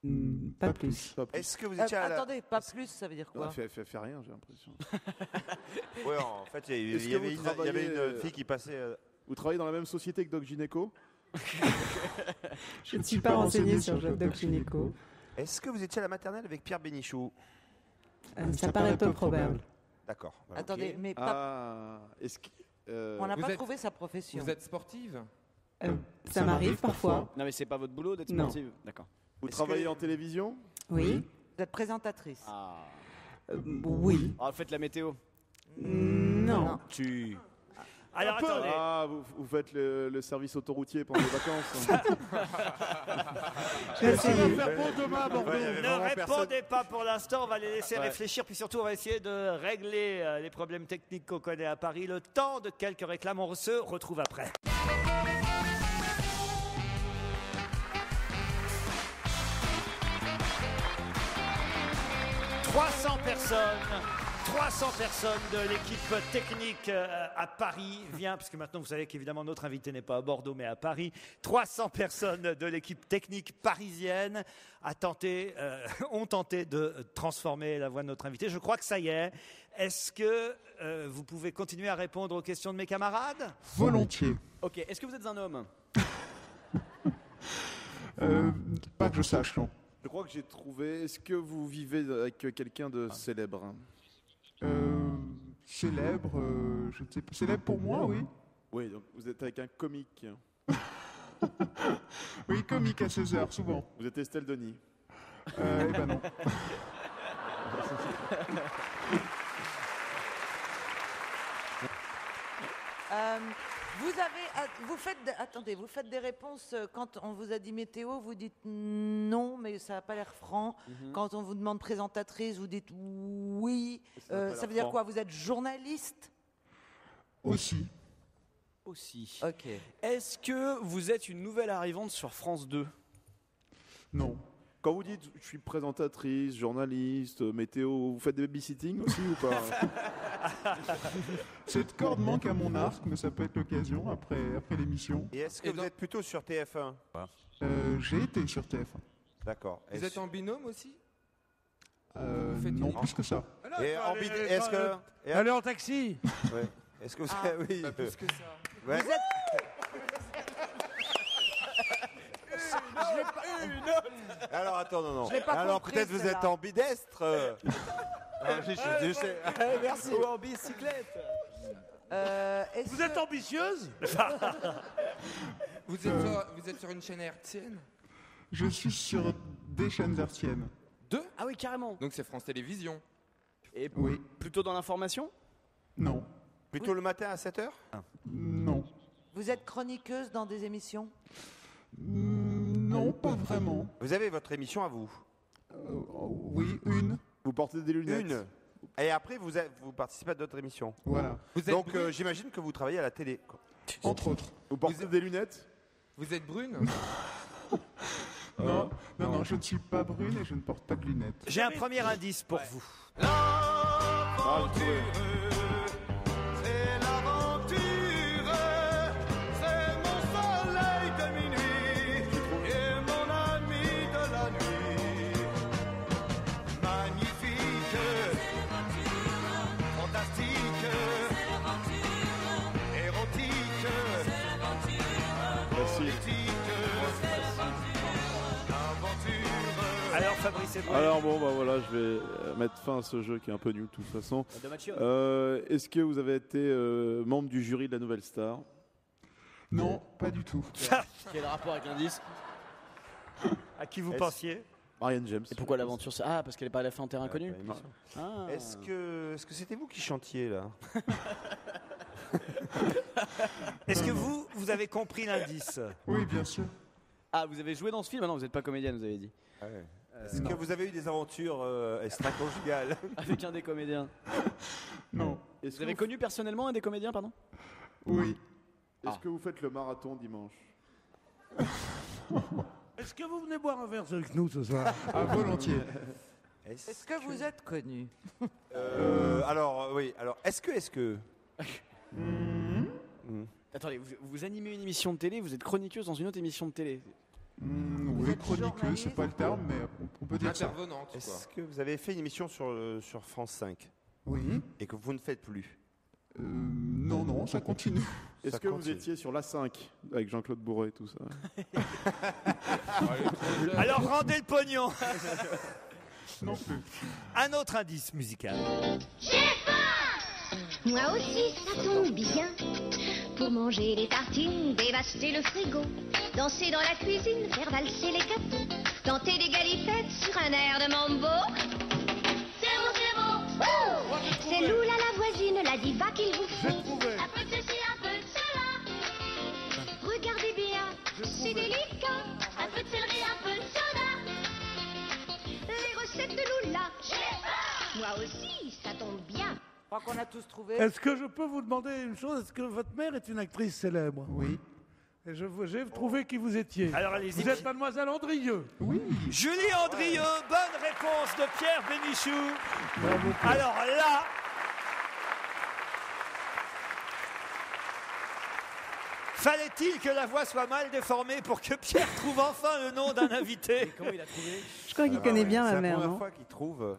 Hmm, pas plus.
Pas plus.
Est-ce que vous
Euh,
étiez à la...
attendez, pas plus, ça veut dire quoi
fait, fait, fait rien, j'ai l'impression.
Ouais, en fait, il y, avait
vous
une, il y avait
travaillez,
une
euh,
fille qui passait... euh,
Vous travaillez dans la même société que Doc Gynéco
Je ne suis pas renseignée sur Doc Gynéco.
Est-ce que vous étiez à la maternelle avec Pierre Bénichou?
Euh, Ça paraît peu probable.
D'accord. voilà, ok.
Attendez, mais pas-
Ah, est-ce que... euh,
on n'a pas
êtes-
trouvé sa profession.
Vous êtes sportive?
Euh, ça m'arrive parfois.
Non, mais c'est pas votre boulot d'être
Non.
sportive. D'accord.
Vous travaillez
que-
en télévision
Oui.
Vous êtes présentatrice.
Ah.
Euh, oui.
Ah, faites la météo.
Non.
Tu.
Alors attendez.
Ah, vous, vous faites le, le service autoroutier pendant les vacances
Je vais essayer.
Faire pour demain, Bordeaux.
Ouais,
Ne
personne.
répondez pas pour l'instant, on va les laisser
Ouais.
réfléchir, puis surtout on va essayer de régler euh, les problèmes techniques qu'on connaît à Paris. Le temps de quelques réclames, on se retrouve après. « 300 personnes 300 personnes de l'équipe technique euh, à Paris vient, puisque maintenant vous savez qu'évidemment notre invité n'est pas à Bordeaux mais à Paris. 300 personnes de l'équipe technique parisienne a tenté, euh, ont tenté de transformer la voix de notre invité. Je crois que ça y est. Est-ce que euh, vous pouvez continuer à répondre aux questions de mes camarades?
Volontiers.
Ok, est-ce que vous êtes un homme?
Euh, pas que je sache, non.
Je crois que j'ai trouvé. Est-ce que vous vivez avec quelqu'un de célèbre?
Euh, célèbre, euh, je ne sais pas. Célèbre pour moi, oui.
Oui, donc vous êtes avec un comique.
Oui, comique à 16h, souvent.
Vous êtes Estelle Denis.
Euh, eh ben non.
vous avez, ah, vous faites, de- attendez, vous faites des réponses euh, quand on vous a dit météo, vous dites non, mais ça n'a pas l'air franc.
Mhm.
Quand on vous demande présentatrice, vous dites oui.
Ça
Euh, ça veut dire
franc.
quoi Vous êtes journaliste?
Aussi.
Aussi.
Ok.
Est-ce que vous êtes une nouvelle arrivante sur France 2
Non.
Quand vous dites je suis présentatrice, journaliste, euh, météo, vous faites des babysitting aussi ou pas
Cette corde manque à mon arc, mais ça peut être l'occasion après, après l'émission.
Et est-ce que vous êtes plutôt sur TF1
Euh, J'ai été sur TF1.
D'accord.
Vous
Est-ce-
êtes en binôme aussi
Euh,
Vous faites
non,
une-
plus que ça.
Et en bid- est-ce que...
est en taxi.
Ouais. Est-ce que vous...
Ah.
oui.
Pas plus que ça.
ouais.
Vous êtes. Je l'ai pas-
Alors attends, non, non.
Je l'ai pas
Alors
compris,
peut-être vous êtes ambidestre. euh.
Merci. Ou en bicyclette
Euh, est-ce
Vous êtes
que-
ambitieuse
Vous êtes, sur, vous êtes sur une chaîne hertzienne
Je suis sur des chaînes hertziennes.
Deux
Ah oui, carrément.
Donc c'est France Télévisions.
Et
Oui.
plutôt dans l'information
Non.
Plutôt le matin à 7h
Non.
Vous êtes chroniqueuse dans des émissions?
Non, pas vraiment.
Vous avez votre émission à vous
Euh, oui, une.
Vous portez des lunettes
Une. Et après, vous, vous participez à d'autres émissions.
Voilà.
Vous êtes
Donc
brune
euh, j'imagine que vous travaillez à la télé. quoi.
Entre autres.
Vous portez des lunettes
Vous êtes brune
Non, non, non, je ne suis pas brune et je ne porte pas de lunettes.
J'ai un premier indice pour vous.
Ah, j'ai trouvé.
Alors
bon, bah voilà, je vais euh, mettre fin à ce jeu qui est un peu nul de toute façon.
Mathieu.
Euh, Est-ce que vous avez été euh, membre du jury de la Nouvelle Star?
Non, pas du tout.
Quel rapport avec l'indice?
À qui vous
Est-ce-
pensiez?
Marianne James.
Et pourquoi l'aventure c'est- Ah, parce qu'elle est pas allée faire en terrain inconnu Ah.
Est-ce que est-ce que c'était vous qui chantiez là?
Est-ce que vous, vous avez compris l'indice?
Oui, bien sûr.
Ah, vous avez joué dans ce film? Ah non, vous n'êtes pas comédienne, vous avez dit.
Est-ce que vous avez eu des aventures euh, extra-conjugales
Avec un des comédiens.
Non.
Est-ce
Vous avez connu personnellement un des comédiens, pardon?
Oui.
Est-ce
Ah.
que vous faites le marathon dimanche?
Est-ce que vous venez boire un verre avec nous ce soir?
À volontiers.
Est-ce que vous êtes connu?
Euh, alors euh, oui, alors est-ce que est-ce que?
Attendez, vous, vous animez une émission de télé, vous êtes chroniqueuse dans une autre émission de télé.
Hmm, oui, chroniqueuse, c'est pas le terme, mais on- peut dire.
Intervenante,
est-ce que vous avez fait une émission sur euh, sur France 5
Oui.
et que vous ne faites plus
Euh, non, non, ça continue.
Est-ce que vous étiez sur la 5 avec Jean-Claude Bourret et tout ça
Alors rendez le pognon
Non plus.
Un autre indice musical.
Moi aussi, ça tombe bien. Pour manger les tartines, dévaster le frigo, danser dans la cuisine, faire valser les gâteaux, tenter des galipettes sur un air de mambo. C'est bon, c'est bon. C'est Loula la voisine, la diva qu'il vous faut. Un peu de ceci, un peu de cela. Regardez bien, c'est délicat. Un peu de céleri, un peu de soda. Les recettes de Loula. Moi aussi, ça tombe bien.
Crois qu'on a tous trouvé.
Est-ce que je peux vous demander une chose? Est-ce que votre mère est une actrice célèbre?
Oui.
Et je vous- j'ai trouvé qui vous étiez.
Alors allez-y.
Vous êtes mademoiselle Andrieux.
Oui.
Julie Andrieux, bonne réponse de Pierre Bénichou. Alors là. Fallait-il que la voix soit mal déformée pour que Pierre trouve enfin le nom d'un invité?
Comment il a trouvé?
Je crois qu'il connaît bien
C'est
ma
la
mère,
première
non?
fois qu'il trouve. euh,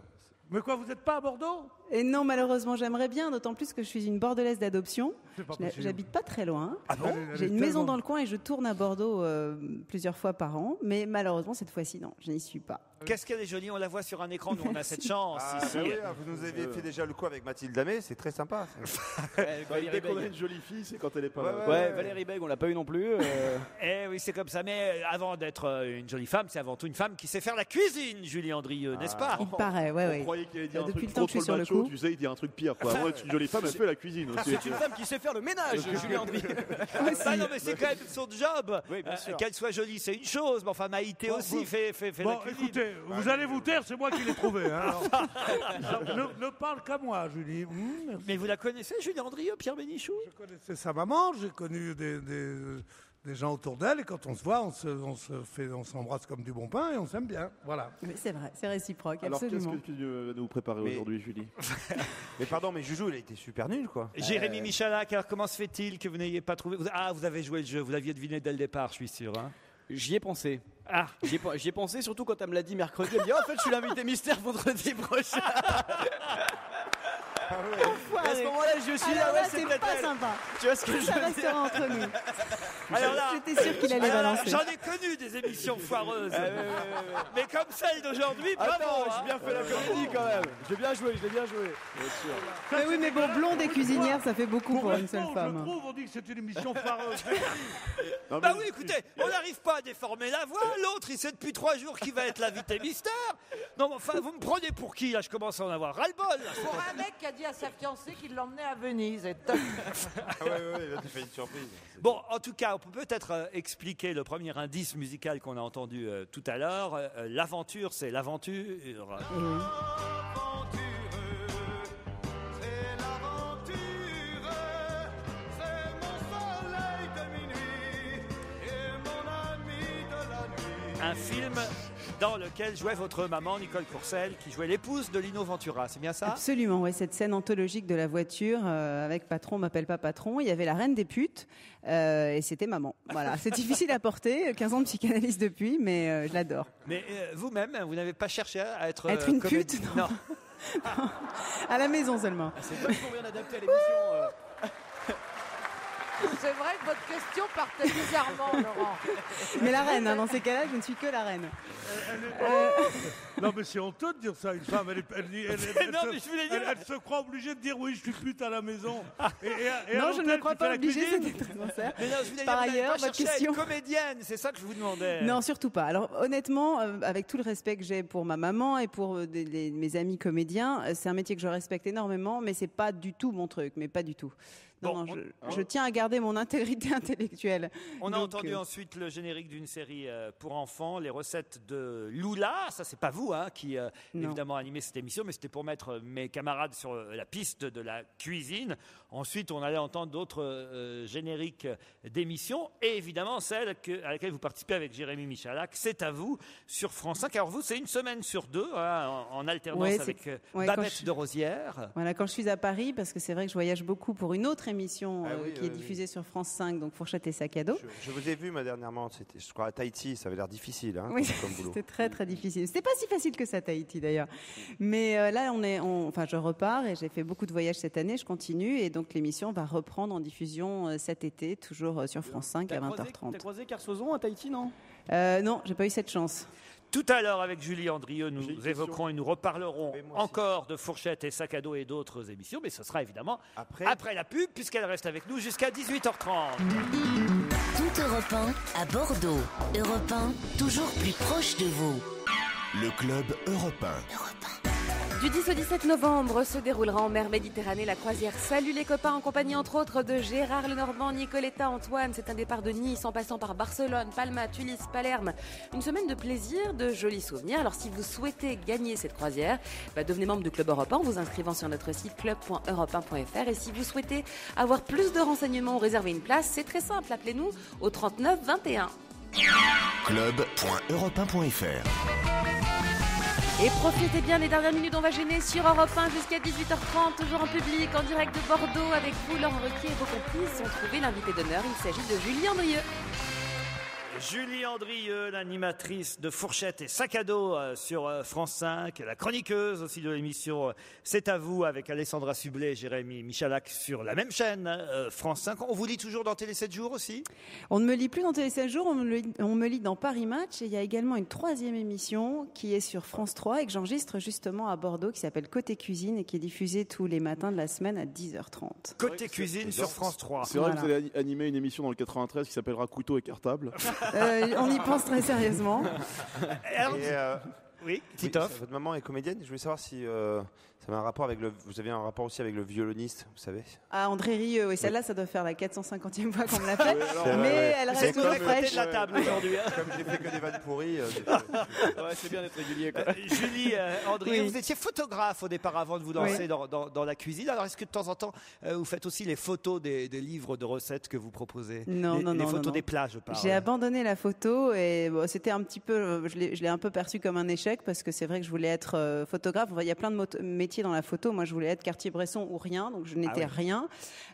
Mais quoi, vous n'êtes pas à Bordeaux?
Et non, malheureusement, j'aimerais bien, d'autant plus que je suis une bordelaise d'adoption. J'habite pas très loin.
Ah bon
J'ai une maison dans le coin et je tourne à Bordeaux euh, plusieurs fois par an, mais malheureusement cette fois-ci non, je n'y suis pas.
Qu'est-ce qu'elle est jolie, on la voit sur un écran, nous on a cette chance
Ah,
ici.
bah oui, ah, vous nous avez fait déjà le coup avec Mathilde Amé, c'est très sympa.
Valérie
Dès qu'on a une jolie fille, c'est quand elle est pas
Ouais,
là.
Ouais, Valérie Beg, on l'a pas eu non plus. euh,
Eh oui, c'est comme ça, mais euh, avant d'être euh, une jolie femme, c'est avant tout une femme qui sait faire la cuisine, Julie Andrieux, n'est-ce pas?
Il paraît, ouais,
On
ouais.
croyait qu'il allait dire
Bah,
un
depuis
truc
le temps que je suis
sur le
sur
tu sais, il dit un truc pire. Quoi. D'être une jolie femme, elle fait la cuisine aussi.
C'est une femme qui sait faire le ménage, Julien Andrieux.
Bah non, mais c'est quand même son job.
Oui,
Euh. Qu'elle soit jolie, c'est une chose, mais enfin Maïté
Bon,
aussi
vous-
fait, fait, fait
Bon,
la cuisine.
écoutez, vous allez vous taire, c'est moi qui l'ai trouvé. hein, alors. ne, ne parle qu'à moi, Julie. Merci.
Mais vous la connaissez, Julie Andrieux, Pierre Bénichou?
Je connaissais sa maman, j'ai connu des, des, des gens autour d'elle, et quand on se voit, on se, on se fait, on s'embrasse comme du bon pain et on s'aime bien. Voilà.
Mais c'est vrai, c'est réciproque,
Alors qu'est-ce
absolument.
que tu vas nous préparer
Mais-
aujourd'hui, Julie
Mais pardon, mais Joujou, il a été super nul quoi.
Jérémy Michalak, alors comment se fait-il que vous n'ayez pas trouvé vous- Ah, vous avez joué le jeu, vous l'aviez deviné dès le départ, je suis sûr. hein.
J'y ai pensé.
Ah,
J'y ai, pe- j'y ai pensé surtout quand elle me l'a dit mercredi. Elle me dit Oh, en fait, je suis l'invité mystère vendredi prochain. À ce moment-là, je suis Ah ouais,
là,
c'est
c'est
peut-être
pas
elle.
sympa.
Tu vois ce que je
Ça
veux dire
restera entre nous.
alors là,
J'étais sûre qu'il allait
alors
balancer.
j'en ai connu des émissions foireuses.
Ah, ouais, ouais, ouais, ouais.
Mais comme celle d'aujourd'hui, bravo
Attends,
hein.
j'ai bien fait la comédie quand même. J'ai bien joué, je l'ai bien joué. Bien sûr.
Mais oui, mais bon, blonde et cuisinière, ça fait beaucoup pour une seule femme.
Je trouve, on dit que c'est une émission foireuse.
Non,
Bah oui, écoutez, on n'arrive pas à déformer la voix. L'autre, il sait depuis trois jours qu'il va être l'invité mystère. Non, mais enfin, vous me prenez pour qui là? Je commence à en avoir ras-le-bol. là.
Pour un mec qui a dit à sa fiancée qu'il l'emmenait à Venise. Et.
Ah ouais, ouais, là tu fais une surprise.
Bon, en tout cas, on peut peut-être euh, expliquer le premier indice musical qu'on a entendu euh, tout à l'heure. Euh, euh, l'aventure, c'est l'aventure.
Et oui.
C'est l'aventure, c'est mon soleil de minuit et mon ami de la nuit.
Un film dans lequel jouait votre maman, Nicole Courcelles, qui jouait l'épouse de Lino Ventura. C'est bien ça?
Absolument, ouais, cette scène anthologique de la voiture euh, avec Patron m'appelle pas Patron. Il y avait la reine des putes euh, et c'était maman. Voilà, c'est difficile à porter, 15 ans de psychanalyse depuis, mais euh, je l'adore.
Mais vous-même, vous n'avez pas cherché à être.
Être une
comédie-
pute, non. À la maison seulement.
C'est vachement bien adapté à l'émission.
C'est vrai que votre question partait bizarrement, Laurent.
Mais la reine, hein, dans ces cas-là, je ne suis que la reine.
Euh, Non, mais c'est honteux de dire ça. Une femme, elle, est- elle dit- elle- elle- elle
Non,
se- croit obligée de dire oui, je suis pute à la maison. Et, et à- et à
Non, je ne me crois pas
la
obligée,
voulais
Par ailleurs, votre
à
question.
comédienne, c'est ça que je vous demandais.
Non, surtout pas. Alors honnêtement, euh, avec tout le respect que j'ai pour ma maman et pour euh, des- les- mes amis comédiens, c'est un métier que je respecte énormément, mais c'est pas du tout mon truc, mais pas du tout. Non,
Bon,
non, je,
on-
je tiens à garder mon intégrité intellectuelle.
On a
Donc,
entendu
euh,
ensuite le générique d'une série euh, pour enfants, les recettes de Lula. Ça, c'est pas vous hein, qui euh, évidemment animé cette émission, mais c'était pour mettre euh, mes camarades sur la piste de la cuisine. Ensuite, on allait entendre d'autres euh, génériques d'émissions et évidemment celle que- à laquelle vous participez avec Jérémy Michalak. C'est à vous sur France 5. Alors vous, c'est une semaine sur deux hein, en, en alternance
Ouais,
avec
ouais,
Babette
je-
de Rosière.
Voilà, quand je suis à Paris, parce que c'est vrai que je voyage beaucoup pour une autre émission
Ah
euh,
oui,
qui
oui,
est
oui.
diffusée sur France 5, donc Fourchette et Sac à dos.
Je vous ai vu, moi, dernièrement, c'était, je crois, à Tahiti, ça avait l'air difficile, hein,
Oui,
comme, comme boulot.
c'était très très difficile. C'était pas si facile que ça, Tahiti d'ailleurs. Mais euh, là, on est, on- enfin, je repars et j'ai fait beaucoup de voyages cette année. Je continue et donc l'émission va reprendre en diffusion euh, cet été, toujours euh, sur France 5 à
T'as croisé,
20h30.
t'as croisé Carsozon à Tahiti, non?
Euh, non, j'ai pas eu cette chance.
Tout à l'heure, avec Julie Andrieux, nous évoquerons et nous reparlerons encore de fourchettes et sac à dos et d'autres émissions, mais ce sera évidemment après, la pub, puisqu'elle reste avec nous jusqu'à 18h30.
Tout Europe 1 à Bordeaux. Europe 1, toujours plus proche de vous.
Le club européen.
Du 10 au 17 novembre se déroulera en mer Méditerranée la croisière Salut les copains en compagnie entre autres de Gérard Lenormand, Nicoletta, Antoine. C'est un départ de Nice en passant par Barcelone, Palma, Tunis, Palerme. Une semaine de plaisir, de jolis souvenirs. Alors si vous souhaitez gagner cette croisière, bah, devenez membre du Club Europe 1 en vous inscrivant sur notre site club.europe1.fr. Et si vous souhaitez avoir plus de renseignements ou réserver une place, c'est très simple. Appelez-nous au 39 21.
Club.europe1.fr
Et profitez bien des dernières minutes, on va gêner sur Europe 1 jusqu'à 18h30, toujours en public, en direct de Bordeaux, avec vous, Laurent Ruquier et vos complices ont trouvé l'invité d'honneur. Il s'agit de Julie Andrieux.
Julie Andrieux, l'animatrice de Fourchette et Sac à dos euh, sur euh, France 5, la chroniqueuse aussi de l'émission euh, C'est à vous avec Alessandra Sublet et Jérémy Michalak sur la même chaîne, euh, France 5. On vous lit toujours dans Télé 7 jours aussi?
On ne me lit plus dans Télé 7 jours, on me, lit, on me lit dans Paris Match. Et il y a également une troisième émission qui est sur France 3 et que j'enregistre justement à Bordeaux qui s'appelle Côté Cuisine et qui est diffusée tous les matins de la semaine à 10h30.
Côté cuisine sur France 3.
C'est vrai
Voilà.
que vous allez ani- animer une émission dans le 93 qui s'appellera Couteau et cartable.
Euh, on y pense très sérieusement.
Et, euh,
oui,
Titoff. votre maman est comédienne. Je voulais savoir si euh, ça avait un rapport avec le. Vous avez un rapport aussi avec le violoniste, vous savez.
Ah, André Rieu, et celle-là, ça doit faire la 450e fois qu'on me l'a fait.
Oui, alors,
mais
ouais,
elle reste toujours fraîche.
de la table aujourd'hui. hein.
Comme j'ai fait que des vannes pourries. euh,
Ouais, c'est bien d'être régulier. Quoi.
Euh, Julie euh,
Oui.
vous étiez photographe au départ avant de vous lancer
Oui.
dans, dans- dans la cuisine. Alors est-ce que de temps en temps, euh, vous faites aussi les photos des, des livres de recettes que vous proposez
Non,
les,
non,
les
non,
photos
non, non.
des plats, je parle.
J'ai abandonné la photo et bon, c'était un petit peu, je l'ai un peu perçu comme un échec parce que c'est vrai que je voulais être euh, photographe. Il y a plein de mot- dans la photo. Moi, je voulais être Cartier-Bresson ou rien, donc je n'étais
Ah oui.
rien.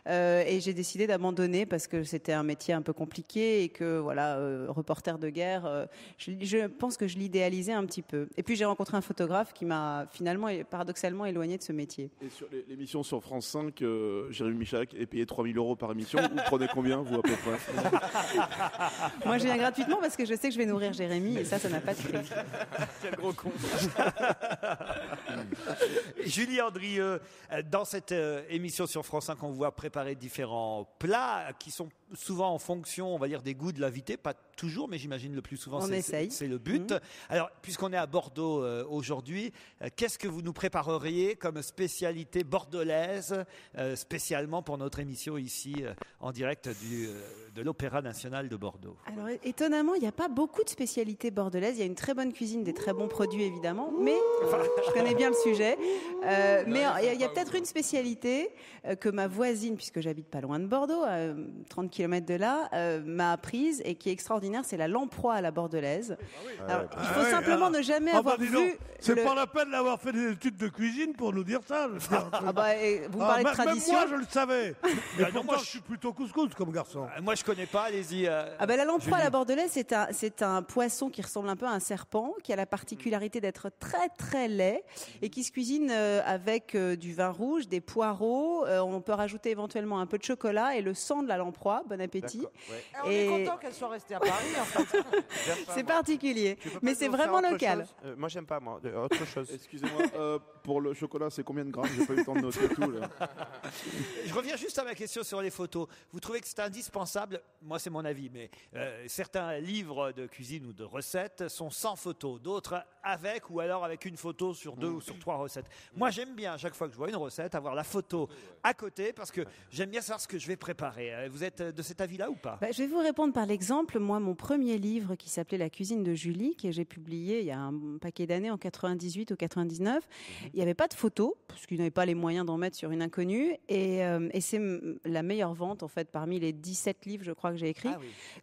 Euh, et j'ai décidé d'abandonner parce que c'était un métier un peu compliqué et que voilà, euh, reporter de guerre, euh, je, je pense que je l'idéalisais un petit peu. Et puis j'ai rencontré un photographe qui m'a finalement et paradoxalement éloigné de ce métier.
Et sur l'émission sur France 5, euh, Jérémy Michalak est payé 3000 euros par émission. Vous prenez combien, vous, à peu près?
Moi, je viens gratuitement parce que je sais que je vais nourrir Jérémy et ça, ça n'a pas de prix.
Quel gros con.
Julie Andrieux, euh, dans cette euh, émission sur France 5, on vous voit préparer différents plats qui sont souvent en fonction, on va dire, des goûts de l'invité. Pas toujours, mais j'imagine le plus souvent, c'est- le but.
Mhm.
Alors, puisqu'on est à Bordeaux euh, aujourd'hui, euh, qu'est-ce que vous nous prépareriez comme spécialité bordelaise, euh, spécialement pour notre émission ici, en direct du, de l'Opéra National de Bordeaux?
Alors étonnamment, il n'y a pas beaucoup de spécialités bordelaises. Il y a une très bonne cuisine, des très bons produits évidemment, mais je connais bien le sujet. Euh, mais il y a, il peut-être une spécialité euh, que ma voisine, puisque j'habite pas loin de Bordeaux, à euh, 30 km de là, euh, m'a apprise et qui est extraordinaire, c'est la lamproie à la bordelaise. Alors, il faut
Ah ouais,
simplement
ah.
ne jamais
Ah bah
avoir vu.
C'est
le-
pas la peine d'avoir fait des études de cuisine pour nous dire ça.
Ah bah, vous me
Ah,
parlez de
même
tradition.
moi, je le savais. Mais
Ah non,
pourtant,
moi,
je suis plutôt couscous comme garçon.
Moi, je connais pas, allez-y. euh,
Ah bah la lamproie à la bordelaise, c'est un, c'est un poisson qui ressemble un peu à un serpent, qui a la particularité d'être très très laid et qui se cuisine avec euh, du vin rouge, des poireaux. euh, on peut rajouter éventuellement un peu de chocolat et le sang de la lamproie. Bon appétit.
Eh, On est content qu'elle soit restée à Paris. en fait.
C'est particulier, mais c'est vraiment local.
Euh, Moi, j'aime pas, moi. Autre chose.
Excusez-moi, euh, pour le chocolat, c'est combien de grammes? J'ai pas eu le temps de noter tout. Là.
Je reviens juste à ma question sur les photos. Vous trouvez que c'est indispensable? Moi, c'est mon avis, mais euh, certains livres de cuisine ou de recettes sont sans photos, d'autres avec ou alors avec une photo sur deux ou sur trois recettes. Moi, j'aime bien, à chaque fois que je vois une recette, avoir la photo à côté parce que j'aime bien savoir ce que je vais préparer. Euh, Vous êtes de cet avis-là ou pas?
Bah, je vais vous répondre par l'exemple. Moi, mon premier livre qui s'appelait La cuisine de Julie, que j'ai publié il y a un paquet d'années, en 98 ou 99, il n'y avait pas de photos, parce qu'il n'avait pas les moyens d'en mettre sur une inconnue. Et, euh, et c'est la meilleure vente, en fait, parmi les 17 livres, je crois, que j'ai écrits.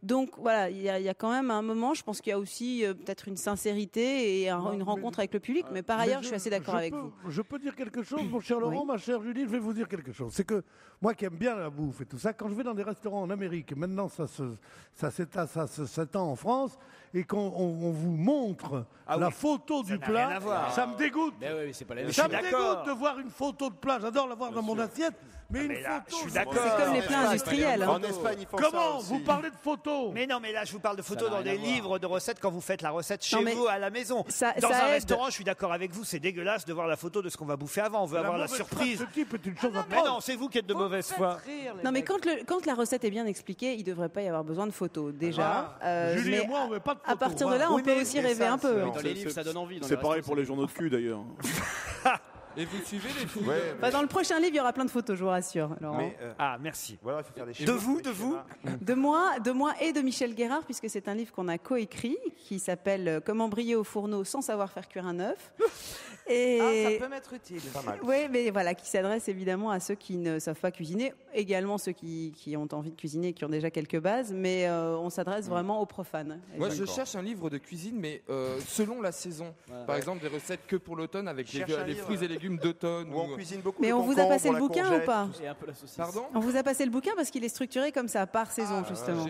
Donc, voilà, il y, a- il y a quand même un moment, je pense qu'il y a aussi euh, peut-être une sincérité et un-
Non,
une
mais-
rencontre avec le public. Mais par ailleurs, je, suis assez d'accord avec
peux-
vous.
Je peux dire quelque chose, mon cher Laurent, ma chère Julie, je vais vous dire quelque chose. C'est que moi qui aime bien la bouffe et tout ça, quand je vais dans des restaurants en Amérique, et maintenant ça se, ça s'étend, ça se- s'étend en France, et qu'on on- on vous montre
Ah
la
oui.
photo
Ça
du
n'a rien à
plat,
voir.
ça me dégoûte.
Mais oui, c'est pas la même
Ça me dégoûte de voir une photo de plat. J'adore la voir dans mon assiette, mais une photo.
je suis
c'est-
d'accord.
C'est comme les plats industriels. hein.
En Espagne, ils font ça
Comment
aussi.
Vous parlez de photos
Mais non, mais là, je vous parle de photos dans
à
des
voir.
livres de recettes quand vous faites la recette chez
Non, mais
vous à la maison.
ça-
dans
ça
un
aide.
restaurant, je suis d'accord avec vous, c'est dégueulasse de voir la photo de ce qu'on va bouffer avant. On veut avoir la surprise.
Ce type est une chose
Mais
atroce.
non, c'est vous qui êtes de mauvaise foi.
Non, mais quand, le- quand la recette est bien expliquée, il ne devrait pas y avoir besoin de photos, déjà.
Voilà.
Euh,
Julie
mais
et moi, on veut pas de
à
photos.
partir de là, on peut
mais-
aussi
mais
rêver
ça,
un peu.
c'est-
hein.
Dans les
C'est-
livres, ça donne envie.
C'est pareil pour les journaux de cul d'ailleurs.
Et vous suivez les films
Ouais,
Bah, dans le prochain livre, il y aura plein de photos, je vous rassure. Laurent.
mais euh,
Ah, merci.
voilà, il faut faire des
De vous, de vous
De moi, de moi et de Michel Guérard, puisque c'est un livre qu'on a coécrit, qui s'appelle euh, Comment briller au fourneau sans savoir faire cuire un œuf. Et
Ah, ça peut m'être utile.
Pas mal.
oui, mais voilà, qui s'adresse évidemment à ceux qui ne savent pas cuisiner, également ceux qui, qui ont envie de cuisiner, et qui ont déjà quelques bases, mais euh, on s'adresse vraiment aux profanes.
Moi, je cherche un livre de cuisine, mais euh, selon la saison. Par exemple, des recettes que pour l'automne avec les, les fruits et légumes d'automne.
Où on
ou-
cuisine beaucoup
Mais on vous a passé le bouquin ou pas.
Pardon
On vous a passé le bouquin parce qu'il est structuré comme ça, par saison, justement.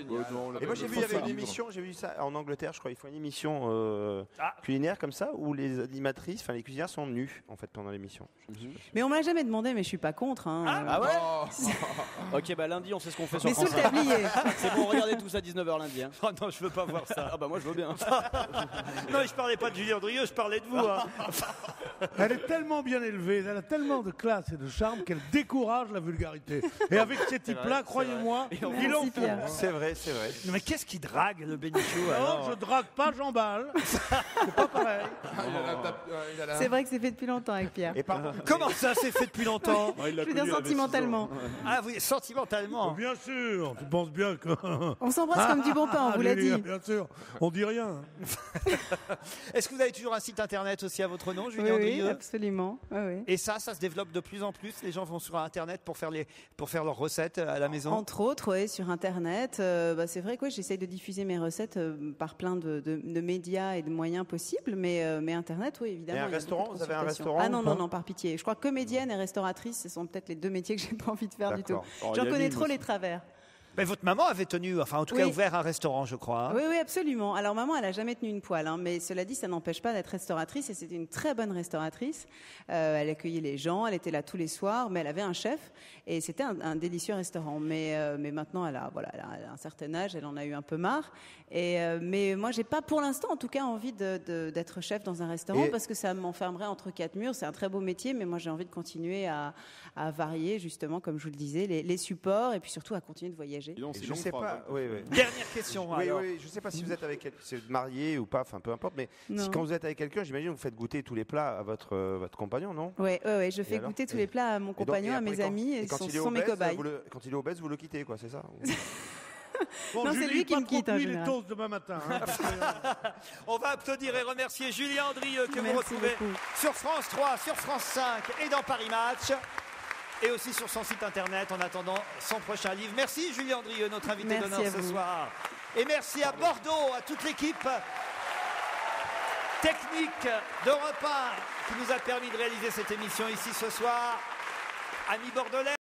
On l'a
Et moi j'ai
vu.
il y avait
Faut
une
faire
émission, j'ai vu ça en Angleterre, je crois, ils font une émission euh,
Ah.
culinaire comme ça, où les animatrices, enfin les cuisinières sont nues en fait pendant l'émission. Suis-
Mais on me l'a jamais demandé, mais je suis pas contre. hein.
Ah ouais
Oh.
Ok, bah lundi, on sait ce qu'on fait sur
mais sous
France
le
5.
tablier.
C'est bon, regardez tout ça 19h lundi. hein.
Oh non, je veux pas voir ça.
Ah bah moi je veux bien.
Non, je parlais pas de Julien Drieux, je parlais de vous. hein.
Elle est tellement bien élevée, elle a tellement de classe et de charme qu'elle décourage la vulgarité. Et avec ces types-là, croyez-moi,
Et on-
il en.
Pierre.
C'est vrai, c'est vrai.
Non, Mais qu'est-ce qui drague le Bénichou
Non,
alors
je drague pas, j'emballe. C'est pas pareil.
Ah, la-
C'est vrai que c'est fait depuis longtemps avec Pierre.
Et par contre,
Comment ça s'est fait depuis longtemps
Ah,
Je veux dire sentimentalement.
Ah oui, sentimentalement.
Bien sûr, tu penses bien que.
On s'embrasse comme du bon pain, on vous l'a
Julie,
dit.
Bien sûr, on dit rien.
Est-ce que vous avez toujours un site internet aussi à votre nom,
Oui,
Julien
oui,
Drieux
absolument. Oui.
Et ça, ça se développe de plus en plus. Les gens vont sur Internet pour faire, les, pour faire leurs recettes à la maison.
Entre autres, ouais, sur Internet, euh, bah, c'est vrai que ouais, j'essaye de diffuser mes recettes euh, par plein de, de- de médias et de moyens possibles, mais, euh, mais Internet, oui, évidemment.
Et un restaurant Vous avez un restaurant
Ah non, non, non, par pitié. Je crois que comédienne et restauratrice, ce sont peut-être les deux métiers que j'ai pas envie de faire du tout. J'en connais trop
aussi.
les travers.
Mais votre maman avait tenu, enfin en tout cas
Oui.
ouvert un restaurant, je crois. hein.
Oui, oui, absolument. Alors maman, elle a jamais tenu une poêle, hein, mais cela dit, ça n'empêche pas d'être restauratrice et c'était une très bonne restauratrice. Euh, elle accueillait les gens, elle était là tous les soirs, mais elle avait un chef et c'était un, un délicieux restaurant. Mais, euh, mais maintenant, elle a, voilà, elle a- elle a un certain âge, elle en a eu un peu marre. Et, euh, mais moi, j'ai pas pour l'instant, en tout cas, envie de- de- d'être chef dans un restaurant
Et-
parce que ça m'enfermerait entre quatre murs. C'est un très beau métier, mais moi, j'ai envie de continuer à, à varier, justement, comme je vous le disais, les, les supports et puis surtout à continuer de voyager.
Donc, c'est
je sais pas.
hein.
Oui, oui.
Dernière question.
Oui,
alors.
oui, je sais pas si vous êtes avec quelqu'un, si vous êtes marié ou pas, enfin peu importe, mais
Non.
si quand vous êtes avec quelqu'un, j'imagine que vous faites goûter tous les plats à votre, euh, votre compagnon, non?
Ouais, ouais, ouais, je fais goûter tous les plats à mon
Et donc-
compagnon, à mes amis,
et
et
quand
ce
il est
sont mes
obèse,
cobayes.
vous le- Quand il est obèse, vous le quittez, quoi, c'est ça?
Bon,
Non, c'est lui qui me quitte, en
les
général.
demain matin. hein, que-
On va applaudir et remercier Julien Andrieux que vous retrouvez
beaucoup.
sur France 3, sur France 5 et dans Paris Match. Et aussi sur son site internet en attendant son prochain livre. Merci Julien Andrieux, notre invité d'honneur ce
vous.
soir. Et merci à Bordeaux, à toute l'équipe technique d'Europe 1 qui nous a permis de réaliser cette émission ici ce soir. Amis bordelais.